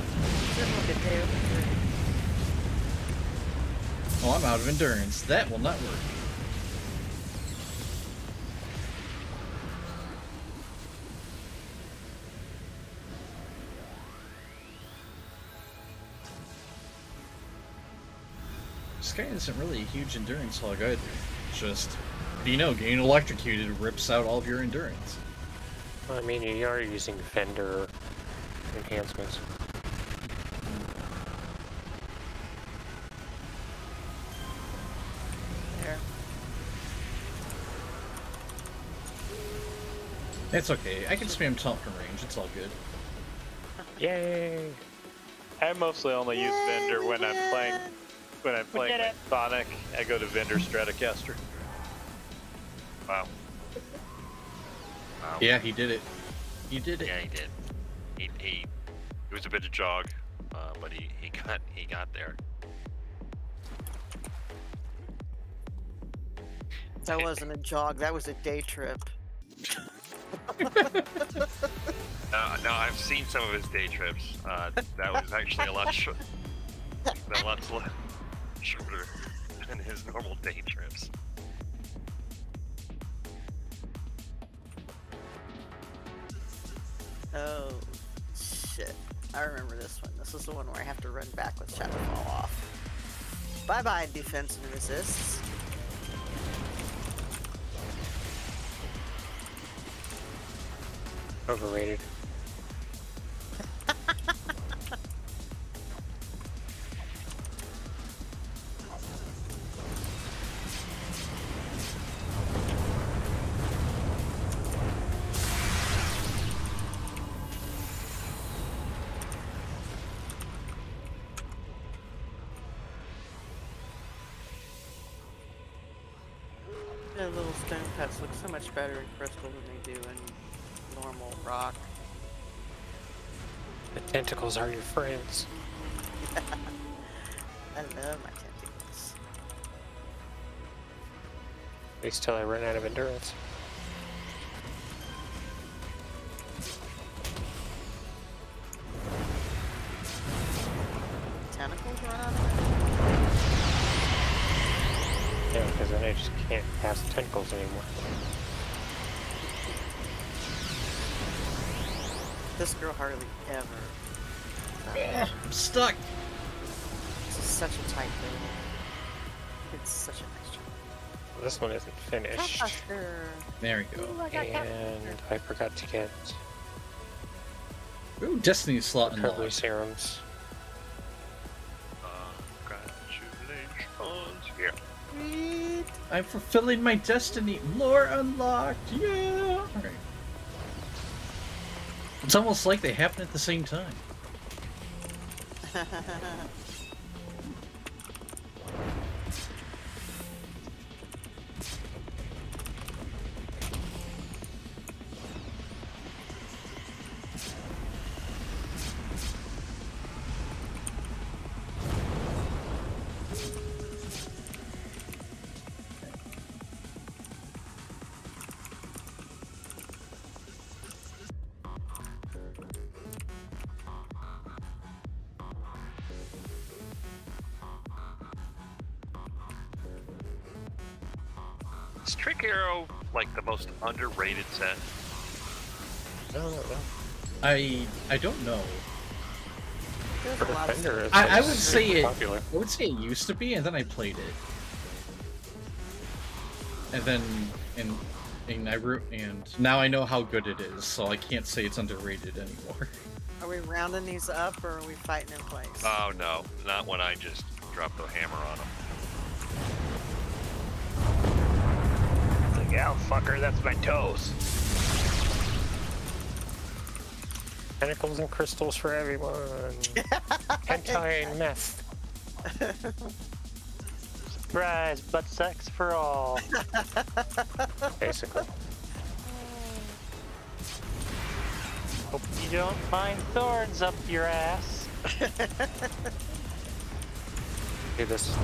Oh, I'm out of endurance. That will not work. Guy isn't really a huge endurance hog either. Just, you know, getting electrocuted rips out all of your endurance. Well, I mean, you are using Fender enhancements. There. It's okay. I can spam taunt from range. It's all good. Yay! I mostly only use Vendor when I'm playing when I'm playing did like it. Sonic. I go to Vendor Stratocaster. Wow. Wow. Yeah, he did it. He did it. Yeah, he did. He, he it was a bit of jog, uh, but he, he got he got there. That wasn't a jog. That was a day trip. [laughs] Uh, now I've seen some of his day trips. Uh, that was actually a lot short, a lot sl- shorter [laughs] than his normal day trips. Oh, shit. I remember this one. This is the one where I have to run back with Shadowfall off. Bye bye, defense and resists. Overrated. Tentacles are your friends. [laughs] I love my tentacles. At least till I run out of endurance. Tentacles run out of Yeah, because then I just can't pass tentacles anymore. This girl hardly ever. Ugh, I'm stuck. This is such a tight build. It's such a nice job. This one isn't finished. There we go. And I forgot to get Ooh, Destiny slot recovery unlocked. serums. Congratulations. Yeah. I'm fulfilling my destiny. Lore unlocked. Yeah. All right. It's almost like they happen at the same time. Is Trick Arrow like the most underrated set? No, no, no. I I don't know. For a lot of Defender, it's I, like I would say it. popular. I would say it used to be, and then I played it, and then and and I wrote, and now I know how good it is. So I can't say it's underrated anymore. [laughs] Are we rounding these up or are we fighting in place? Oh no, not when I just dropped the hammer on him. Ow, fucker, that's my toes. Tentacles and crystals for everyone. [laughs] Hentai and meth. Surprise, butt sex for all. [laughs] Basically. Hope you don't find thorns up your ass. [laughs] Do this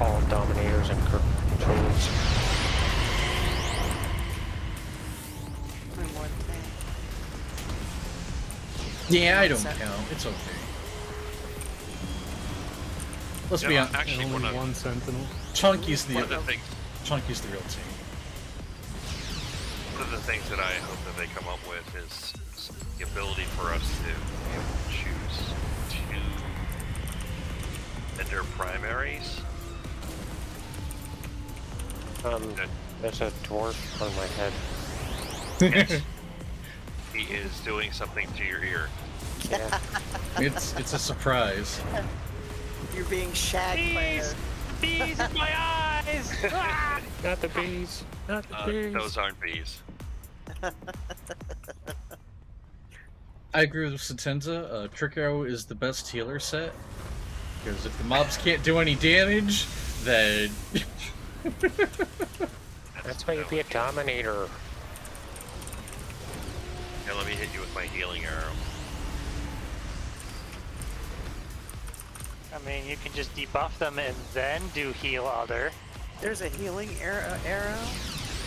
all dominators and controls. Yeah, I don't So- count. It's okay. Let's be Yeah, honest. actually, Only one of, one sentinel. Chunky's the one of the things, Chunky's the real team. one of the things that I hope that they come up with is the ability for us to be able to choose two vendor primaries. Um, there's a dwarf on my head. [laughs] he is doing something to your ear. Yeah. It's it's a surprise. You're being shagged by a... Bees in my eyes! [laughs] Ah! Not the bees. Not the Uh, bees. those aren't bees. [laughs] I agree with Satenza. Uh, Trick Arrow is the best healer set because if the mobs can't do any damage, then That's why you be a dominator. Here, let me hit you with my healing arrow. I mean, you can just debuff them and then do heal other. There's a healing arrow. arrow?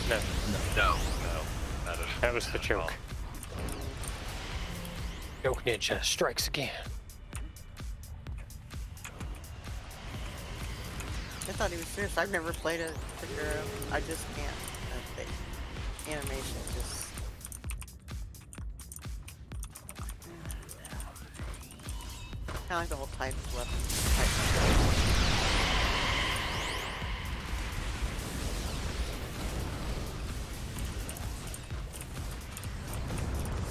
No, No, no, not at that was the joke. Joke Ninja strikes again. I thought he was serious. I've never played a trick arrow. I just can't. The animation just. Kind of like the whole type of weapon. Type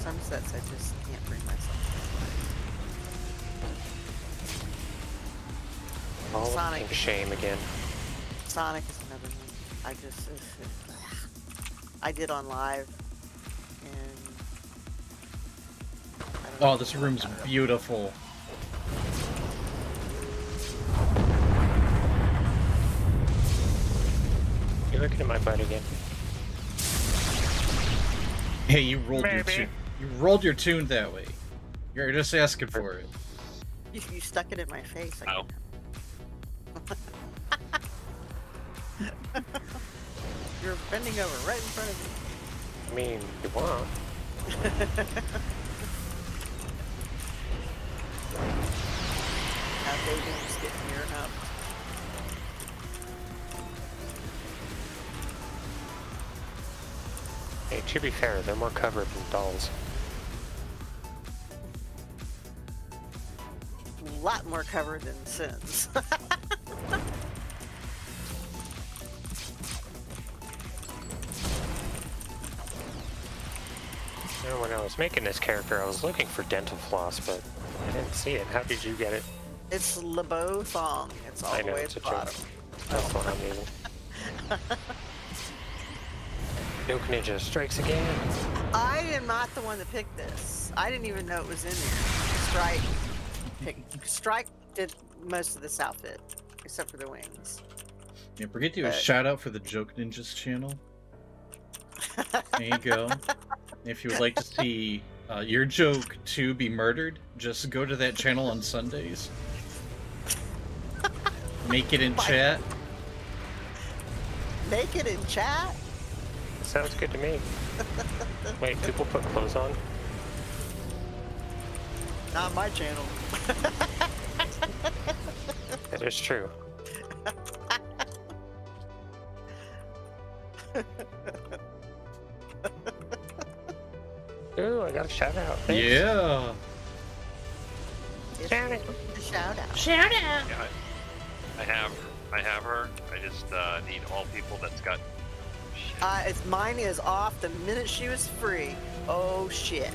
Some sets I just can't bring myself All Sonic Sonic is- shame again. Sonic is another one. I just. I did on live. And. I don't oh, know oh, this room's beautiful. You're looking at my butt again. Hey, you rolled your tune. You rolled your tune that way. You're just asking for it. You, you stuck it in my face. I Oh. [laughs] You're bending over right in front of me. I mean, you want. [laughs] Now Dagon's Hey, to be fair, they're more covered than dolls. A lot more covered than sins. When I was making this character, I was looking for dental floss, but I didn't see it. How did you get it? It's LeBeau Thong. It's all I the at the bottom. Joke. That's oh. what I'm using. [laughs] Joke Ninja strikes again. I am not the one that picked this. I didn't even know it was in there. Strike. Pick, Strike did most of this outfit, except for the wings. Yeah, forget to do a But- shout out for the Joke Ninjas channel. There you go. If you would like to see uh, your joke to be murdered, just go to that channel on Sundays. Make it in [laughs] chat. Make it in chat. Sounds good to me. [laughs] Wait, people put clothes on? Not my channel. That is true. [laughs] Ooh, I got a shout out. Thanks. Yeah. Shout out. Shout out. Shout out. Yeah, I, I have, I have her. I just uh, need all people that's got. Uh, it's mine is off the minute she was free. Oh shit.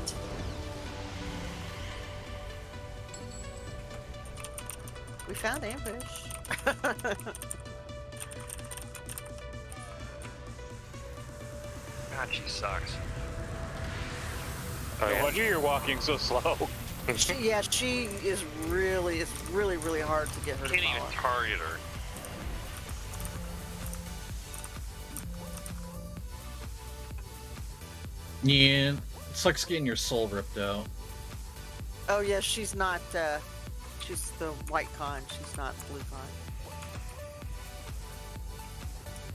We found ambush. [laughs] God, she sucks. Oh, No yeah. wonder you're walking so slow. she, yeah, she is really, it's really, really hard to get her to Can't even target her. Yeah. Sucks getting your soul ripped out. Oh yeah, she's not. Uh, she's the white con. She's not blue con.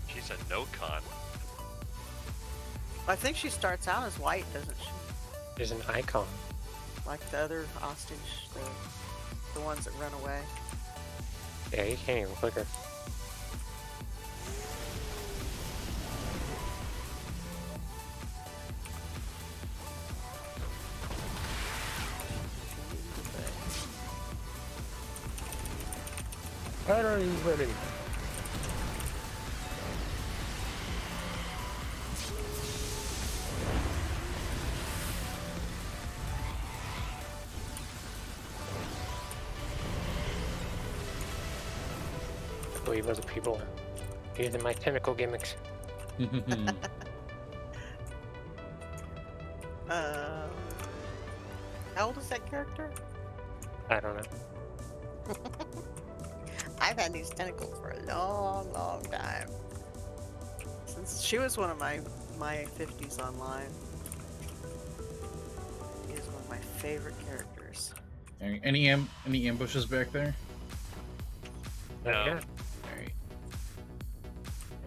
She's a no con. I think she starts out as white, doesn't she? She's an icon. Like the other hostage, the the ones that run away. Yeah, you can't even click her. I don't even ready. I believe other people are using my tentacle gimmicks. [laughs] [laughs] she was one of my my 50s online. She is one of my favorite characters. Alright, Any am- any ambushes back there? No. Alright.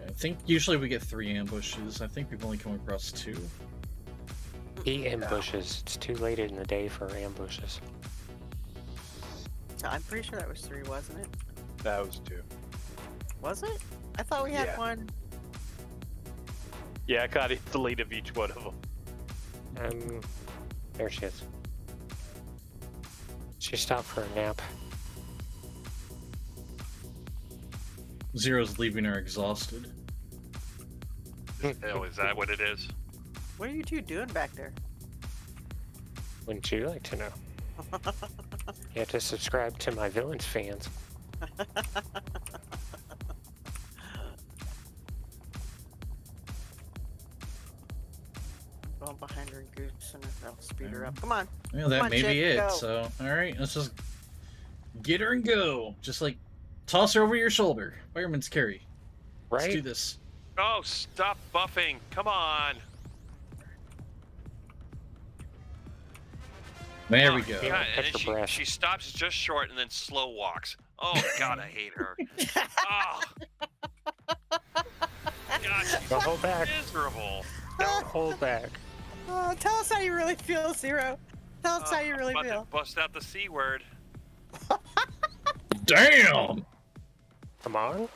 I think usually we get three ambushes. I think we've only come across two. He mm, ambushes. It's too late in the day for ambushes. I'm pretty sure that was three, wasn't it? That was two. Was it? I thought we had Yeah. one. Yeah, I caught the lead of each one of them. Um, there she is. She stopped for a nap. Zero's leaving her exhausted. Oh, is that what it is? What are you two doing back there? Wouldn't you like to know? [laughs] You have to subscribe to my villains fans. [laughs] Going behind her and goose and that'll speed her up. Come on. Well, that on, may chick, be it. go. So, all right, let's just get her and go. Just like toss her over your shoulder, fireman's carry. Right. Let's do this. Oh, stop buffing! Come on. There Oh, we go. God, and then she, breath. she stops just short and then slow walks. Oh God, I hate her. [laughs] oh. [laughs] God, she's Don't hold back. miserable. Don't hold back. Oh, tell us how you really feel, Zero. Tell us how you Uh, really I'm about feel. to bust out the c word. [laughs] Damn. Come on.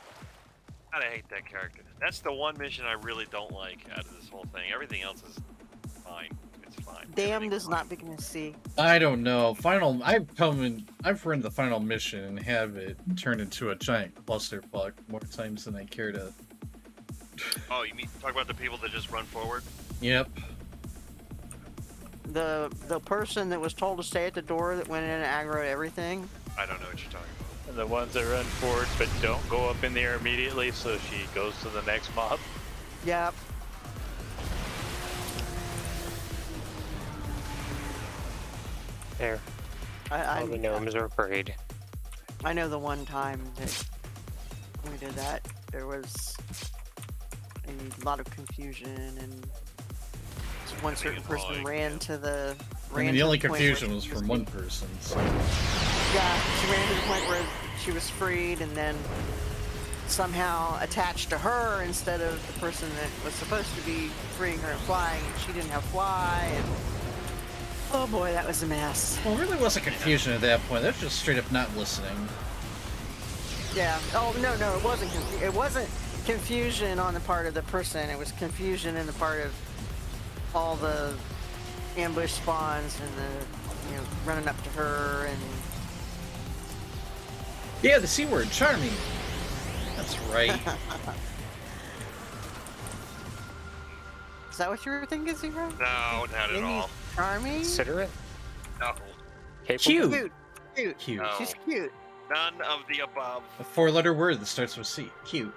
God, I hate that character. That's the one mission I really don't like out of this whole thing. Everything else is fine. It's That's fine. Damned is not begin to see. I don't know. Final. I've come in. I've run the final mission and have it turn into a giant clusterfuck more times than I care to. [sighs] Oh, you mean talk about the people that just run forward? Yep. The the person that was told to stay at the door that went in and aggroed everything. I don't know what you're talking about. And the ones that run forward but don't go up in the air immediately, so she goes to the next mob. Yep. There. I, I, All the gnomes are afraid. I know the one time that we did that, there was a lot of confusion and one certain person ran to the. I Ran mean, to the only point where confusion was from one person. So. Yeah, she ran to the point where she was freed and then somehow attached to her instead of the person that was supposed to be freeing her and flying. And she didn't have fly. And oh boy, that was a mess. Well, it really wasn't confusion at that point. That's just straight up not listening. Yeah. Oh no, no, it wasn't. Confu- it wasn't confusion on the part of the person. It was confusion in the part of all the ambush spawns and the you know running up to her and Yeah, the c word, charming. That's right. [laughs] Is that what you were thinking, Zero? No, not at Maybe all. Charming? Consider it. No. Cute. Cute. Cute. Cute. No. She's cute. None of the above. A four-letter word that starts with C. Cute.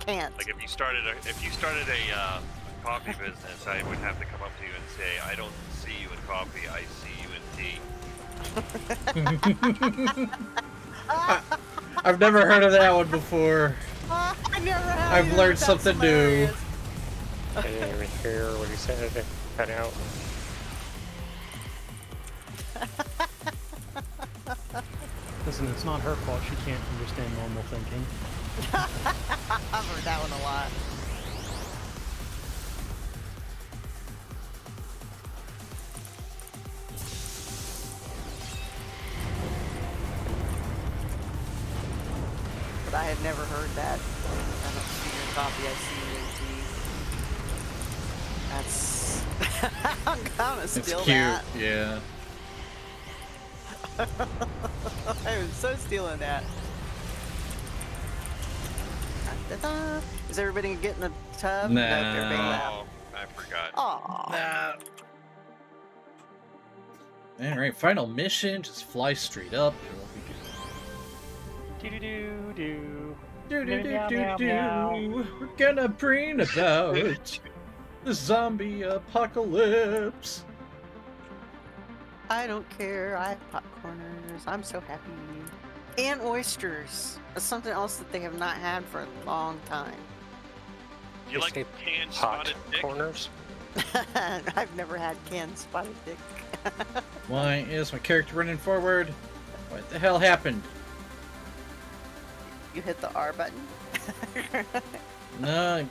Can't. Like if you started a if you started a uh, coffee business, I would have to come up to you and say, I don't see you in coffee, I see you in tea. [laughs] I've never heard of that one before. [laughs] I never have. I've learned That's something new. I didn't even hear what he said. Cut out. Listen, it's not her fault she can't understand normal thinking. I've heard that one a lot. But I had never heard that. I don't see your copy, I see you in T. That's... [laughs] I'm gonna It's steal cute. that. Yeah. [laughs] I was so stealing that. Da-da. Is everybody getting the tub? Nah. everybody left. Oh, I forgot. Aw. All right, final mission. Just fly straight up. Do do do do. Do, do, do, Meow, do, do. We're gonna bring about the zombie apocalypse. I don't care. I have popcorners. I'm so happy. And oysters. That's something else that they have not had for a long time. Do you like canned Hot spotted dick? corners. [laughs] I've never had canned spotted dick. [laughs] Why is my character running forward? What the hell happened? You hit the R button. [laughs] No,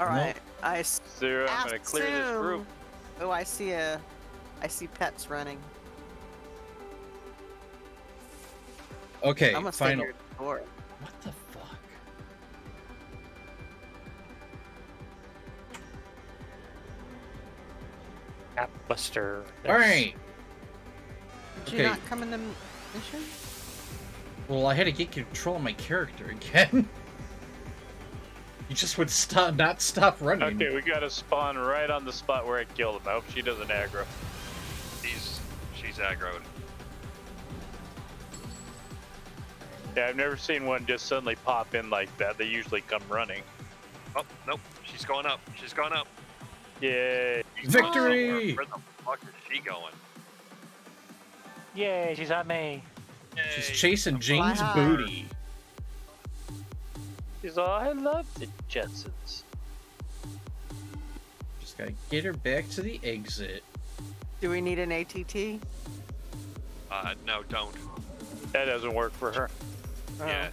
All Nope. right. I s- Zero, I'm gonna clear this assume- group. Oh, I see a. I see pets running. Okay, I'm gonna final. here at the door. What the fuck? App Buster. All right. Did you not come in the mission? Well, I had to get control of my character again. [laughs] you just would stop, not stop running. Okay, we gotta spawn right on the spot where I killed him. I hope she doesn't aggro. She's she's aggroed. Yeah, I've never seen one just suddenly pop in like that. They usually come running. Oh nope, she's going up. She's going up. Yay! She's Victory! Where the fuck is she going? Yay, she's at me. She's chasing Jane's hard. booty. She's all, I love the Jetsons. Just gotta get her back to the exit. Do we need an ATT? Uh, no, don't. That doesn't work for her. Oh. Yeah.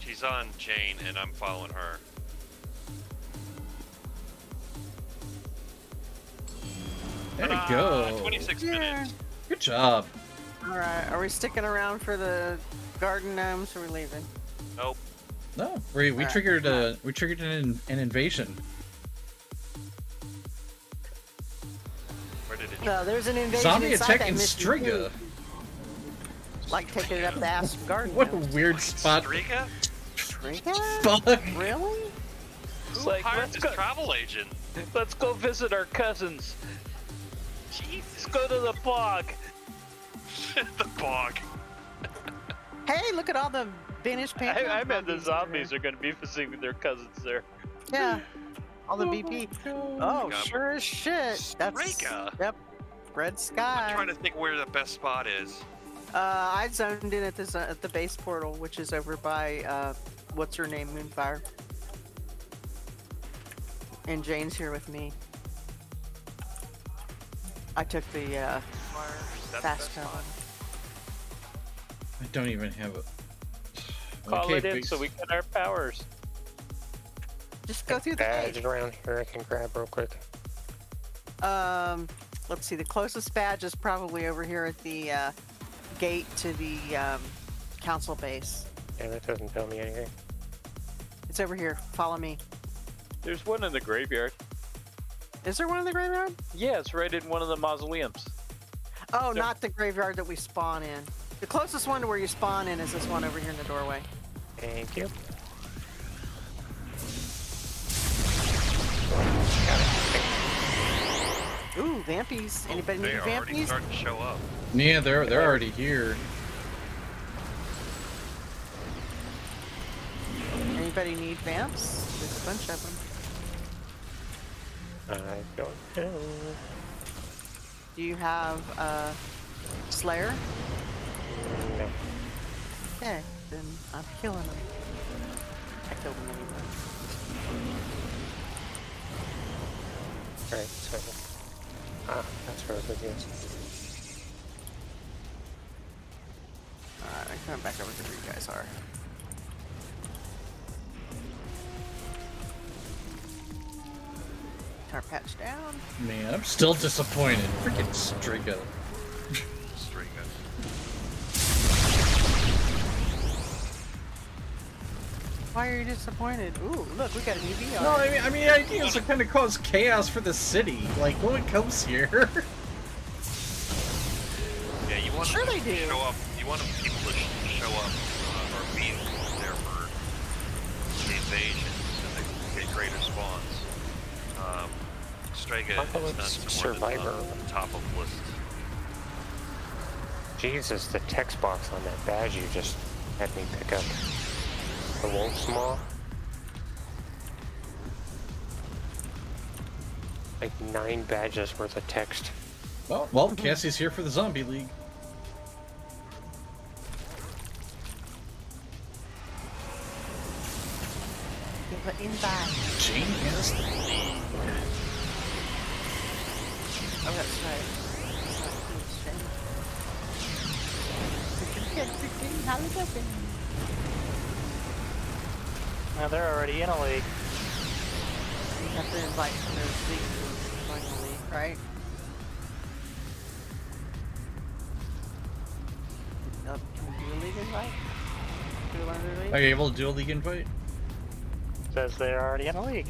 She's on Jane, and I'm following her. There you Ah, go. 26 Yeah. minutes. Good job. All right. Are we sticking around for the garden gnomes or are we leaving? Nope. No, we we Alright. triggered a we triggered an, an invasion. Where did it? No, there's an invasion Zombie inside attack that in Striga. Too. Like taking it up the ass garden. What a weird spot. Striga? Striga? Fuck. Really? Who like, hired let's this go, travel agent? let's go visit our cousins. Jesus. Let's go to the bog. [laughs] the bog. Hey, look at all the banished I, I bet the zombies over zombies are going to be visiting their cousins there. Yeah. All the oh BP. Oh, God. sure as shit. That's Striga. yep. Red sky. I'm trying to think where the best spot is. Uh, I zoned in at the at the base portal, which is over by uh, what's her name, Moonfire. And Jane's here with me. I took the uh, Is that the fast best I don't even have it. Call Okay, it in so we get our powers. Just go through the Badge gate. around here I can grab real quick. Um, let's see. The closest badge is probably over here at the uh, gate to the um, council base. Yeah, that doesn't tell me anything. It's over here. Follow me. There's one in the graveyard. Is there one in the graveyard? Yeah, it's right in one of the mausoleums. Oh, There- not the graveyard that we spawn in. The closest one to where you spawn in is this one over here in the doorway. Thank you. Ooh, vampies. Anybody They need are already vampies? starting to show up. Yeah, they're they're already here. Anybody need vamps? There's a bunch of them. I don't know. Do you have uh, Slayer? No. Okay, then I'm killing them. I killed them anyway. Alright, so. Ah, that's where it is. Alright, I'm coming back over to where you guys are. Tar patch down. Man, I'm still disappointed. Freaking Striga. Striga. Why are you disappointed? Ooh, look, we got a new VR. No, I mean, I mean, the idea is to kind of cause chaos for the city. Like, no one comes here. [laughs] Yeah, you want Sure them they to do. show up. You want people to show up uh, or be there for the invasion so they can get greater spawns. Um, Striga is not Apocalypse Survivor. on the top of the list. Jesus, the text box on that badge you just had me pick up. The wolf's maw. Like nine badges worth of text. Well, well, Cassie's here for the Zombie League. Give an invite. Jane has the lead. Oh, that's right. That's right, it's Shane. Now they're already in a league. You have to invite their league to join the league, right? Uh, can we do a league invite? Do one of their league? Are you able to do a league invite? Says they're already in a league.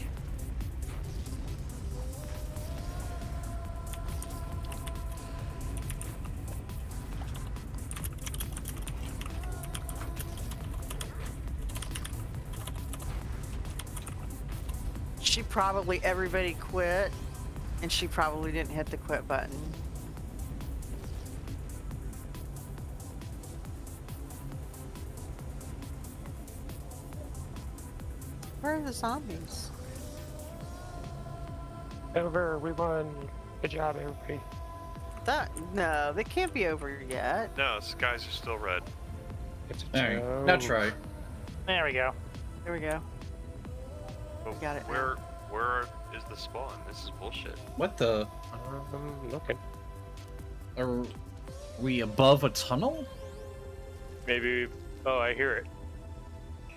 She probably everybody quit, and she probably didn't hit the quit button. Where are the zombies? Over, we won. Good job, everybody. That no, they can't be over yet. No, skies are still red. It's a Alright, now try. There we go. There we go. But Got it. Where, where is the spawn? This is bullshit. What the? Um, I'm looking. Are we above a tunnel? Maybe. Oh, I hear it. I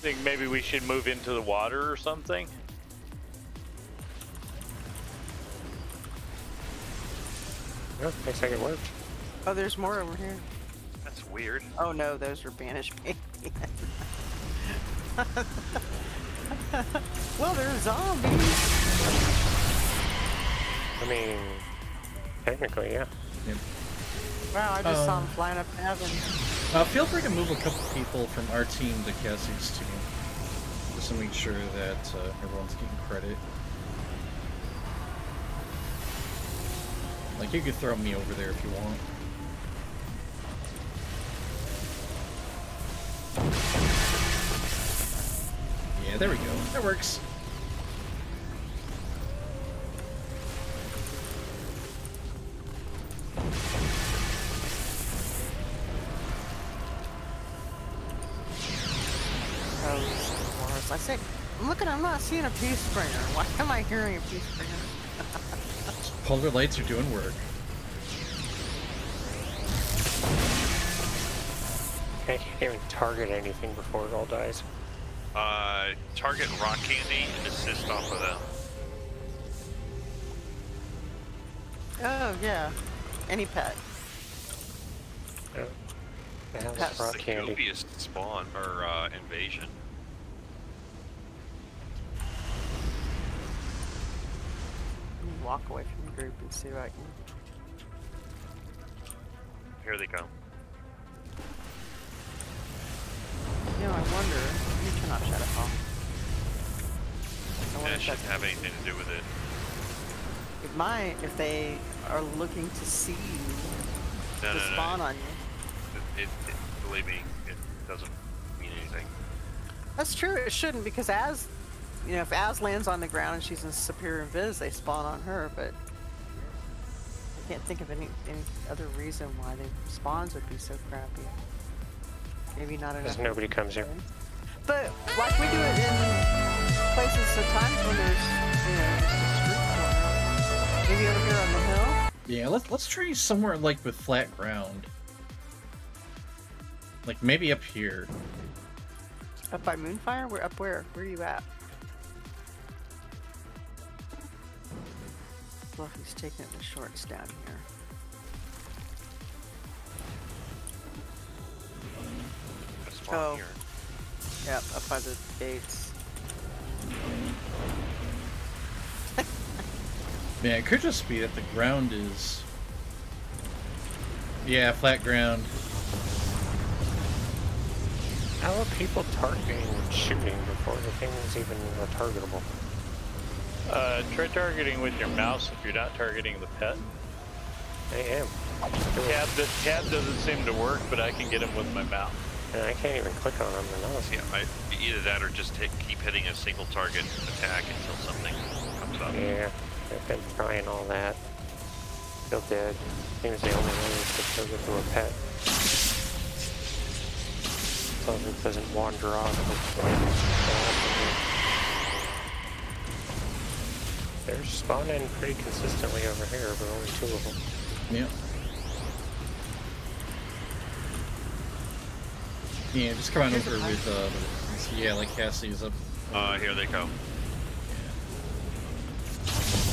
think maybe we should move into the water or something. Oh, looks like it worked. Oh, there's more over here. That's weird. Oh no, those are banished. [laughs] [laughs] [laughs] well, they're zombies. I mean, technically, yeah. Wow, I just saw Um, them flying up to heaven. Uh, feel free to move a couple people from our team to Cassie's team. Just to make sure that uh, everyone's getting credit. Like, you could throw me over there if you want. Yeah, there we go. That works. Oh, I say, I'm looking, I'm not seeing a Peacebringer. [laughs] Why am I hearing a Peacebringer? [laughs] Polar lights are doing work. I can't even target anything before it all dies. Uh, target rock candy and assist off of them. Oh, yeah. Any pet. Yeah. It has That's rock the candy. Gopiest spawn or uh, invasion. Walk away from the group and see what I can. Here they come. You know, I wonder. Let me turn off Shadowfall. I wonder That if shouldn't have anything to do with it. It might if they are looking to see you No, to no, no. spawn on you. It, it, it, believe me, it doesn't mean anything. That's true. It shouldn't because as you know, if Az lands on the ground and she's in superior invis, they spawn on her. But I can't think of any any other reason why the spawns would be so crappy. Maybe not enough. Because nobody comes here. But like we do it in places sometimes when there's you know just a street corner. Maybe over here on the hill. Yeah, let's let's try somewhere like with flat ground. Like maybe up here. Up by Moonfire? We're up where? Where are you at? Fluffy's taking the shorts down here. Spawn Oh. here. Yep, up by the gates. Man, it could just be that the ground is. Yeah, flat ground. How are people targeting and shooting before the thing is even targetable? Uh, try targeting with your mouse if you're not targeting the pet. I am. Tab, the tab doesn't seem to work, but I can get him with my mouse. And I can't even click on them. And Yeah, I, either that or just hit, keep hitting a single target attack until something comes up. Yeah, I've been trying all that. Still dead. Seems the only way is to target through a pet. So it doesn't wander off. They're spawning pretty consistently over here, but only two of them. Yeah. Yeah, just come on Here's over with uh, yeah, like Cassie's up. Uh, here they come. Oh,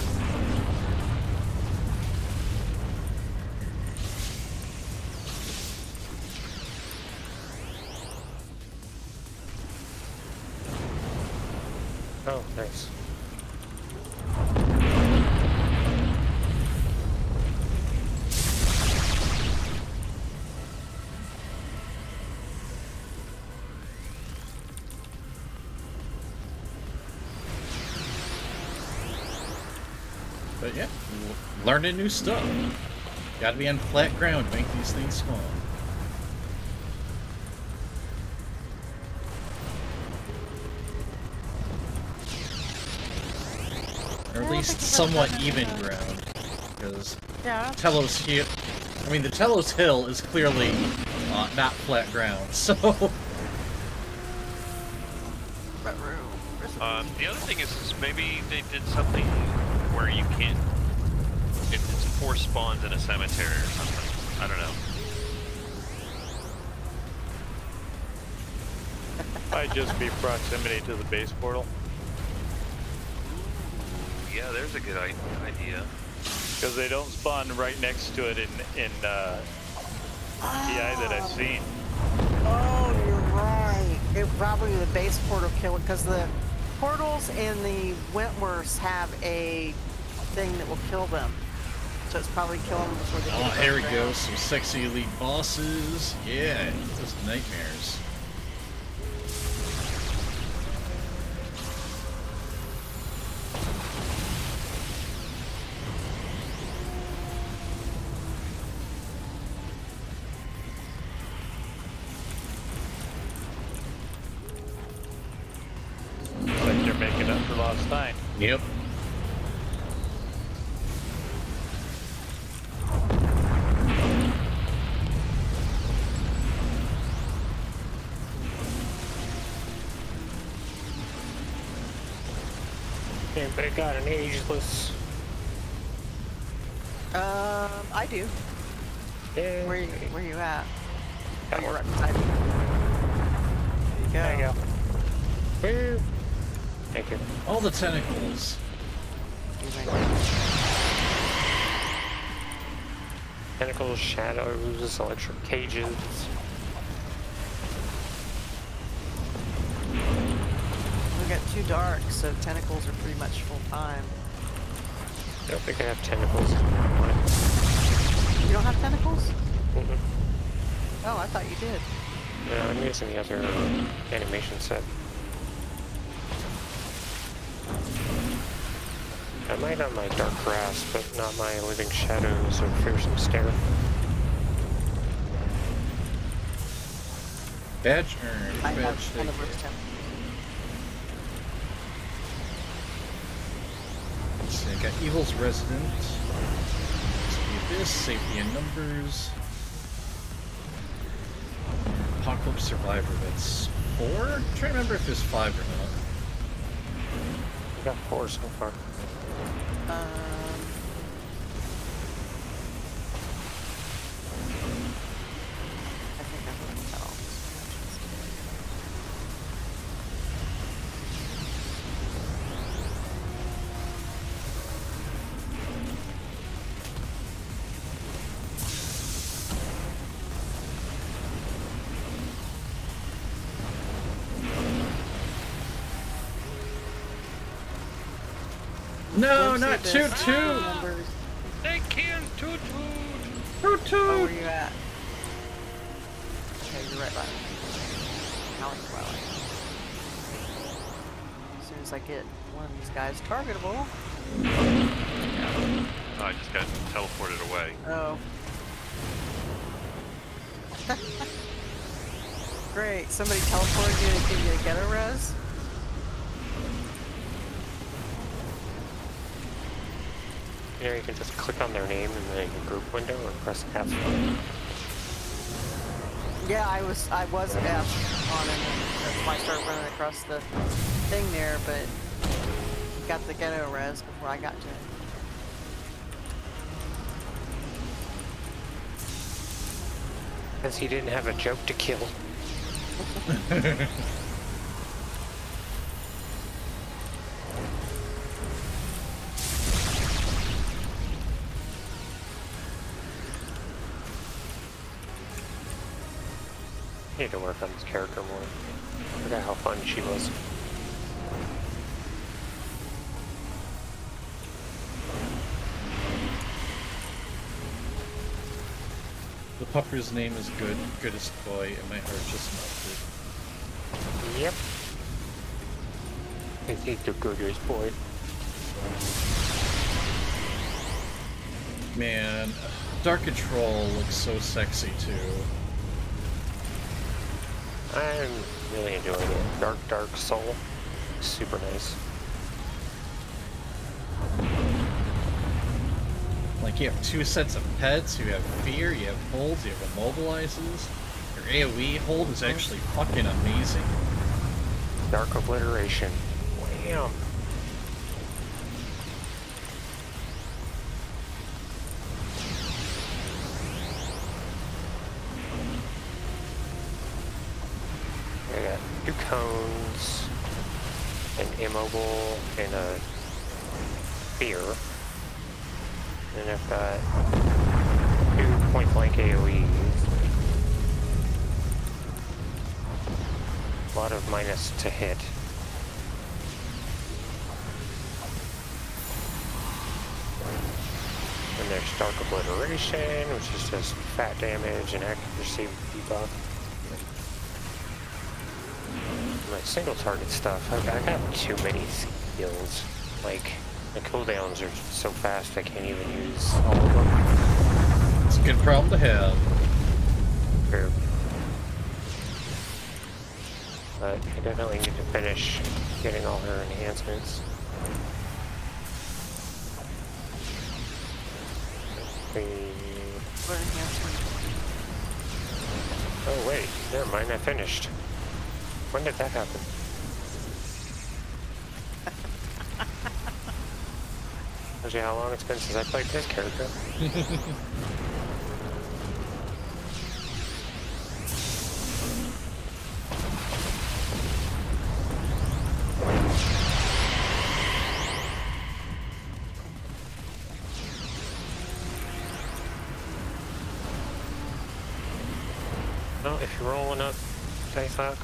learning new stuff. Got to be on flat ground to make these things small. Or at least somewhat even ground, because Yeah. Telos Hill. I mean, the Telos Hill is clearly uh, not flat ground, [laughs] so. Um, the other thing is, is maybe they did something where you can't. It, it's four spawns in a cemetery or something. I don't know. [laughs] Might just be proximity to the base portal. Yeah, there's a good i- idea. Because they don't spawn right next to it in in uh, TI that I've seen. Oh, you're right. It probably the base portal kill because the portals and the Wentworths have a thing that will kill them. So it's probably killing them before they Oh, here we go. Some sexy elite bosses. Yeah, those nightmares. Anybody got an ageless? Um, I do. Yeah. Where you, where you at? Got Oh, you're right beside me. There you go. There you go. Woo. Thank you. All the tentacles. Tentacles, shadows, electric cages. We got two dark, so tentacles are pretty much full time. I don't think I have tentacles. You don't have tentacles? Mm-mm. Oh, I thought you did. No, I'm using the other uh, animation set. I might have my Dark Grasp, but not my Living Shadows or Fearsome Stare. Badge earned. I Badge have one of taken. those tentacles. Let's see, I got Evil's Resident. Let's this, Safety in Numbers. Apocalypse Survivor, that's four? I'm trying to remember if there's five or not. I got four so far. Um, No, Let's not see Toot this. Toot! Numbers. They can't toot toot. Toot Oh, Toot! where you at? Okay, you're right by me. Alley Twilight. As soon as I get one of these guys targetable. Oh, I just got teleported away. Oh. [laughs] Great, somebody teleported you to give you a ghetto res? You know, you can just click on their name in the group window or press F. Yeah, I was I was F on it. and That's why I started running across the thing there, but got the ghetto res before I got to it. Because he didn't have a joke to kill. [laughs] to work on this character more. I Forgot how fun she was. The pupper's name is Good, Goodest Boy, and my heart just melted. Yep. I think the goodest boy. Man, Dark Control looks so sexy too. I'm really enjoying it. Dark, Dark Soul. Super nice. Like you have two sets of pets, you have fear, you have holds, you have immobilizes. Your AoE hold is actually fucking amazing. Dark Obliteration. Wham! Immobile, and a fear. And I've got two point blank AoEs. A lot of minus to hit. And there's Dark Obliteration, which is just fat damage and accuracy debuff. My single target stuff, I, I got too many skills. Like, the cooldowns are so fast I can't even use all of them. It's a good problem to have. True. But I definitely need to finish getting all her enhancements. The... What enhancement? Oh wait, never mind, I finished. When did that happen? [laughs] Tells you how long it's been since I played this character. [laughs]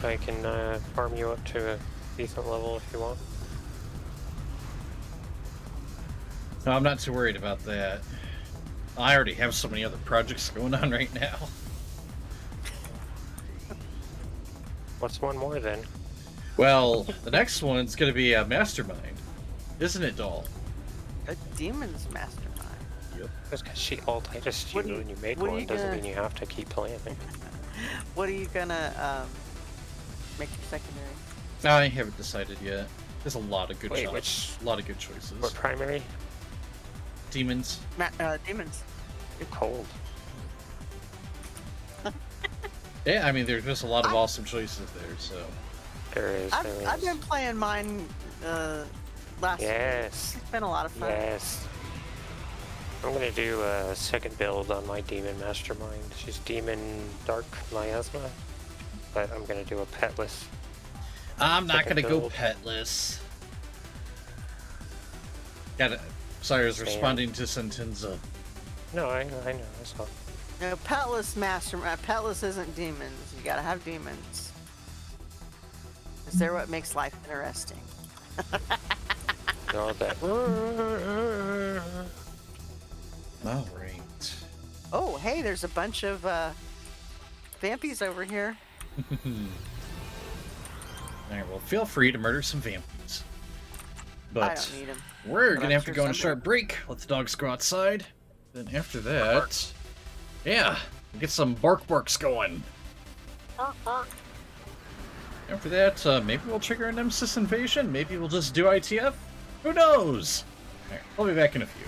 I can uh, farm you up to a decent level if you want. No, I'm not too worried about that. I already have so many other projects [laughs] going on right now. What's one more then? Well, the next one's gonna be a mastermind, isn't it, doll? A demon's mastermind. Yep. Just because she altitis you What are you- and you made one you doesn't gonna- mean you have to keep playing it. [laughs] What are you gonna um, make your secondary? I haven't decided yet. There's a lot of good Wait, which- A lot of good choices. What primary? Demons. Ma- uh, demons. You're cold. [laughs] Yeah, I mean, there's just a lot of awesome choices there, so. There is. I've, there I've been playing mine uh, last week. Yes. It's been a lot of fun. Yes. I'm gonna do a second build on my demon mastermind. She's demon dark miasma, but I'm gonna do a petless. I'm not gonna go petless. Got it. Sorry, I was responding to Sentenza. No, I, I know. I saw. No, petless mastermind. Petless isn't demons. You gotta have demons. Is there what makes life interesting? [laughs] All that. All right. Oh, hey, there's a bunch of uh, vampies over here. [laughs] Alright, well, feel free to murder some vampires. But I don't need 'em, we're but gonna I'm have to go on a short break. Let the dogs go outside. Then after that, yeah, get some bark barks going. After that, uh, maybe we'll trigger a Nemesis invasion. Maybe we'll just do ITF. Who knows? Alright, I'll be back in a few.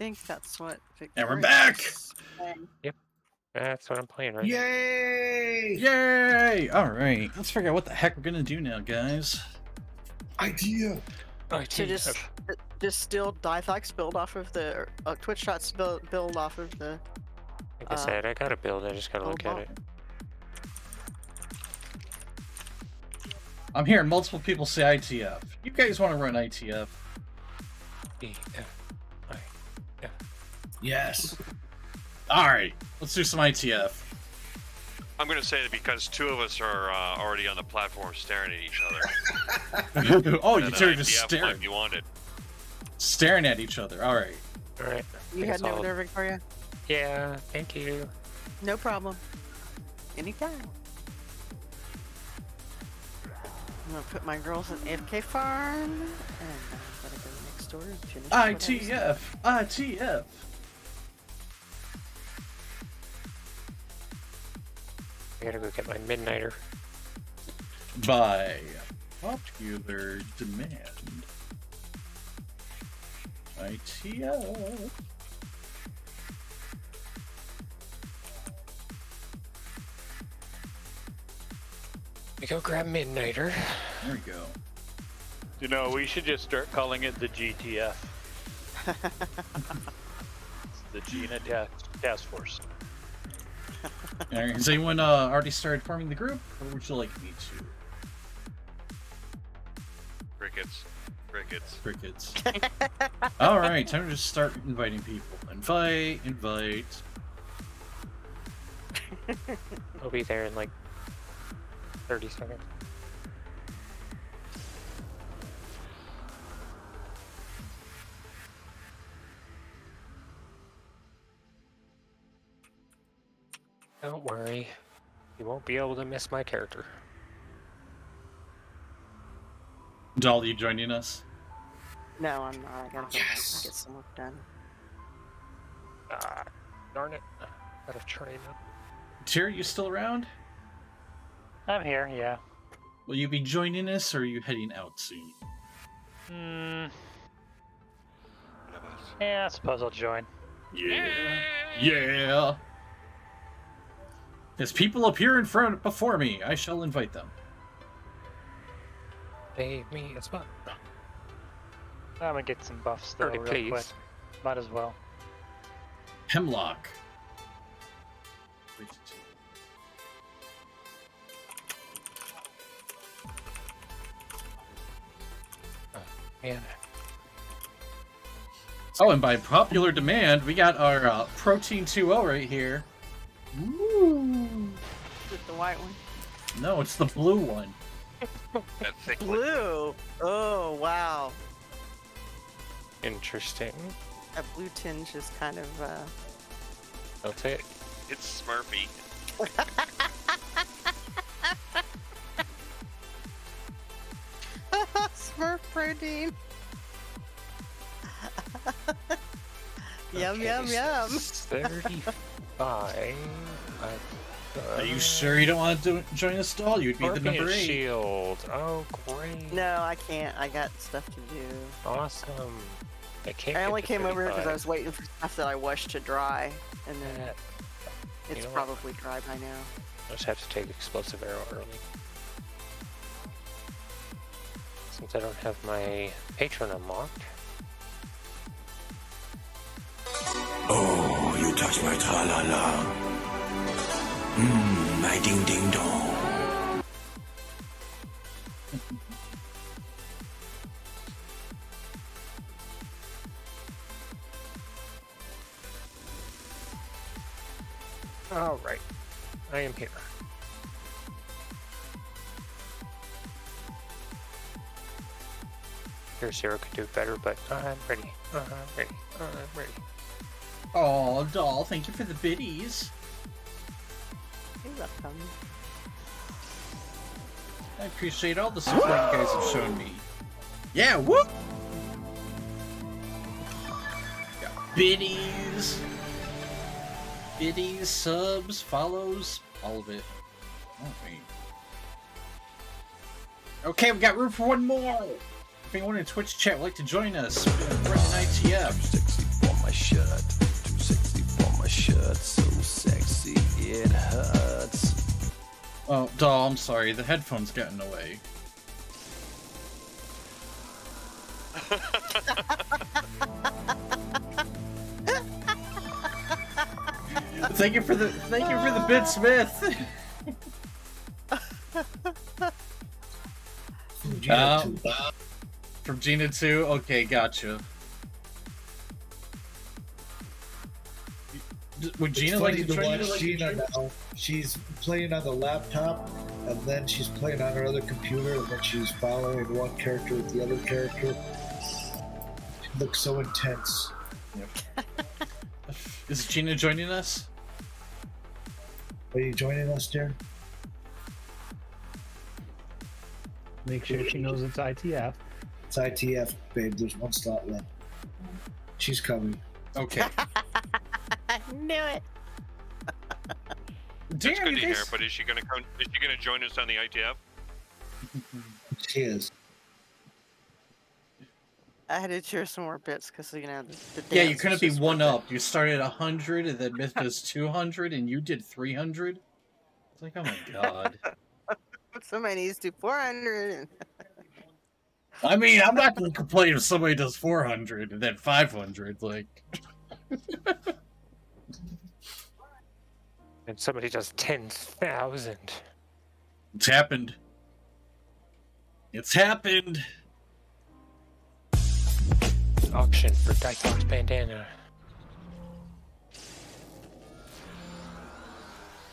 Think that's what. And we're back! Yep. That's what I'm playing right now. Yay! Yay! Alright, let's figure out what the heck we're gonna do now, guys. Idea. So just, just still Difax build off of the uh, Twitch shots build, build off of the. Like I uh, said, I gotta build. I just gotta look at it. I'm hearing multiple people say ITF. You guys want to run ITF? Yes. Alright, let's do some ITF. I'm gonna say that because two of us are uh, already on the platform staring at each other. [laughs] oh, you two are just staring, might be wanted. staring at each other. Alright. Alright. You heading over there, Victoria? Yeah, thank you. No problem. Anytime. I'm gonna put my girls in AFK farm, and I'm gonna go next door and finish. what I was doing. ITF! ITF! Gotta go get my midnighter. By popular demand. ITF. We go grab midnighter. There we go. You know, we should just start calling it the GTF. [laughs] It's the Gina Task, Task Force. Alright, has anyone uh, already started forming the group, or would you like me to? Crickets. Crickets. Crickets. [laughs] Alright, time to just start inviting people. Invite, invite. I'll be there in like 30 seconds. Be able to miss my character. Doll, you joining us? No, I'm not. I gotta go back and get some work done. Ah, darn it. Gotta train up. Tyr, you still around? I'm here, yeah. Will you be joining us, or are you heading out soon? Hmm. Yeah, I suppose I'll join. Yeah. Yeah. As people appear in front before me, I shall invite them. Save me a spot. I'm gonna get some buffs though, Pretty real please. quick. Might as well. Hemlock. Man, Oh, and by popular demand, we got our uh, Protein 2.0 right here. Ooh. Is it the white one? No, it's the blue one. That Blue. Oh wow. interesting. That blue tinge is kind of. uh... I'll take. It's Smurfy. [laughs] Smurf protein. yum yum yum. 35. I, [laughs] Are you sure you don't want to do, join us, Doll? You'd be the number eight. shield. Oh, great. No, I can't. I got stuff to do. Awesome. I can't. I only to came over here because I was waiting for stuff that I washed to dry, and then Yeah. It's know what? probably dry by now. I just have to take explosive arrow early. Since I don't have my patron unlocked. Oh, you touch my tra-la-la. Mmm, my ding-ding-dong. Alright. I am here. Your zero could do better, but I'm ready. I'm ready. I'm ready. Oh, Doll, thank you for the biddies. You're welcome. I appreciate all the support you guys have shown me. Yeah, whoop! Got biddies. Biddies, subs, follows, all of it. Okay, we got room for one more. If anyone in Twitch chat would like to join us, we're an ITF. for my shirt. Too sexy for my shirt. So sexy it hurts. Oh, doll, I'm sorry. The headphones got in the way. thank you for the thank you for the bit, Smith. Uh, from Gina too. Okay, gotcha. Would Gina it's like funny to watch you? Gina now. She's playing on the laptop, and then she's playing on her other computer, and then she's following one character with the other character. She looks so intense. [laughs] Is Gina joining us? Are you joining us, dear? Make sure she knows it's ITF. It's ITF, babe. There's one slot left. She's coming. Okay. [laughs] I knew it. That's Damn, good you to hear. But is she gonna come? Is she gonna join us on the ITF? She is. I had to cheer some more bits because you know the, the Yeah, you couldn't be one worth it. up. You started at 100 and then Myth does 200 and you did 300. It's like, oh my god. [laughs] Somebody needs to do 400. [laughs] I mean, I'm not going to complain if somebody does 400 and then 500. Like, [laughs] And somebody does 10,000. it's happened. It's happened. Auction for Dythok's Bandana.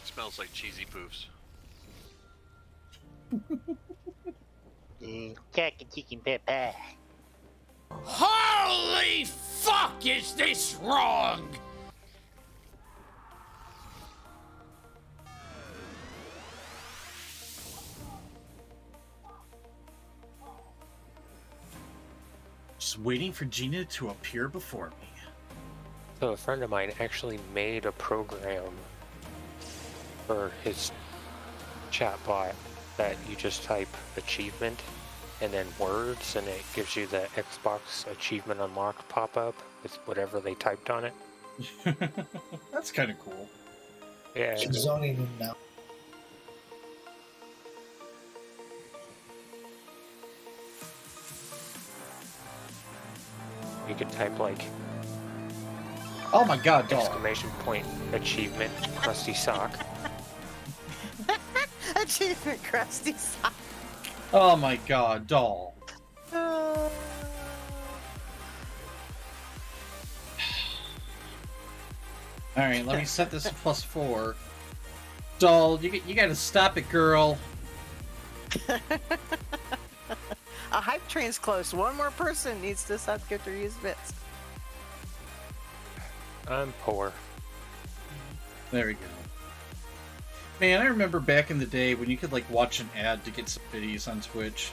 smells like cheesy poofs. [laughs] Jack and chicken pepper. Holy fuck, is this wrong? Just waiting for Gina to appear before me. So a friend of mine actually made a program for his chatbot that you just type achievement and then words and it gives you the Xbox achievement unlocked pop-up with whatever they typed on it. [laughs] That's kind of cool. Yeah. She's zoning in now. You could type like Oh my god, doll. exclamation point achievement crusty sock. [laughs] Achievement Krusty Sock. Oh my god, doll. [sighs] Uh, Alright, let me set this to [laughs] plus four. Doll, you, you gotta stop it, girl. [laughs] a hype train's close. One more person needs to stop get their used bits. I'm poor. There we go. Man, I remember back in the day when you could like watch an ad to get some videos on Twitch.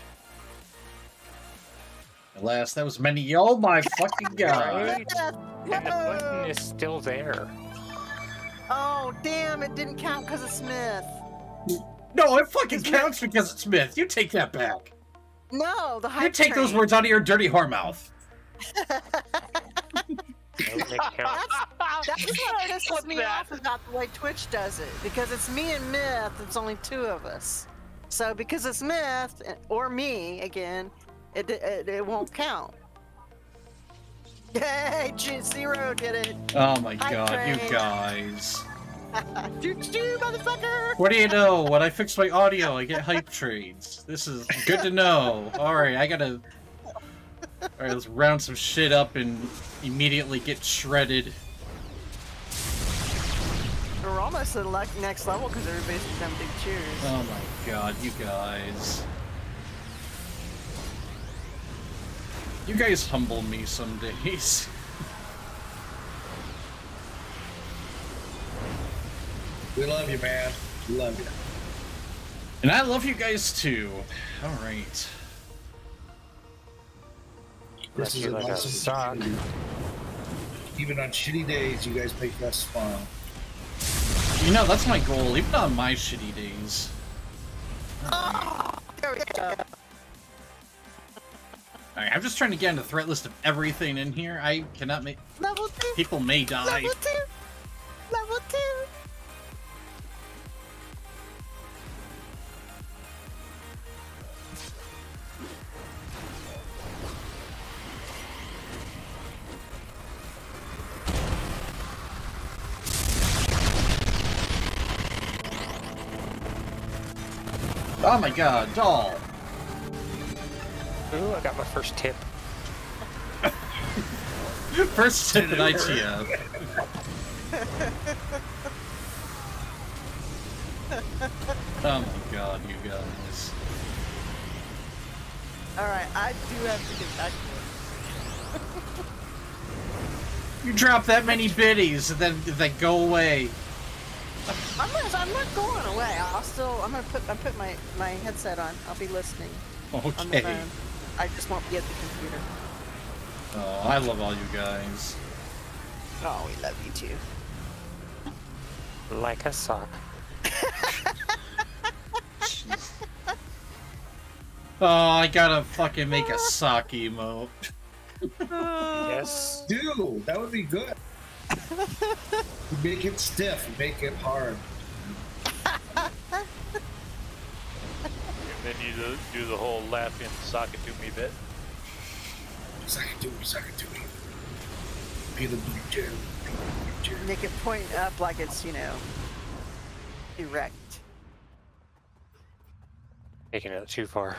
Alas, that was many. Oh my fucking [laughs] god! Right? And the button is still there. Oh, damn, it didn't count because of Smith. No, it fucking counts because it's Smith. You take that back. No, the hype You take those words out of your dirty whore mouth. Don't make count. That's, that's what [laughs] pisses me off about the way Twitch does it. Because it's me and Myth, it's only two of us. So because it's Myth, eh, or me, again, it, it, it won't count. [laughs] Yay, G- Zero did it. Oh my Hype god, you guys. Choo choo, motherfucker! What do you know? When I fix my audio, I get hype trades. This is good to know. Alright, I gotta. Alright, let's round some shit up and immediately get shredded. We're almost at the next level because everybody's become big cheers. Oh my god, you guys. You guys humble me some days. [laughs] We love you, man. We love you. And I love you guys too. Alright. This is you an like awesome sock. Even on shitty days, you guys make us smile. You know, that's my goal, even on my shitty days. There we go. Alright, I'm just trying to get on the threat list of everything in here. I cannot make. Level two. People may die. Level two. Level two. Oh my god, doll! Ooh, I got my first tip. [laughs] First tip at ITF. [laughs] Oh my god, you guys. Alright, I do have to get back to You drop that many biddies and then they go away. I'm not, I'm not going away. I'll still. I'm gonna put. I put my my headset on. I'll be listening. On the Okay. I just won't be at the computer. Oh, I love all you guys. Oh, we love you too. Like a sock. [laughs] Oh, I gotta fucking make a sock emote. yes. Dude, that would be good. You make it stiff, you make it hard. And then you do, do the whole laughing sock it to me bit. Suck it to me, suck it to me. Peanut butter jam. peanut. Make it point up like it's you know erect. Taking it too far.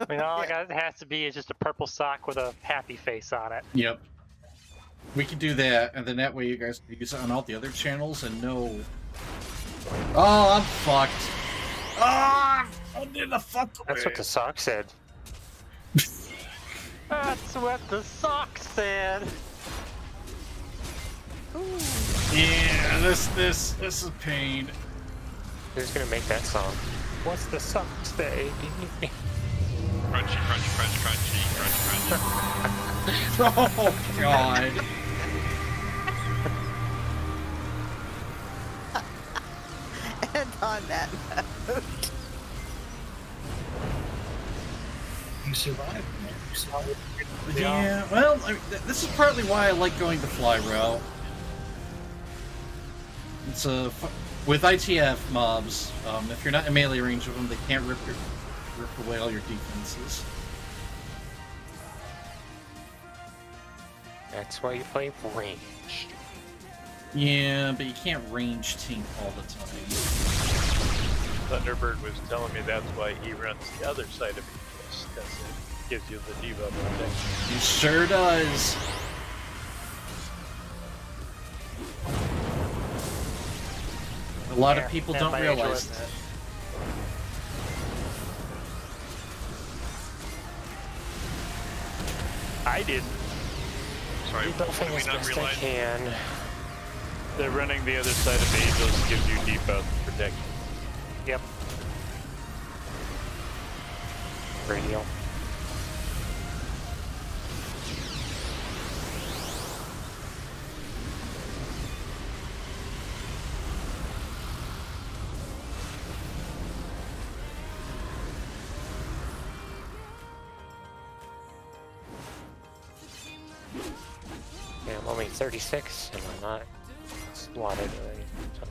I mean, all [laughs] it has to be is just a purple sock with a happy face on it. Yep. We can do that, and then that way you guys can use it on all the other channels and know. Oh, I'm fucked. Ah, I'm in the fuck That's what the sock said. [laughs] That's what the sock said. Yeah, this this this is pain. Who's gonna make that song? What's the sock say? [laughs] Crunchy, crunchy, crunchy, crunchy, crunchy, crunchy. [laughs] Oh god. [laughs] and on that note, You survived, man. You survived. Yeah, well, I mean, th- this is partly why I like going the fly route. It's a fu- with ITF mobs. Um, if you're not in melee range of them, they can't rip your, rip away all your defenses. That's why you play ranged. Yeah, but you can't range team all the time. Thunderbird was telling me that's why he runs the other side of Aegis, because it gives you the debuff protection. He sure does. A lot Yeah, of people don't realize was- that. I didn't. Sorry, what Buffing we as not best I can. They're running the other side of Aegis gives you debuff protection. Yep. Radio. Yeah, 36 and I'm not slotted. So.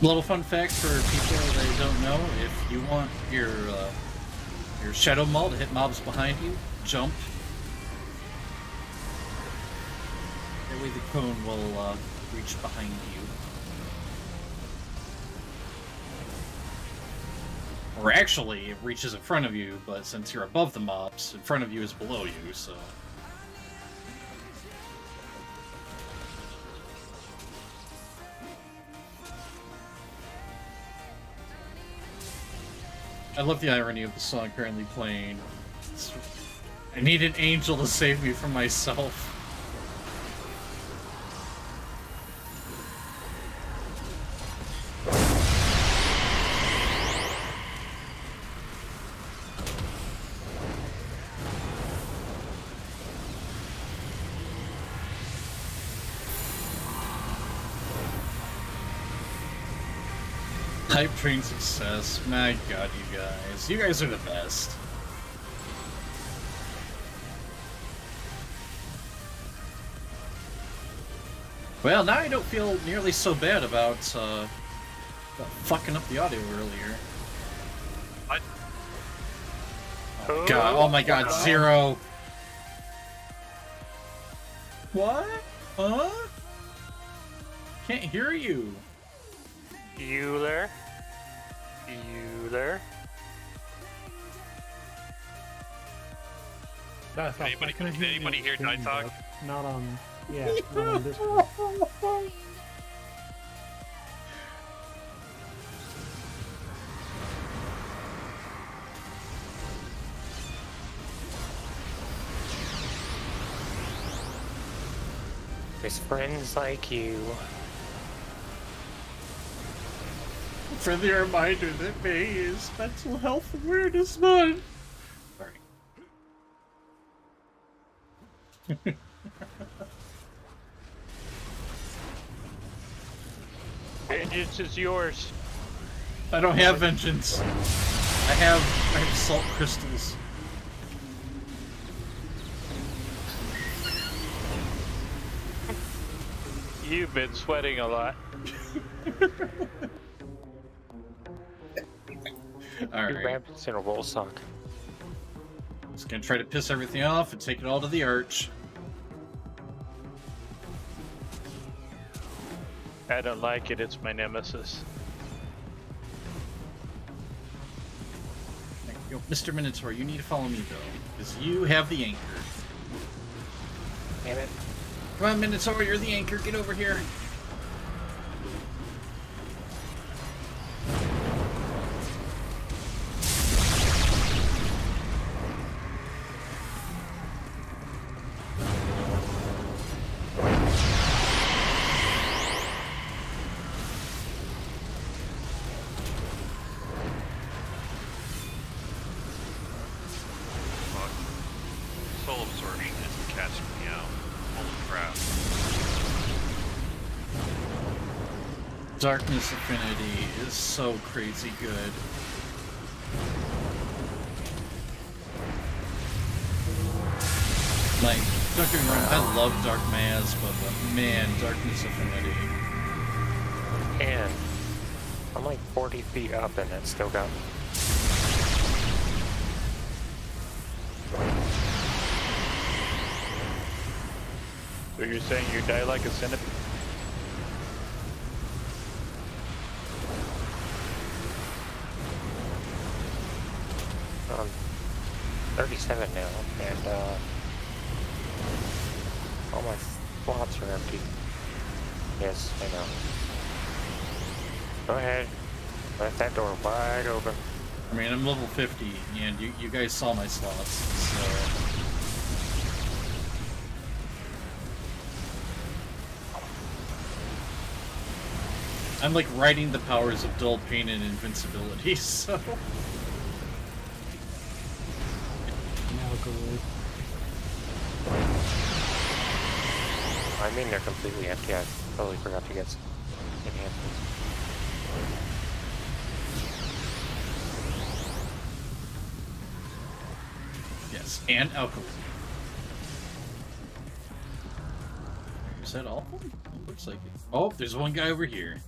Little fun fact for people that don't know: if you want your uh, your shadow maul to hit mobs behind you, jump. That way the cone will uh, reach behind you. Or actually, it reaches in front of you, but since you're above the mobs, in front of you is below you, so. I love the irony of the song currently playing. I need an angel to save me from myself. Hype train success. My god, you guys. You guys are the best. Well, now I don't feel nearly so bad about, uh, about fucking up the audio earlier. What? Oh, god, oh my god, zero. What? Huh? Can't hear you. Bueller. Bueller. That's not- Anybody- I couldn't did hear anybody on hear stream, Night Talk? Not on. Yeah, [laughs] not on Discord. With friends like you. Friendly reminder that May is Mental Health Awareness Month. Sorry. [laughs] Vengeance is yours. I don't have vengeance. I have I have salt crystals. You've been sweating a lot. [laughs] Two Alright. rabbits in a roll sock. Just gonna try to piss everything off and take it all to the arch. I don't like it, it's my nemesis. Yo, Mr. Minotaur, you need to follow me though, because you have the anchor. Damn it. Come on, Minotaur, you're the anchor. Get over here. Darkness Affinity is so crazy good. Like, don't get me wrong, I love Dark Mass, but, but man, Darkness Affinity. And I'm like 40 feet up and it still got me. So you're saying you die like a centipede? That door wide open. I mean, I'm level 50, and you, you guys saw my slots, so... I'm like riding the powers of dull pain and invincibility, [laughs] so... I mean, they're completely empty. I totally forgot to get some enhancements. And alcohol. Is that all? looks like it. Oh, there's one guy over here.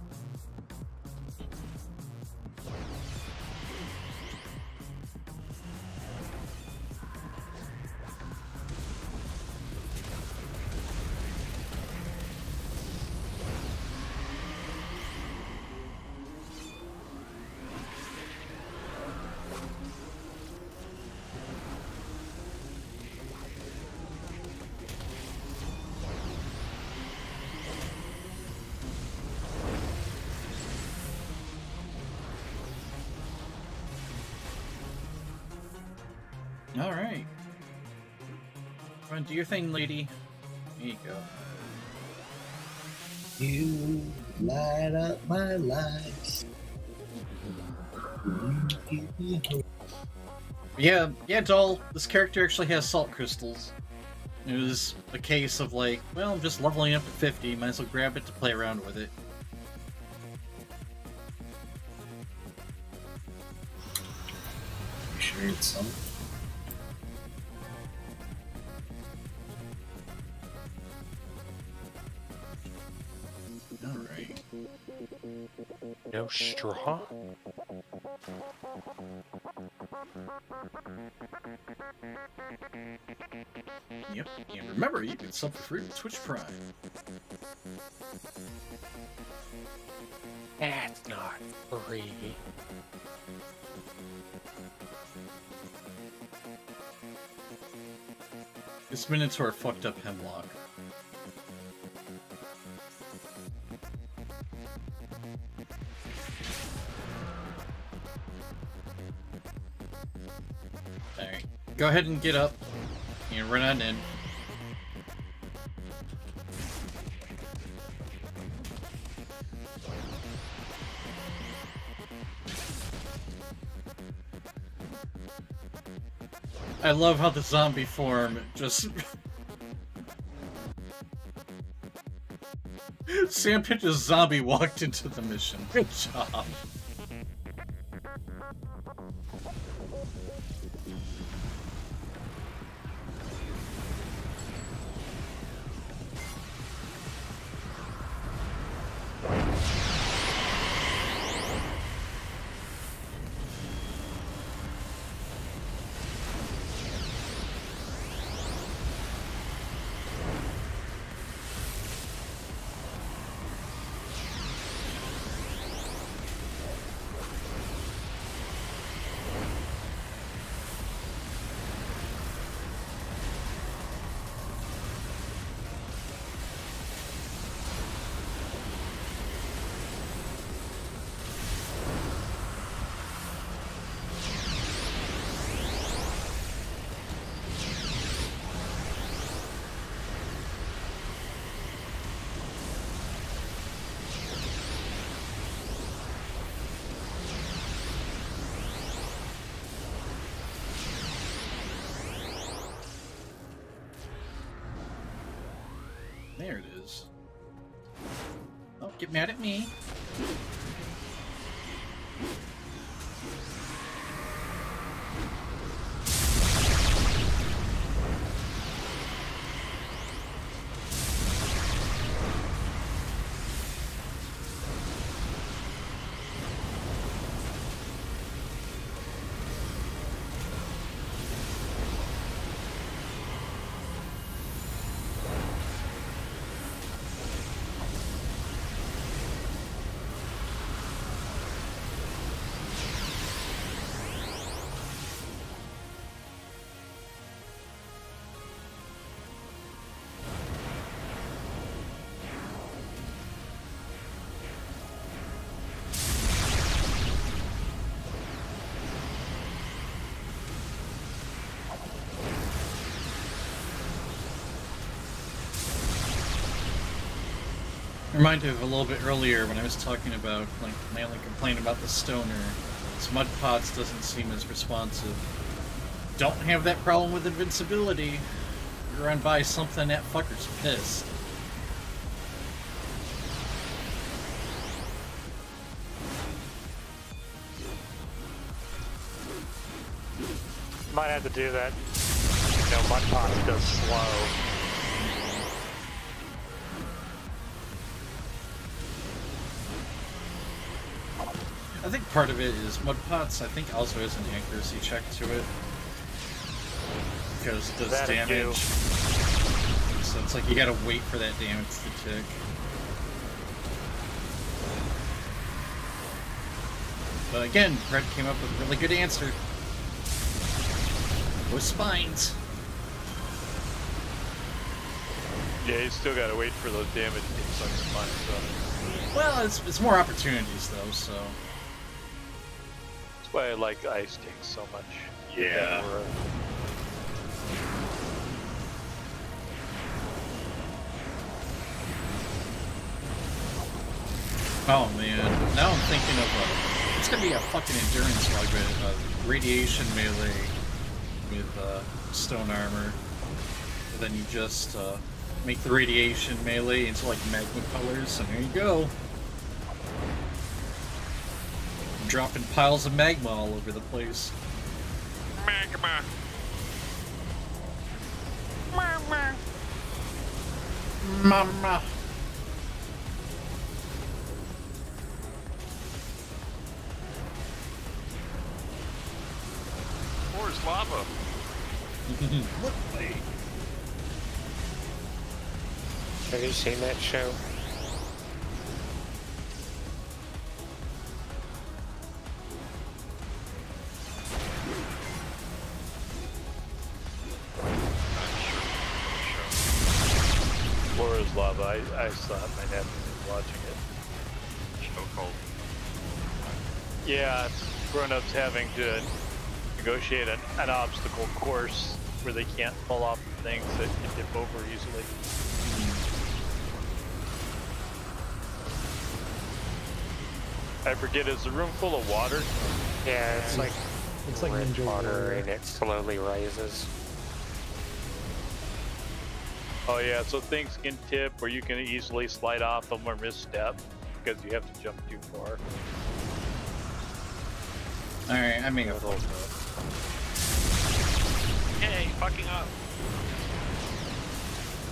do your thing, lady. There you go. You light up my life. Yeah, yeah, doll. This character actually has salt crystals. It was a case of like, well, I'm just leveling up at 50, might as well grab it to play around with it. You sure it's something? No straw? Yep. And remember, you can sub for free with Twitch Prime. That's not free. This Minotaur fucked up Hemlock. Go ahead and get up. And run on in. I love how the zombie form just... [laughs] Sam Pitch's zombie walked into the mission. Good job. Reminded of a little bit earlier when I was talking about like my only complaint about the stoner. is mud pots doesn't seem as responsive. Don't have that problem with invincibility. You run by something that fucker's pissed. Might have to do that. You know, mud pots go slow. Part of it is mud pots. I think also has an accuracy check to it because it does That damage. So it's like you gotta wait for that damage to tick. But again, Brett came up with a really good answer. With spines. Yeah, you still gotta wait for those damage hits on spine stuff. Well, it's, it's more opportunities though, so. That's why I like Ice King so much. Yeah. Oh man, now I'm thinking of a. It's gonna be a fucking endurance bug, but a radiation melee with uh, stone armor. And then you just uh, make the radiation melee into like magma colors, and there you go. Dropping piles of magma all over the place. Magma. Mama. Mama. Where's lava? [laughs] Look. Have you seen that show? Saw it. My nephew was watching it. Show called. Yeah, grown-ups having to negotiate an, an obstacle course where they can't fall off of things that can dip over easily. I forget, is the room full of water? Yeah, it's like It's like red Ninja water Warrior. and it slowly rises. Oh yeah, so things can tip or you can easily slide off them or misstep because you have to jump too far. Alright, I mean, Hey, fucking up.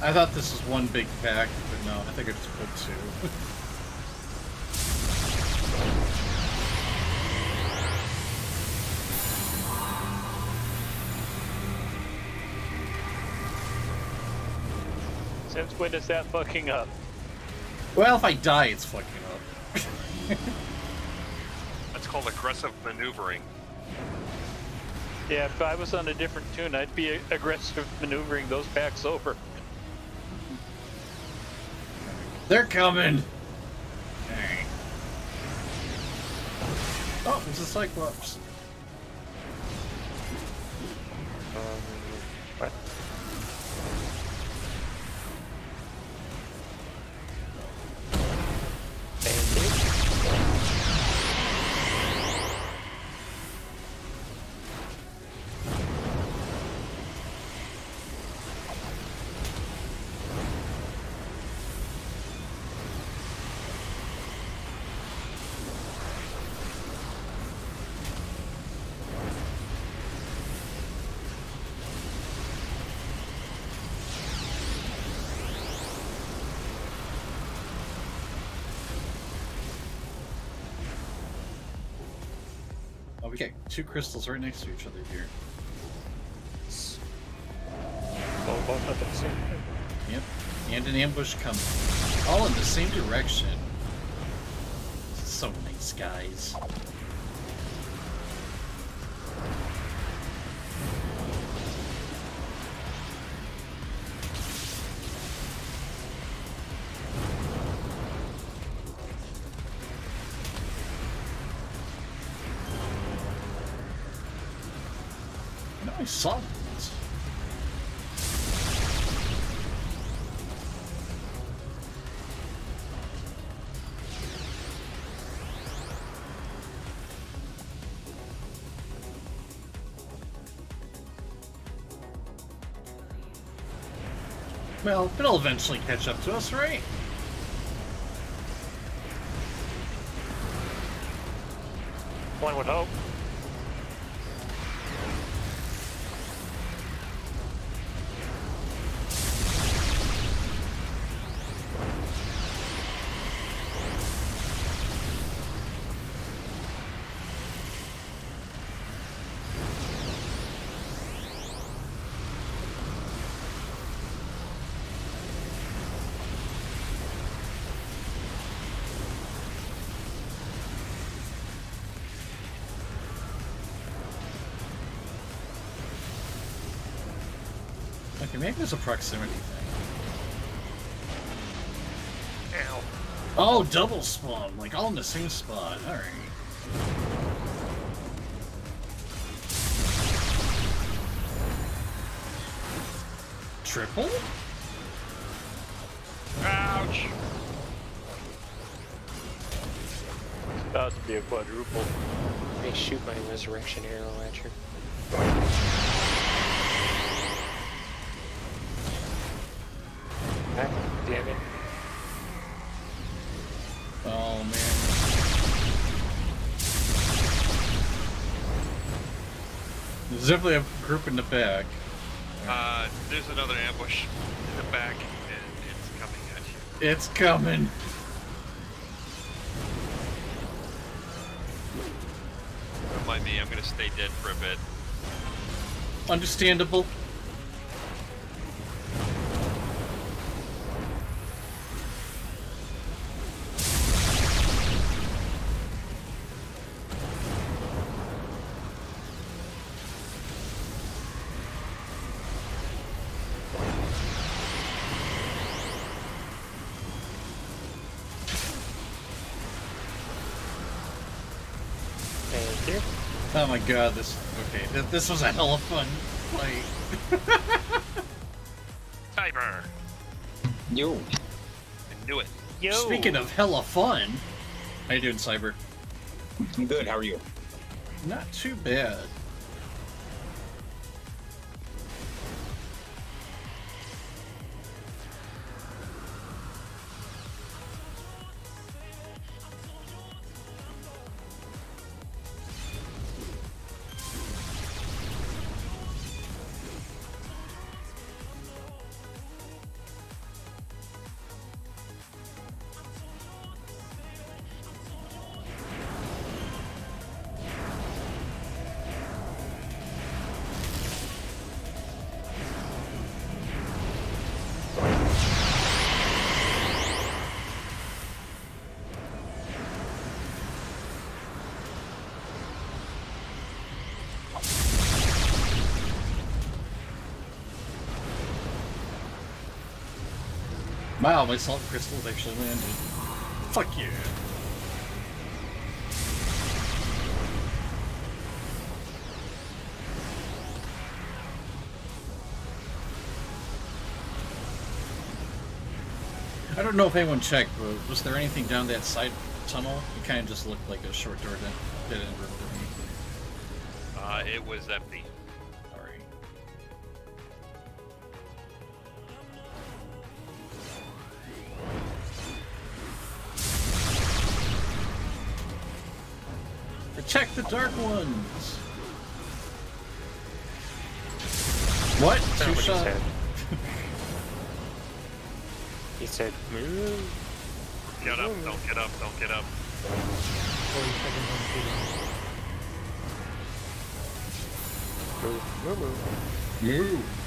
I thought this was one big pack, but no, I think I just put two. [laughs] Since when is that fucking up? well, if I die, it's fucking up. [laughs] That's called aggressive maneuvering. Yeah, if I was on a different tune, I'd be aggressive maneuvering those packs over. They're coming! Alright. Oh, it's a Cyclops. Um, we got two crystals right next to each other here. Well, both at the same time. Yep. And an ambush coming. All in the same direction. So nice, guys. It'll eventually catch up to us, right? One would hope. There's a proximity thing. Ow. Oh, double spawn, like all in the same spot. Alright. Triple? Ouch. It's about to be a quadruple. They shoot my resurrection arrow at you. Definitely a group in the back. Uh, there's another ambush in the back, and it's coming at you. It's coming. Don't mind me, I'm gonna stay dead for a bit. Understandable. God, this okay. Th this was a hell of fun fight. [laughs] Timer! Yo. I knew it. Yo. Speaking of hella fun, how you doing, Cyber? I'm good. How are you? Not too bad. Wow, my salt crystals actually landed. Fuck you. I don't know if anyone checked, but was there anything down that side tunnel? It kind of just looked like a short door that didn't to me. Uh, it was empty. The dark ones! What? Two not what he said. [laughs] He said, "Moo." Get up, don't get up, don't get up. Move, move, Moo! move.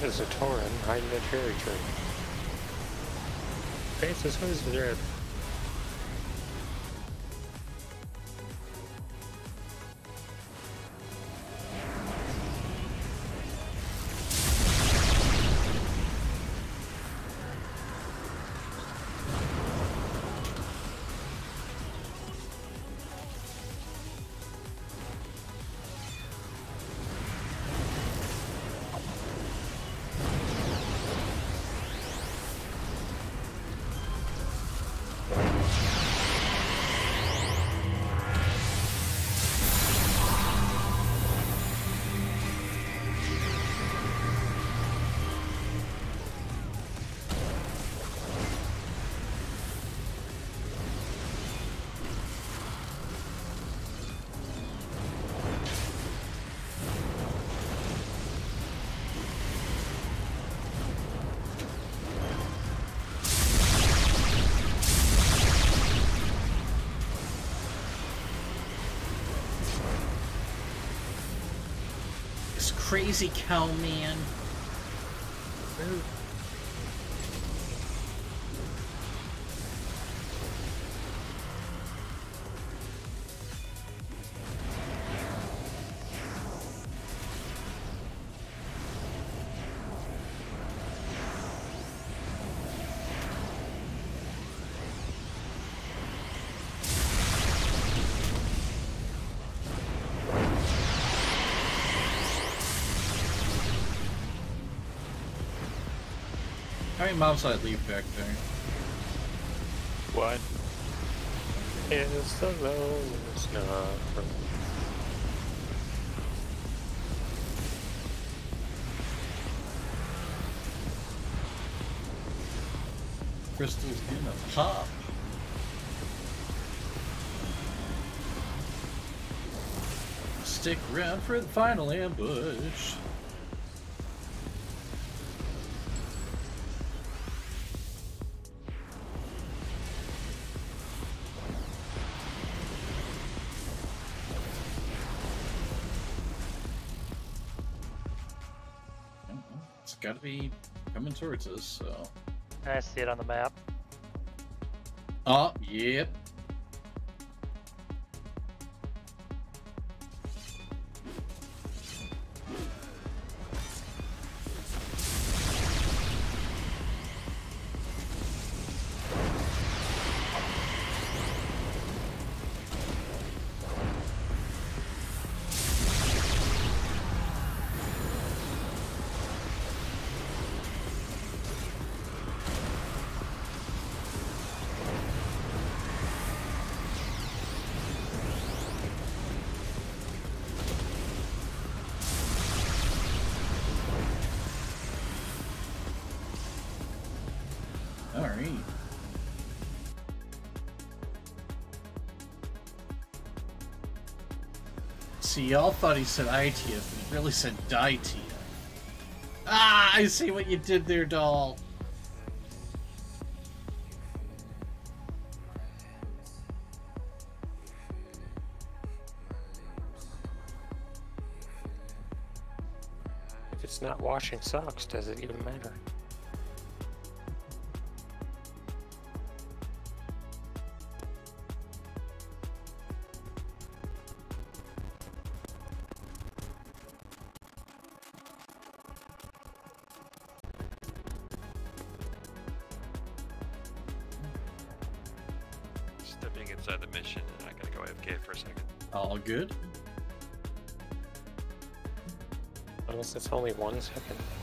That is a Tauren hiding in a cherry tree. Faces who's red. Crazy cow man. Many mobs did I leave back there? One. It's the lowest number. crystals in a pop. Stick around for the final ambush. Gotta be coming towards us, so. I see it on the map. Oh, yep. Y'all thought he said ITF, but he really said die DITF. Ah, I see what you did there, doll. If it's not washing socks, does it even matter? It's only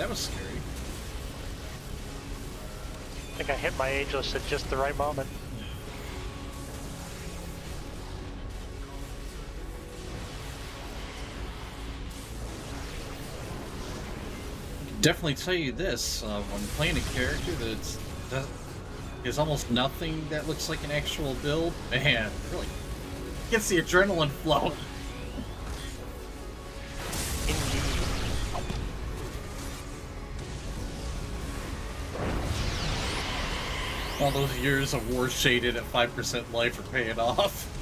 that was scary. I think I hit my ageless at just the right moment. definitely tell you this, uh, when playing a character that's that is almost nothing that looks like an actual build, man, really gets the adrenaline flowing. All those years of war shaded at 5% life are paying off.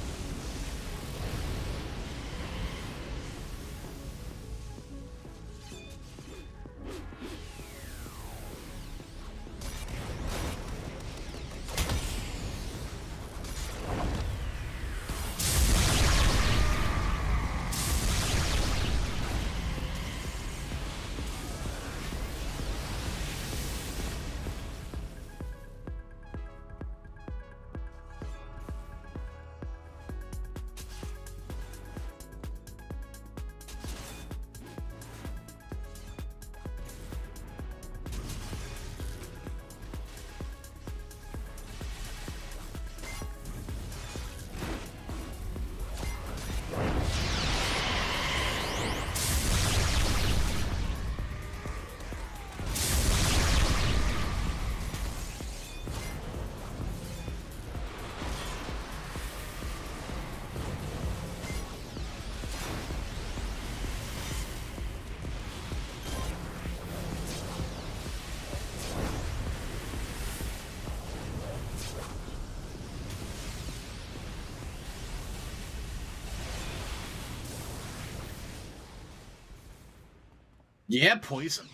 Yeah, poison.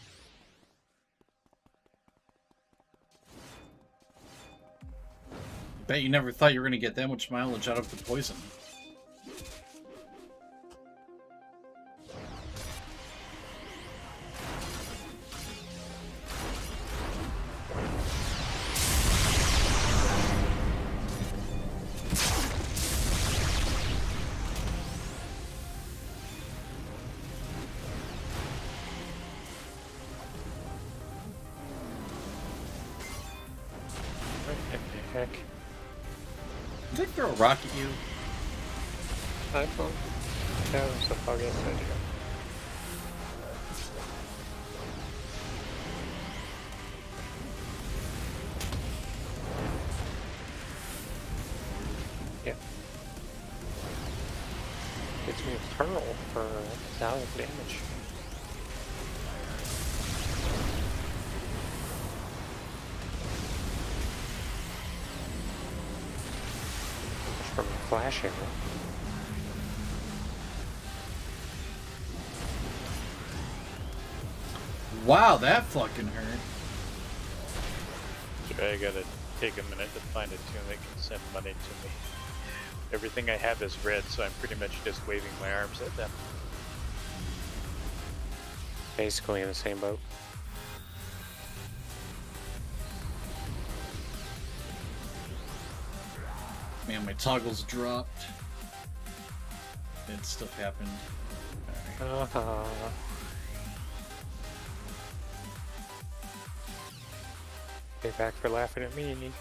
Bet you never thought you were gonna get that much mileage out of the poison. Wow, that fucking hurt. I gotta take a minute to find a tune that can send money to me. Everything I have is red, so I'm pretty much just waving my arms at them. Basically in the same boat. Man, my toggles dropped. That stuff happened. Uh-huh. For laughing at me.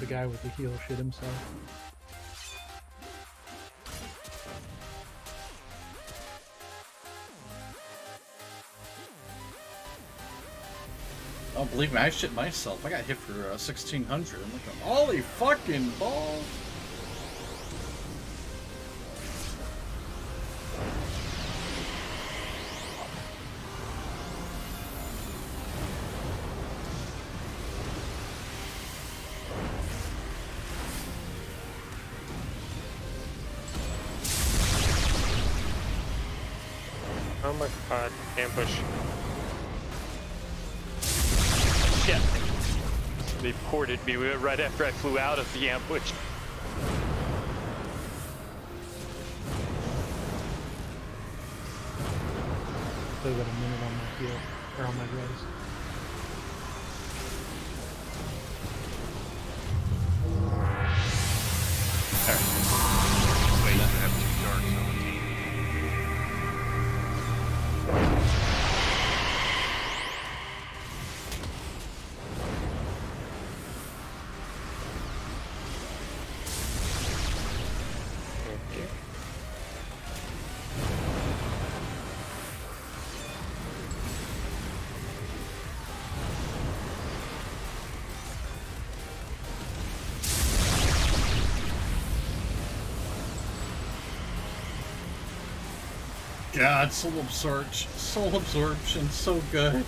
the guy with the heel shit himself. Oh, believe me, I shit myself. I got hit for uh, 1600. I'm like, holy fucking balls. They ported me right after I flew out of the ambush. Got a minute on my or on my. God, soul absorption, soul absorption, so good.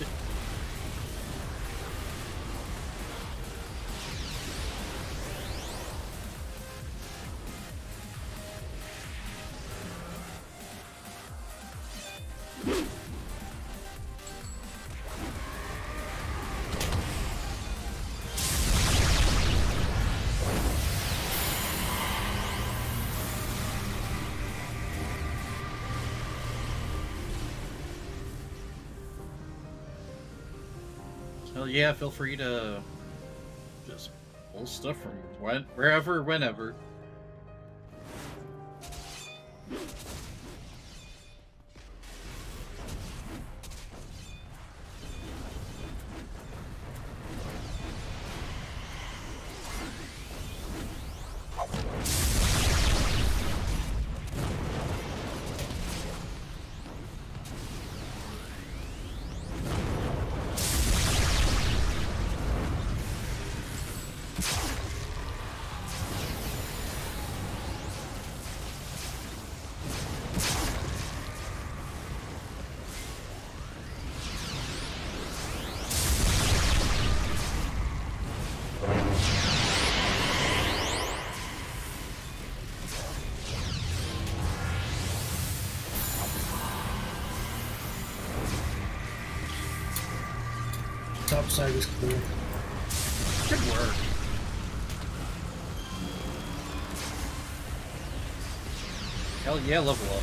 Yeah, feel free to just pull stuff from wherever, whenever. Side is clear. Good work. Hell yeah, level up.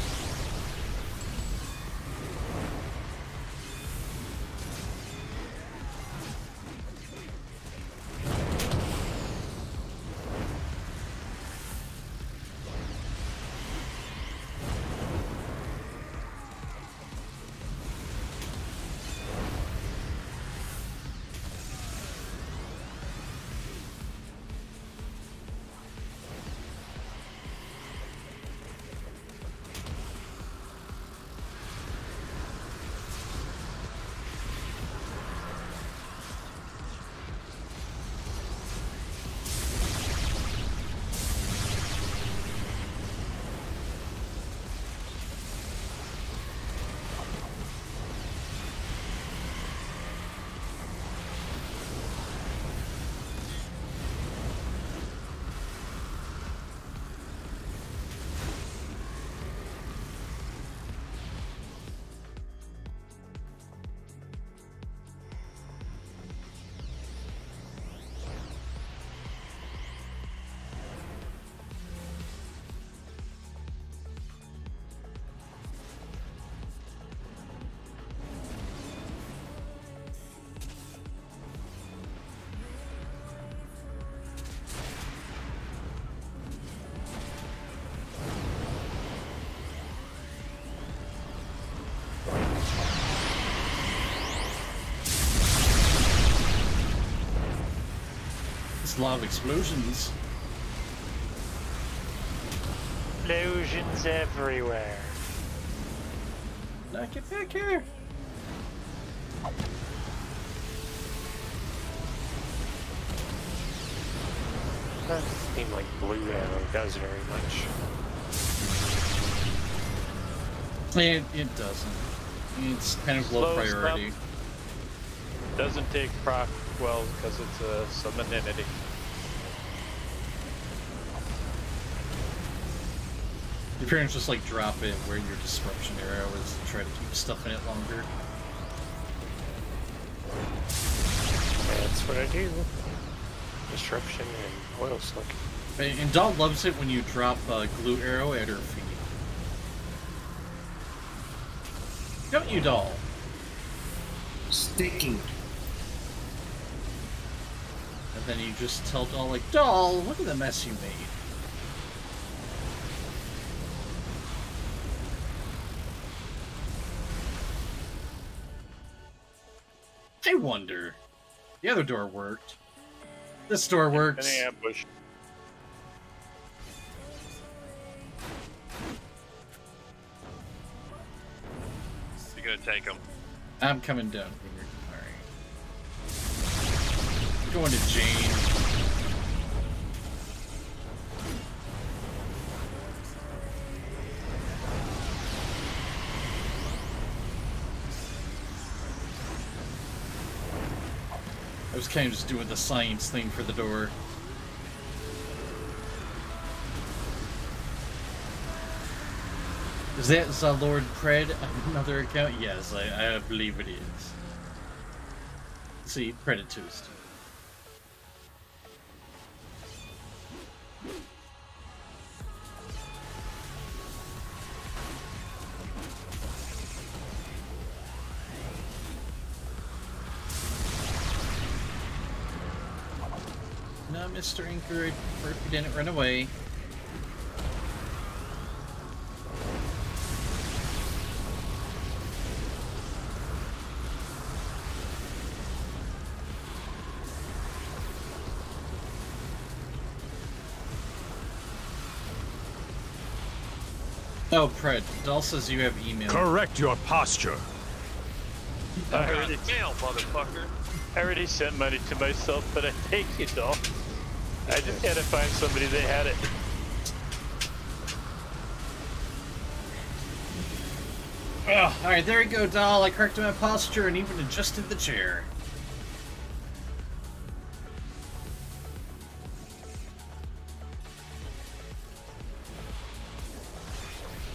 Lot of explosions. Explosions everywhere. Now get back here. Doesn't seem like Glue Arrow does very much. It, it doesn't. It's kind of low priority. up. Doesn't take proc well because it's a entity. Your parents just like drop it where your disruption arrow is to try to keep stuff in it longer. That's what I do. Disruption and oil slick. And and Dawn loves it when you drop a glue arrow at her feet. Don't you, Doll? Sticky. And then you just tell Doll, like, Doll, look at the mess you made. The other door worked. This door works. Any ambush. You're gonna take them. I'm coming down here. Alright. Going to Jane. Was kind of just doing the science thing for the door. Is that Zalord Pred another account? Yes, I, I believe it is. See, Predatoost. Mr. Inker, if you didn't run away. Oh, Pred, Dahl says you have email. Correct your posture. I already, Mail, motherfucker. I already sent money to myself, but I thank you, doll. I just had to find somebody that had it. Oh, alright, there you go, doll. I corrected my posture and even adjusted the chair.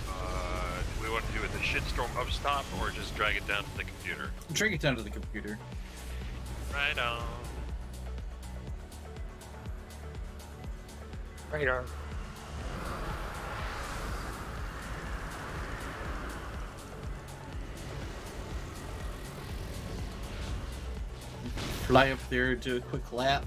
Uh, do we want to do it the shitstorm up stop or just drag it down to the computer? Drag it down to the computer. Right on. Radar. Fly up there, do a quick lap.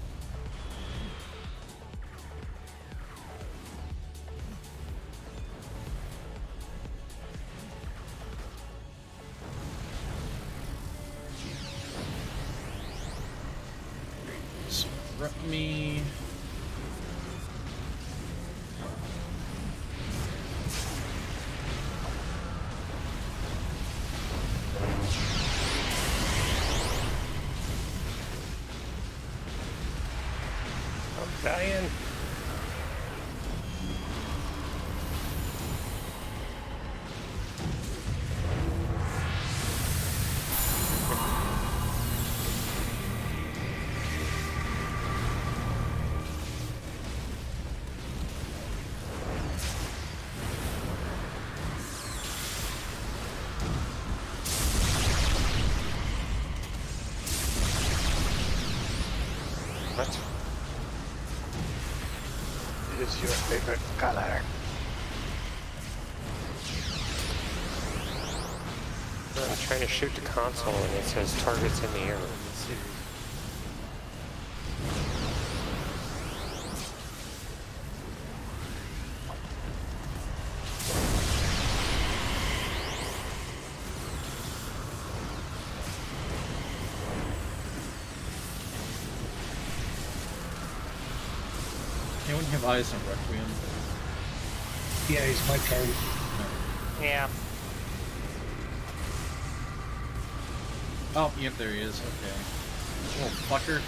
To shoot the console and it says targets in the air. Anyone have eyes on Requiem? Yeah, he's my target. Oh, yep, there he is. Okay. Little fucker.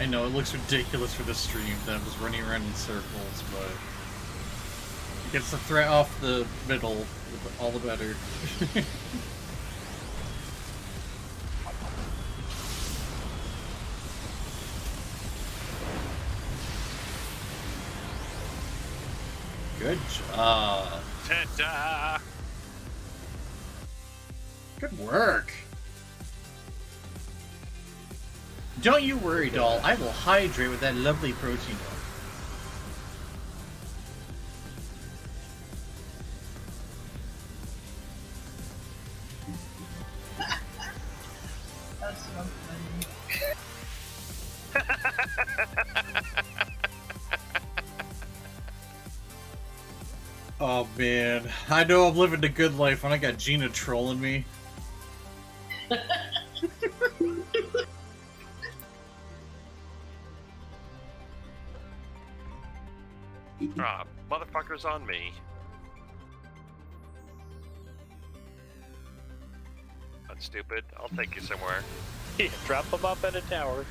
I know, it looks ridiculous for the stream that I'm just running around in circles, but... It gets the threat off the middle, all the better. [laughs] hydrate with that lovely protein. [laughs] Oh man, I know I'm living the good life when I got Gina trolling me. Motherfuckers on me. That's stupid. I'll take you somewhere. [laughs] Yeah, drop them up at a tower.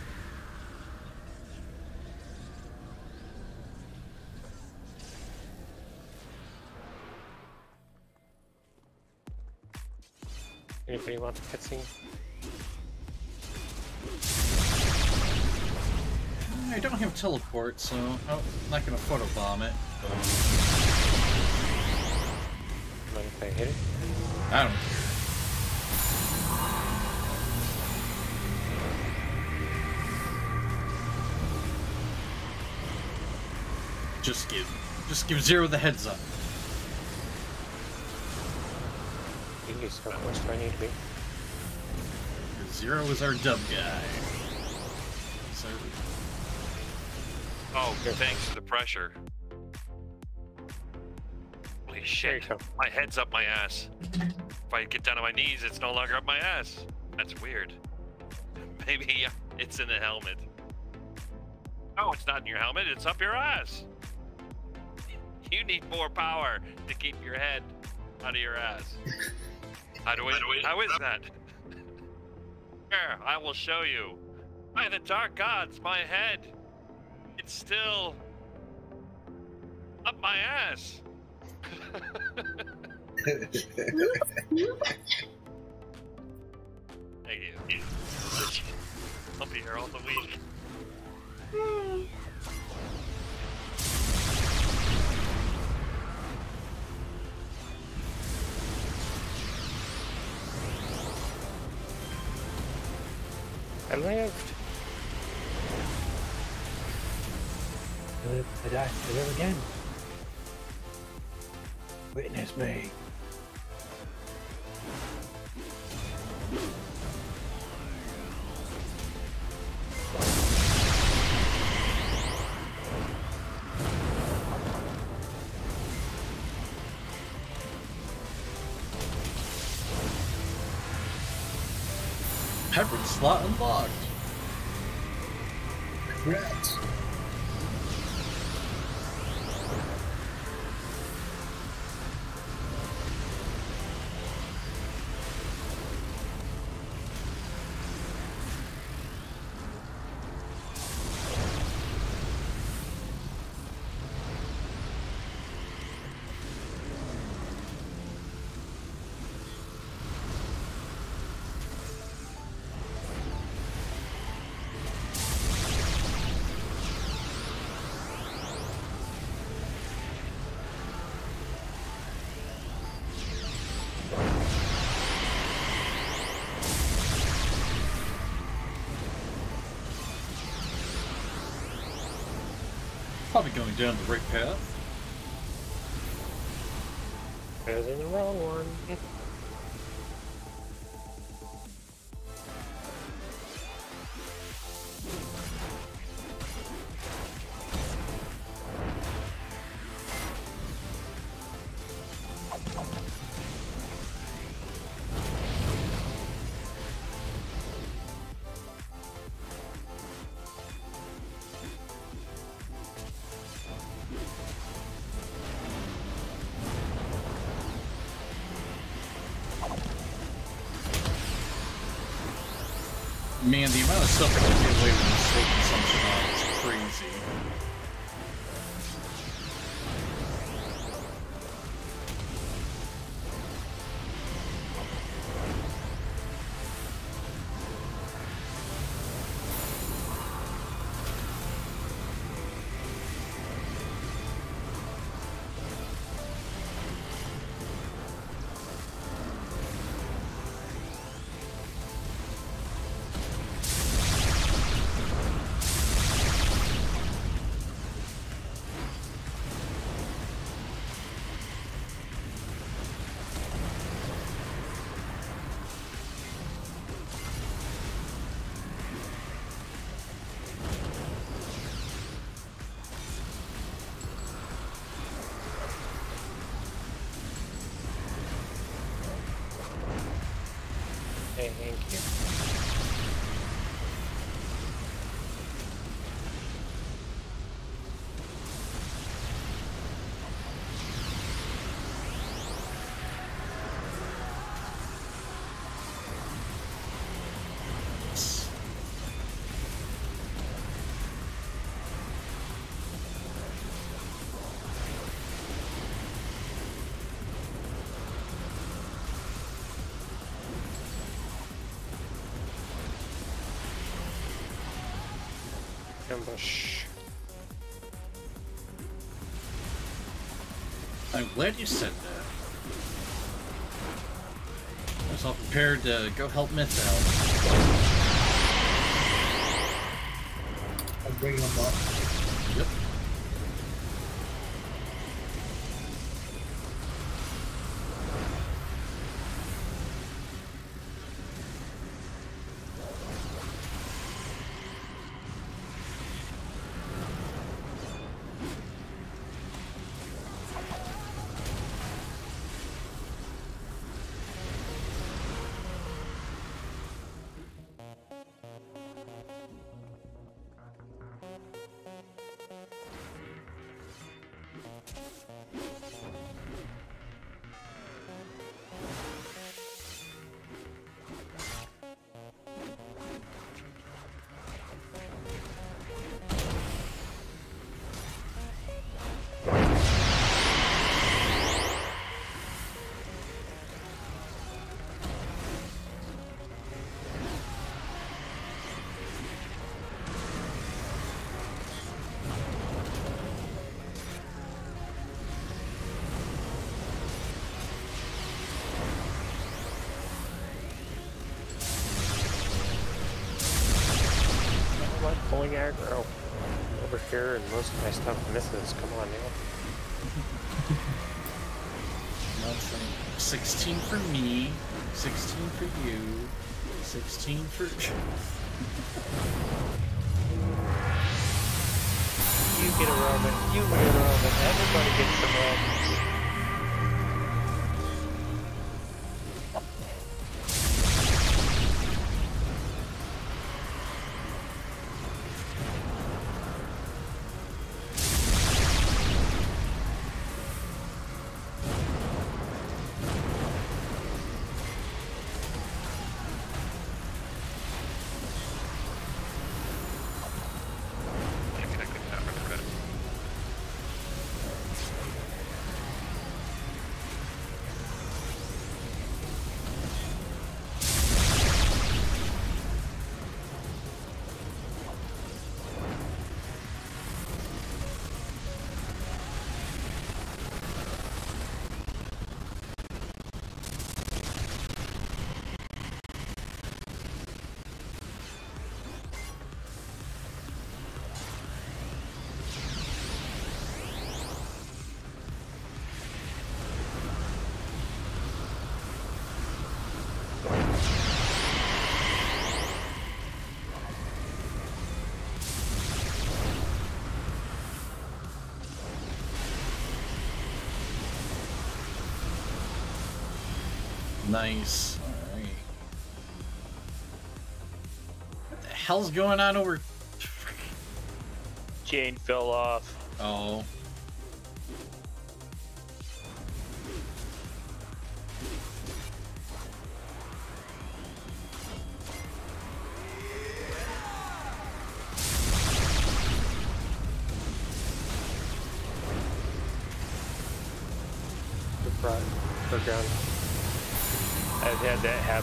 Anybody want the cutscene? I don't have teleport, so I'm not gonna photobomb it. Mind if I hit it? I don't care. Just give, just give Zero the heads up. Jeez, how close do I need to be? Zero is our dub guy. So, Oh, thanks for the pressure. Holy shit. My head's up my ass. If I get down on my knees, it's no longer up my ass. That's weird. [laughs] Maybe it's in the helmet. Oh, it's not in your helmet, it's up your ass. [laughs] You need more power to keep your head out of your ass. [laughs] How do we, how is that? Here, I will show you. By the dark gods, my head. It's still up my ass. Thank you. I'll be here all the week. I lived. I live, I die, I live again. Witness me. Hybrid slot unlocked. Congrats. Probably going down the right path. I was in the wrong one. The amount of stuff I can get away Ambush. I'm glad you said that. I was all prepared to go help Myth out. I'm bringing them up. And most of my stuff misses. Come on, Neil. That's um, 16 for me, 16 for you, 16 for... [laughs] You You get a Roman. You get a Roman. Everybody gets some Roman. Nice. Alright. What the hell's going on over... Jane fell off. Oh.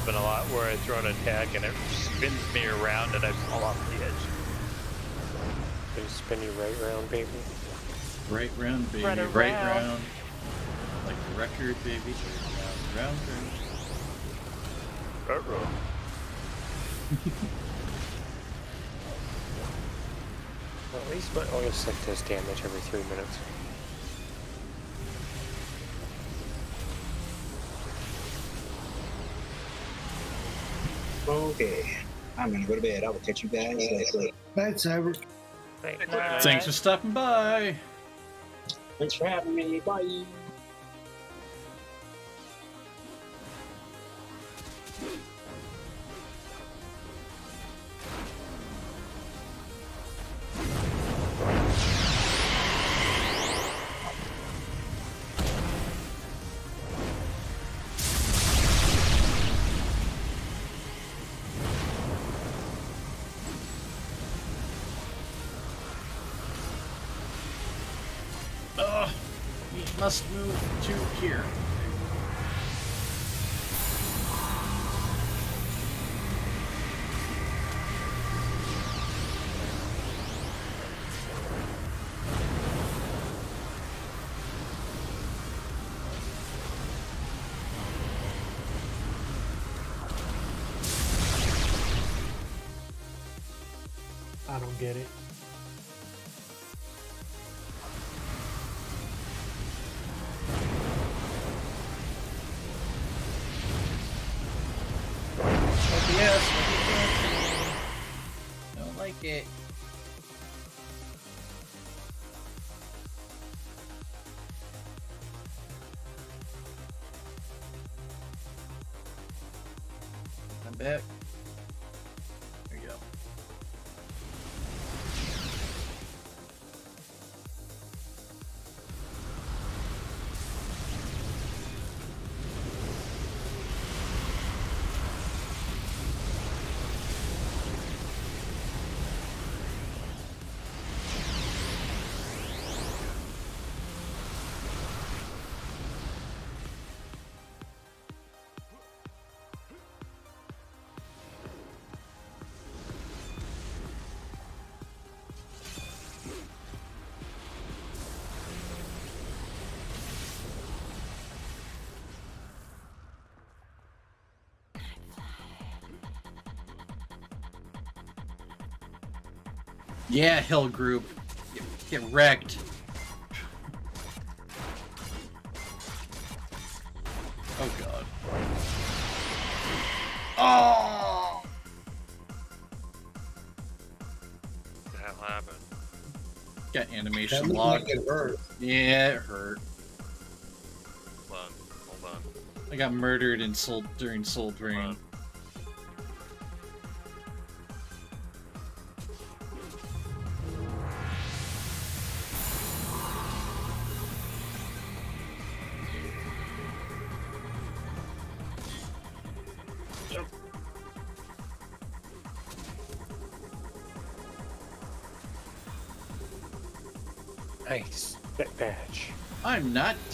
Happen a lot where I throw an attack and it spins me around and I fall off the edge. They spin you right round, baby. Right round, baby. Right Right, around. round. Like the record, baby. Round, round, round. Uh-oh. [laughs] Well, at least my oil slick does damage every three minutes. Okay. I'm gonna go to bed. I will catch you guys later. Night, Cyber. Thanks for stopping by. Thanks for having me. Bye. must move to here. I don't get it. Yeah, Hill Group. Get, get wrecked. Oh god. Oh! What the hell happened? Got animation That locked. like it hurt. Yeah, it hurt. Hold on. Hold on. I got murdered in Soul during Soul Drain.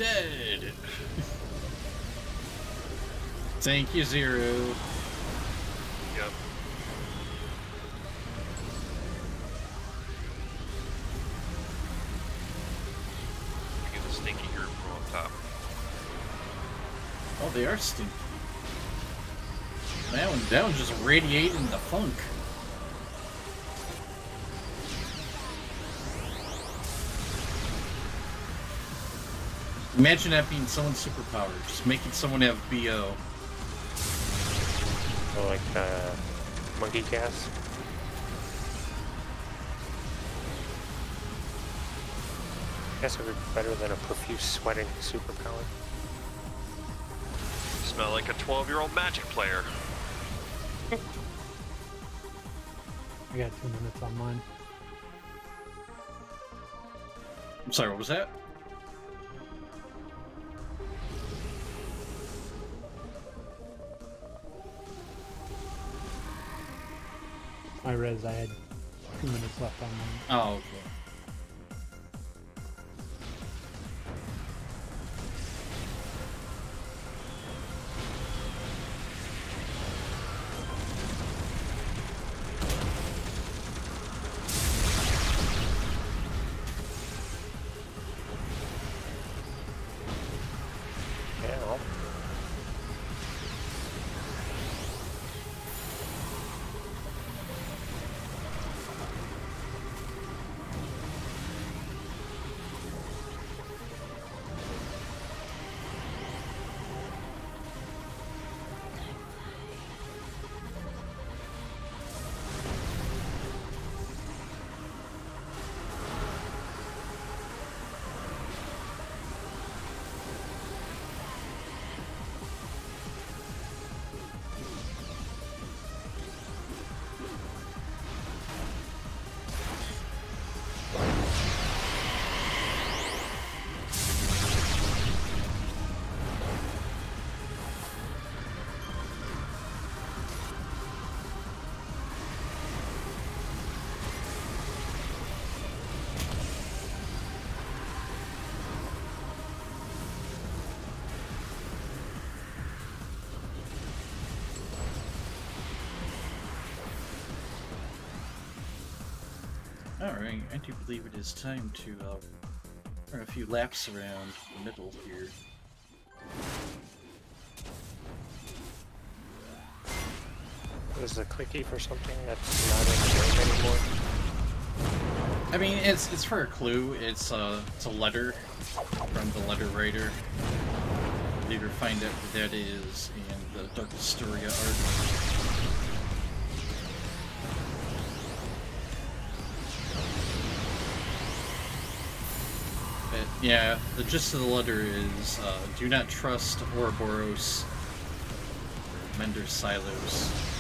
Dead. [laughs] Thank you, Zero. Yep. Get the stinky group from up top. Oh, they are stinky. That one, that one's just radiating the funk. Imagine that being someone's superpower, just making someone have BO. Or like uh, monkey gas. Guess it would be better than a profuse sweating superpower. Smell like a 12 year old magic player. I got two minutes on mine. I'm sorry, what was that? Res, I had two minutes left on mine. Oh, okay. Alright, I do believe it is time to uh, run a few laps around the middle here. Is the clicky for something that's not in the game anymore? I mean, it's it's for a clue. It's uh, it's a letter from the letter writer. Later find out who that is in the Dark Astoria arc. Yeah, the gist of the letter is uh, do not trust Ouroboros or Mender Silos.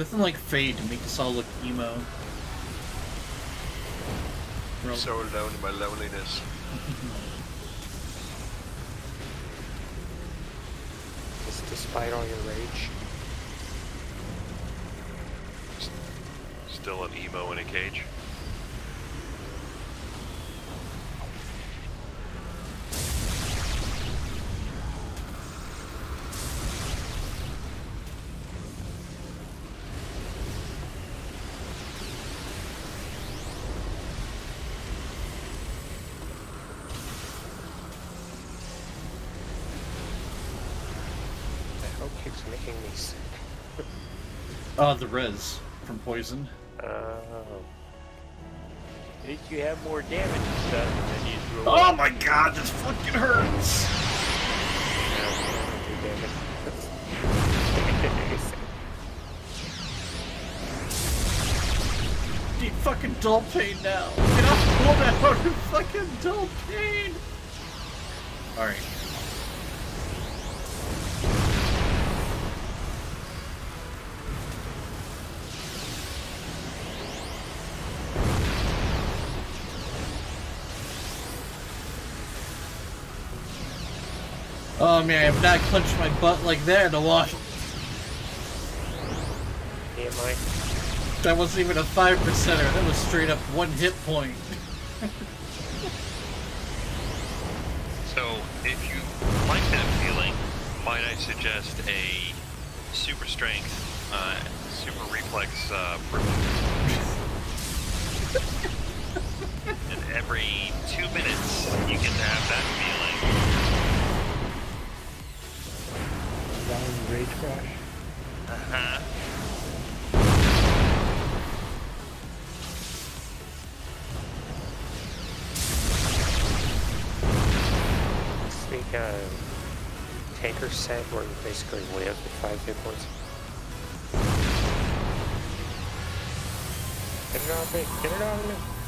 Nothing like Fade to make us all look emo. I'm so alone in my loneliness. [laughs] Just despite all your rage. Still an emo in a cage. Uh, the res from Poison. Oh. At least you have more damage and stuff, then you throw Oh my god, this fucking hurts! [laughs] Deep fucking dull pain now. Get off the out of fucking dull pain! Alright. Oh I have not clenched my butt like that in a while. Yeah, Mike. That wasn't even a 5 percenter, that was straight up one hit point. So, if you like that feeling, might I suggest a super strength, uh, super reflex uh, [laughs] and every two minutes, you get to have that feeling. Rage crash. Uh-huh. Sneak a tanker set where you basically live at five hit points. Get it off me! Get it off me!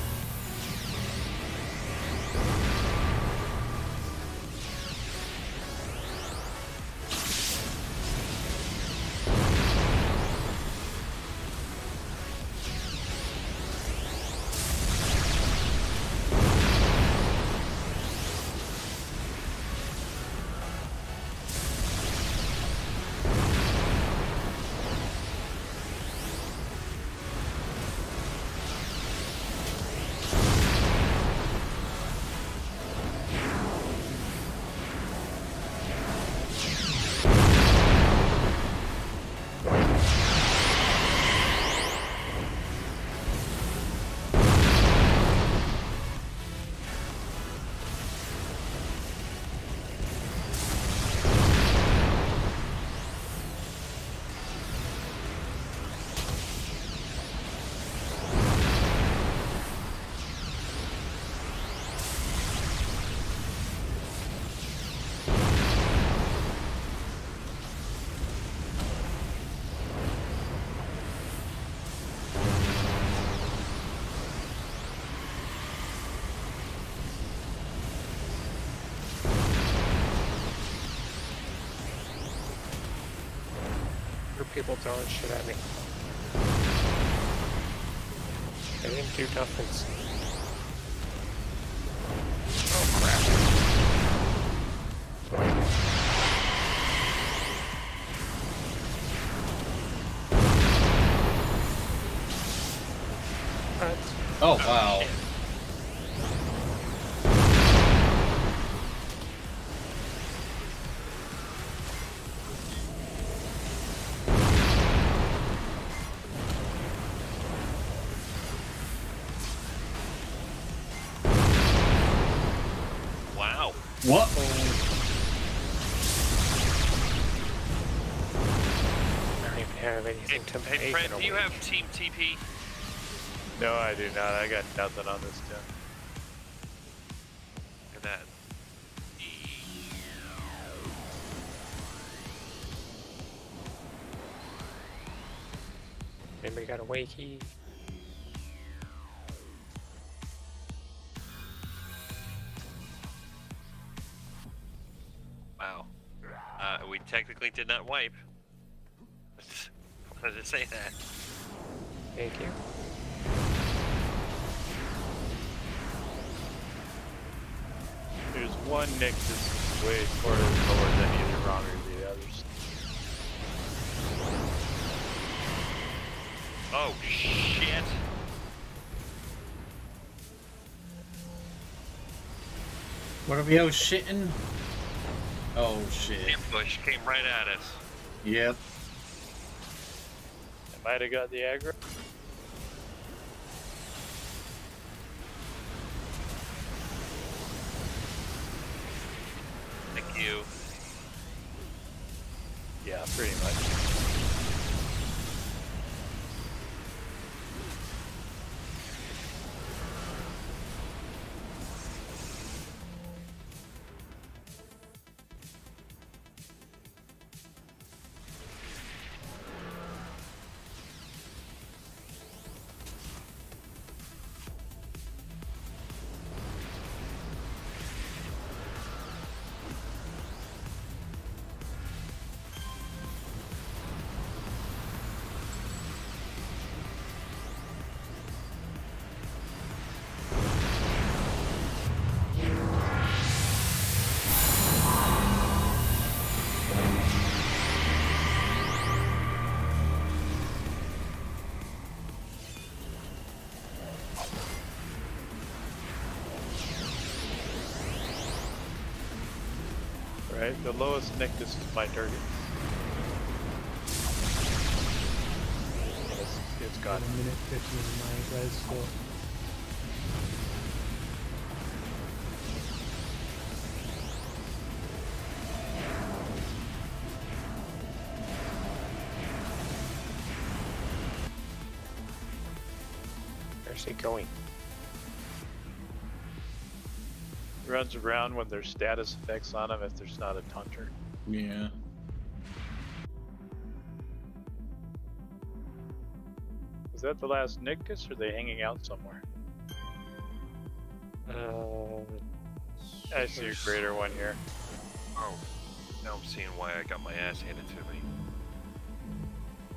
People throwing shit at me. I didn't do nothing. Oh? Oh. Wow. Even have Hey, Fred, do you have Team TP? No, I do not. I got nothing on this ten. And that. Anybody got a wakey? Wow. Uh, we technically did not wipe. Wanted to say that. Thank you. There's one Nick that's way farther forward than either Ron or the others. Oh shit! What are we oh shitting? Oh shit. Ambush came right at us. Yep. Might have got the aggro. The lowest Nictus is my target. It's, it's gone. Got a minute 50 in my res still. Where's he going? Runs around when there's status effects on him if there's not a taunter. Yeah. Is that the last Nictus or are they hanging out somewhere? Uh, I see a greater one here. Oh, now I'm seeing why I got my ass handed to me.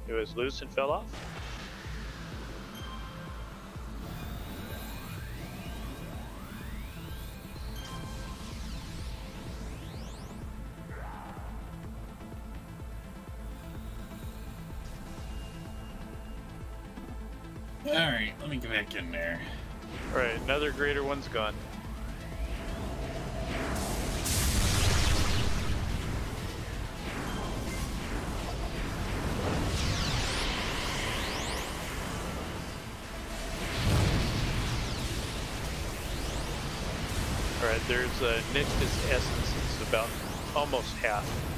It was loose and fell off? In there. Alright, another greater one's gone. Alright, there's a Nictus Essence. It's about almost half.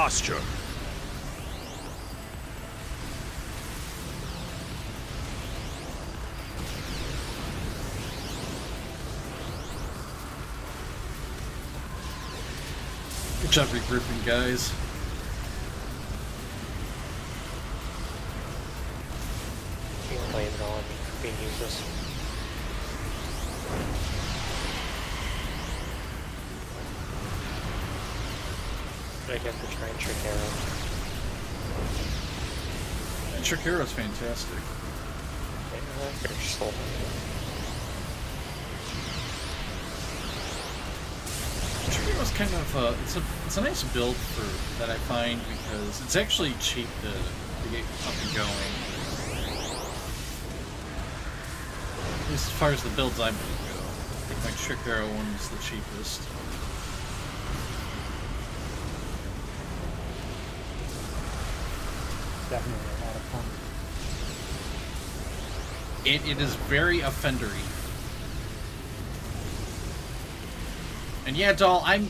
posture. Good job regrouping, guys. And Trick Arrow's fantastic. Yeah, very slow. Kind of uh, it's a it's a nice build for that I find because it's actually cheap to, to get up and going. At least as far as the builds I'm gonna go. I think my Trick Arrow one is the cheapest. Definitely a lot of fun. It, it is very offendery. And yeah, doll, I'm.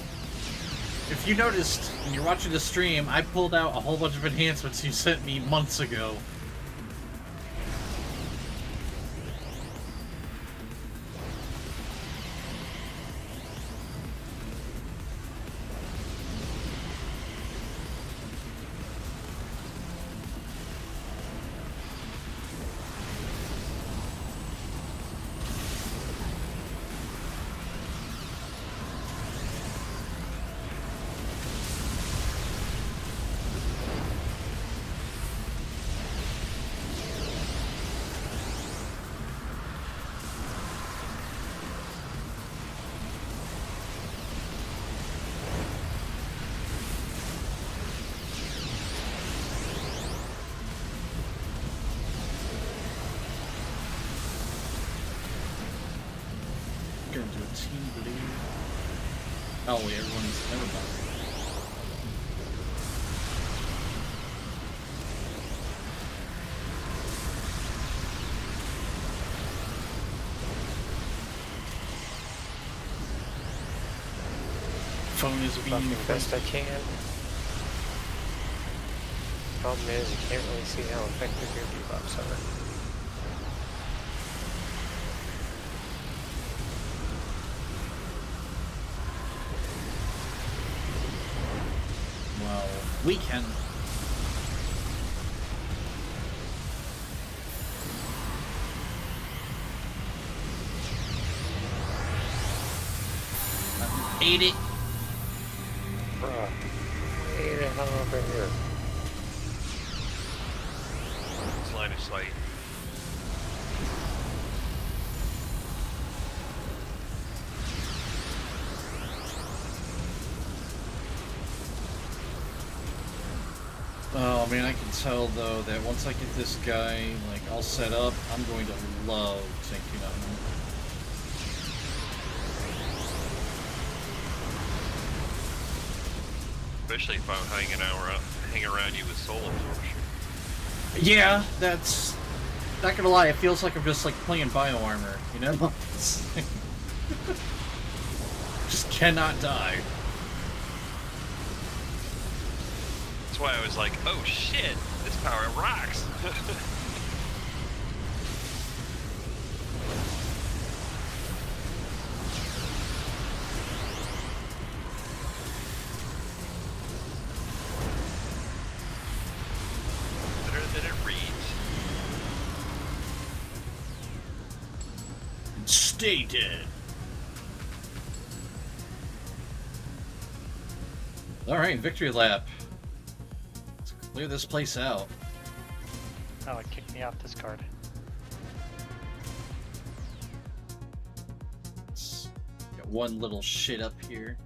If you noticed when you're watching the stream, I pulled out a whole bunch of enhancements you sent me months ago. Going to a team bleed. Oh wait, everyone's never. Phone is being Buffing best I can. Problem is, you can't really see how effective your debuffs are. Well, tell though that once I get this guy like all set up, I'm going to love tanking on him. Especially if I'm hanging around, hanging around you with soul absorption. Yeah, that's not gonna lie. It feels like I'm just like playing bio armor, you know? [laughs] just cannot die. That's why I was like, oh shit, this power rocks. [laughs] Better than it reads. Stay dead. All right, victory lap. Clear this place out. Oh, it kicked me off this card. Got one little shit up here.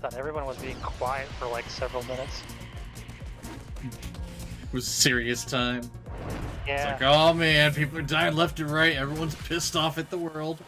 Thought everyone was being quiet for like several minutes. It was serious time. Yeah. It's like, oh man, people are dying left and right. Everyone's pissed off at the world.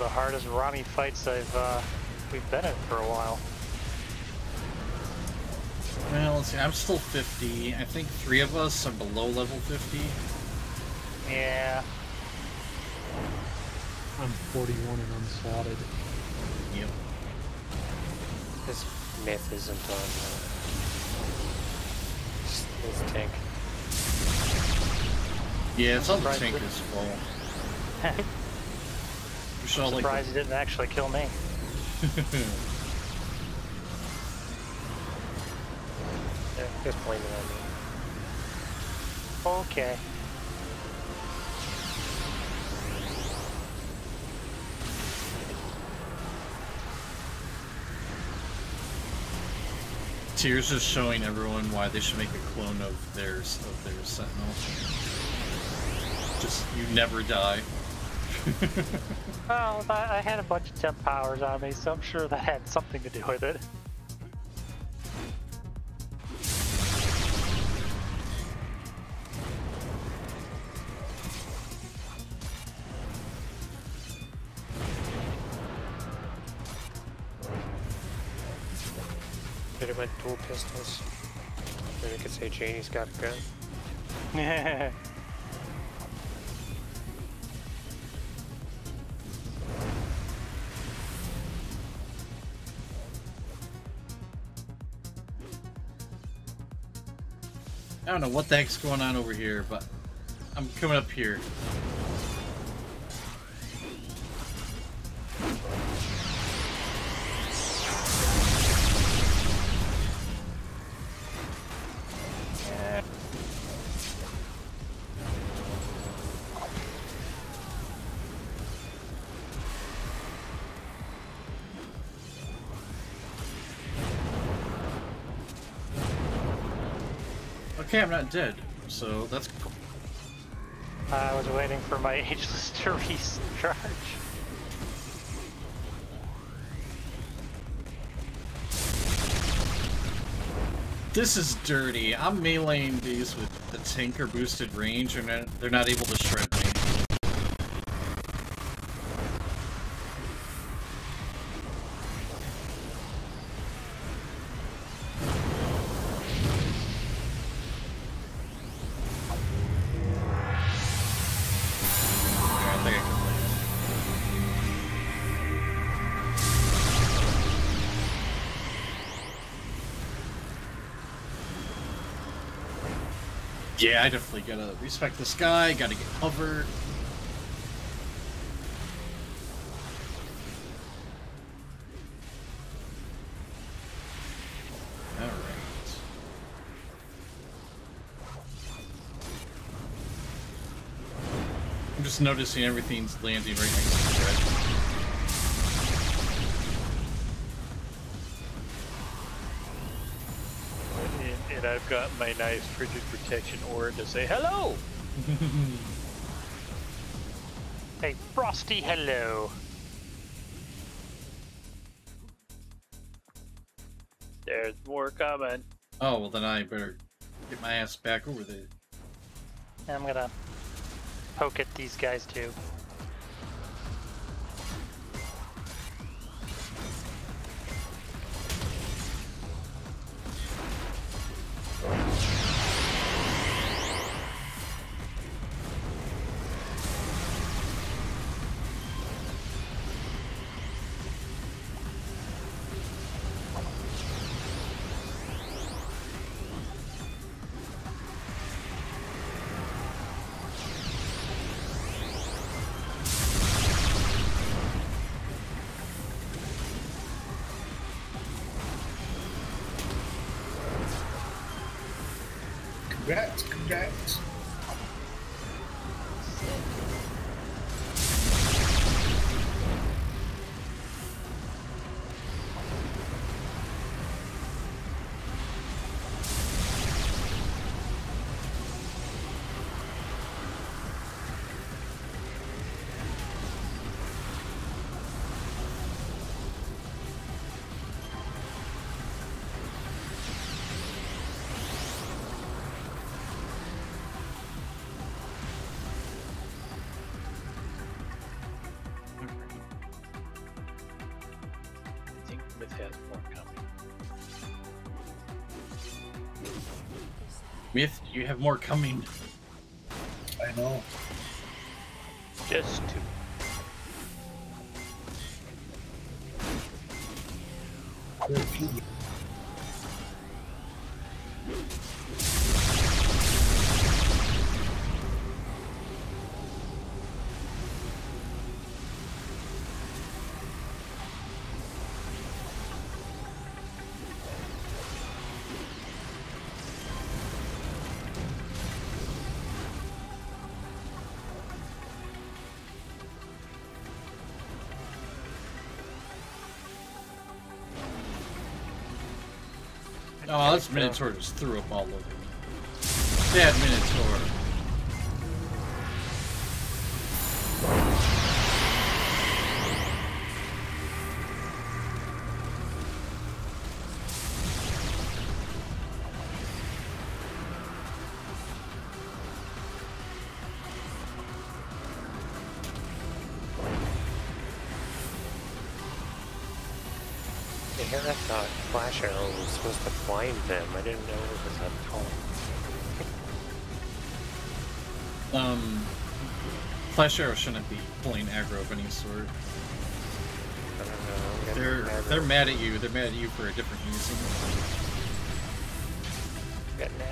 Of the hardest Rami fights I've uh, we've been in for a while. Well, let's see. I'm still 50. I think three of us are below level 50. Yeah. I'm 41 and unslotted. Yep. This myth isn't on uh, this tank. Yeah, it's on the tank it- tanker's [laughs] should all, like, Surprised he didn't actually kill me. [laughs] Yeah, just blame it on me. Okay. Tears is showing everyone why they should make a clone of theirs of their sentinel. Just you never die. [laughs] Well, I, I had a bunch of temp powers on me, so I'm sure that had something to do with it. Could have went dual pistols. Then we could say Janie's got a gun. [laughs] I don't know what the heck's going on over here, but I'm coming up here. Okay, I'm not dead, so that's cool. I was waiting for my [laughs] ageless to recharge. This is dirty. I'm meleeing these with the tanker boosted range, and they're- they're not able to shred I definitely gotta respect this guy, gotta get cover. Alright. I'm just noticing everything's landing right next to the red. And, and I've got my nice frigid protection aura to say hello. [laughs] Hey, frosty hello. There's more coming. Oh, well then I better get my ass back over there. I'm gonna poke at these guys too. You have more coming. I know. Just Oh, this Minotaur just threw up all over me. Bad Minotaur. Flash Arrow shouldn't be pulling aggro of any sort. I don't know. They're aggro. they're mad at you. They're mad at you for a different reason.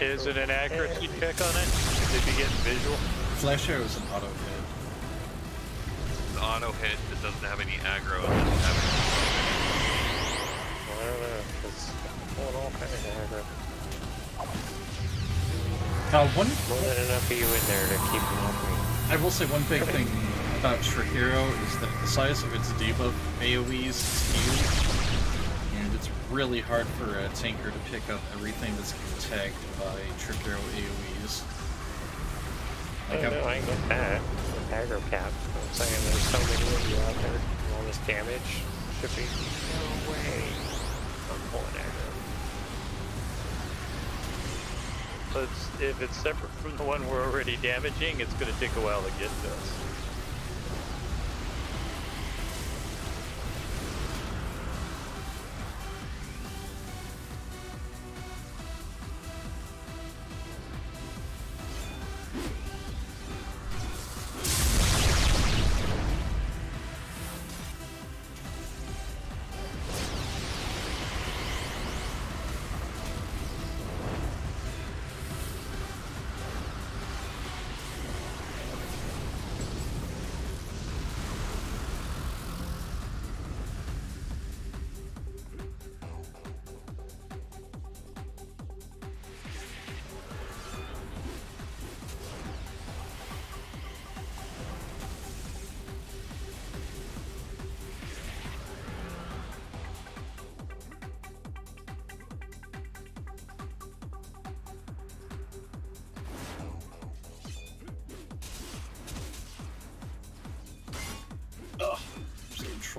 Is it an accuracy check on it? Did you get visual? Flash Arrow is an auto hit. The auto hit that doesn't have any aggro. It doesn't have any I don't know. It's pulling all kinds of aggro. Now, one More than enough of you in there to keep them off me. I will say one big thing about Shrekiro is that the size of its debuff AoEs is huge, and it's really hard for a tanker to pick up everything that's tagged by Shrekiro AoEs. Like, oh, I know, I'm- I get that. With aggro cap. I'm saying there's so many of you out there. All this damage should be no way. I'm pulling aggro. It's, if it's separate from the one we're already damaging, it's going to take a while to get to us.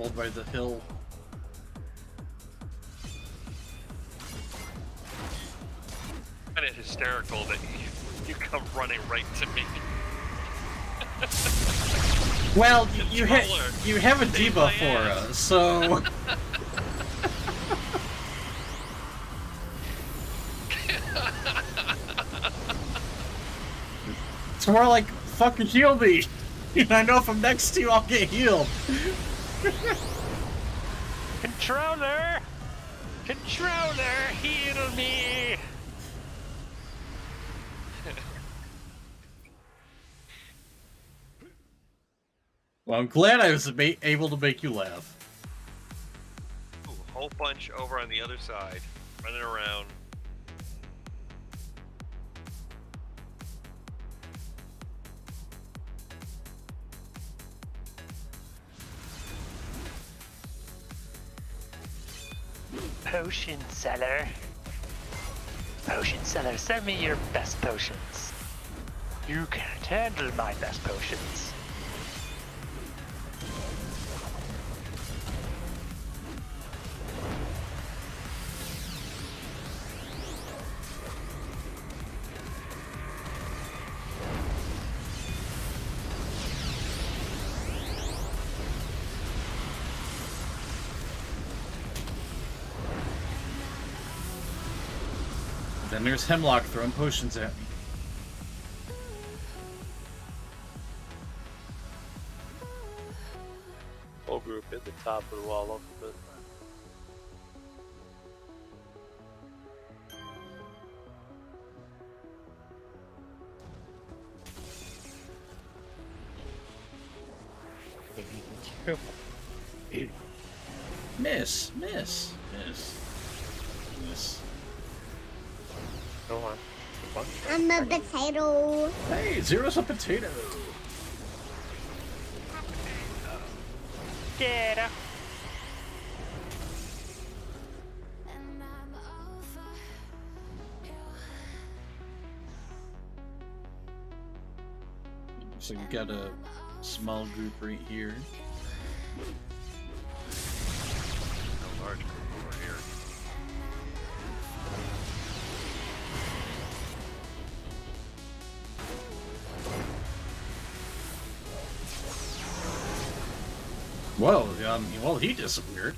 Just getting trolled by the hill. kind of hysterical that you, you come running right to me. [laughs] Well, you, you, ha you have a debuff for us, so... [laughs] it's more like, fucking heal me! I know if I'm next to you, I'll get healed. [laughs] Controller! Controller, heal me! [laughs] Well, I'm glad I was able to make you laugh. Ooh, whole bunch over on the other side, running around. Potion seller. Potion seller, send me your best potions. You can't handle my best potions. Then there's Hemlock throwing potions at me. Whole group hit the top of the wall a little bit. Zero's a potato. Get up. So you got a small group right here. Um, well, he disappeared.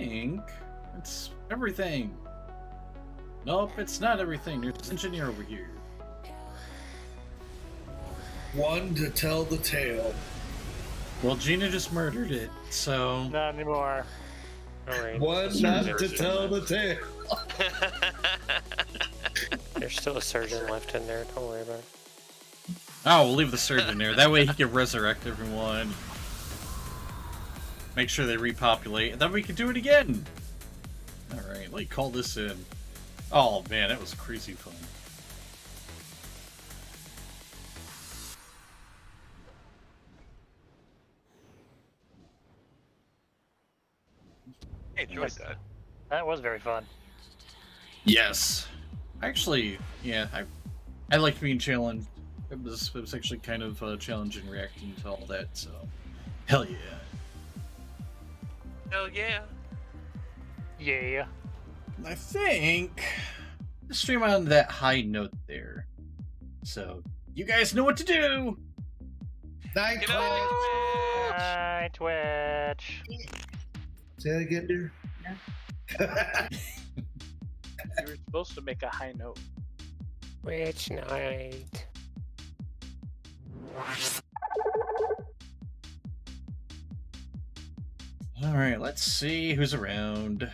Think it's everything. Nope, it's not everything. There's an engineer over here. One to tell the tale. Well, Gina just murdered it, so Not anymore. Alright. One not to tell the tale. [laughs] There's still a surgeon left in there. Don't worry about it. Oh, we'll leave the surgeon there. That way he can resurrect everyone. Make sure they repopulate, and then we can do it again. Alright, like, call this in. Oh, man, that was crazy fun. I enjoyed that. That was very fun. Yes. Actually, yeah, I I liked being challenged. It was it was actually kind of uh, challenging reacting to all that, so hell yeah. Hell yeah. Yeah. I think stream on that high note there. So you guys know what to do. Night Twitch. Night, Twitch. Say that again, dear. You were supposed to make a high note. Which night? All right, let's see who's around.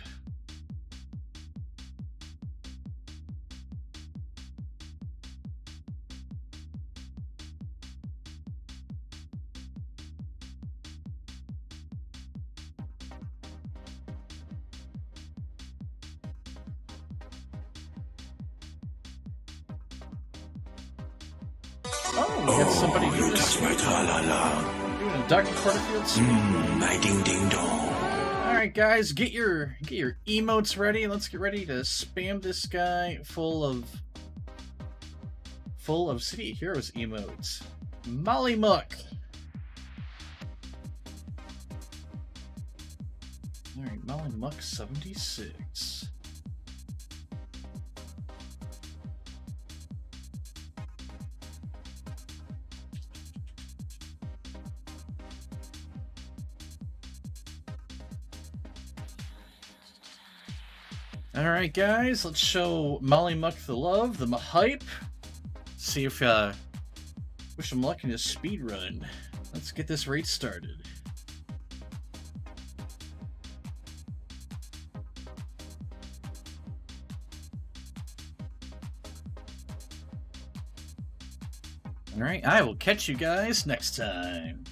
emotes. Mm, my ding ding dong. All right, guys, get your get your emotes ready. Let's get ready to spam this guy full of full of City Heroes emotes. Molly Muck. All right, Molly Muck 76. Alright guys, let's show Molly Muck the love, the hype. See if uh wish him luck in his speed run. Let's get this race started. Alright, I will catch you guys next time.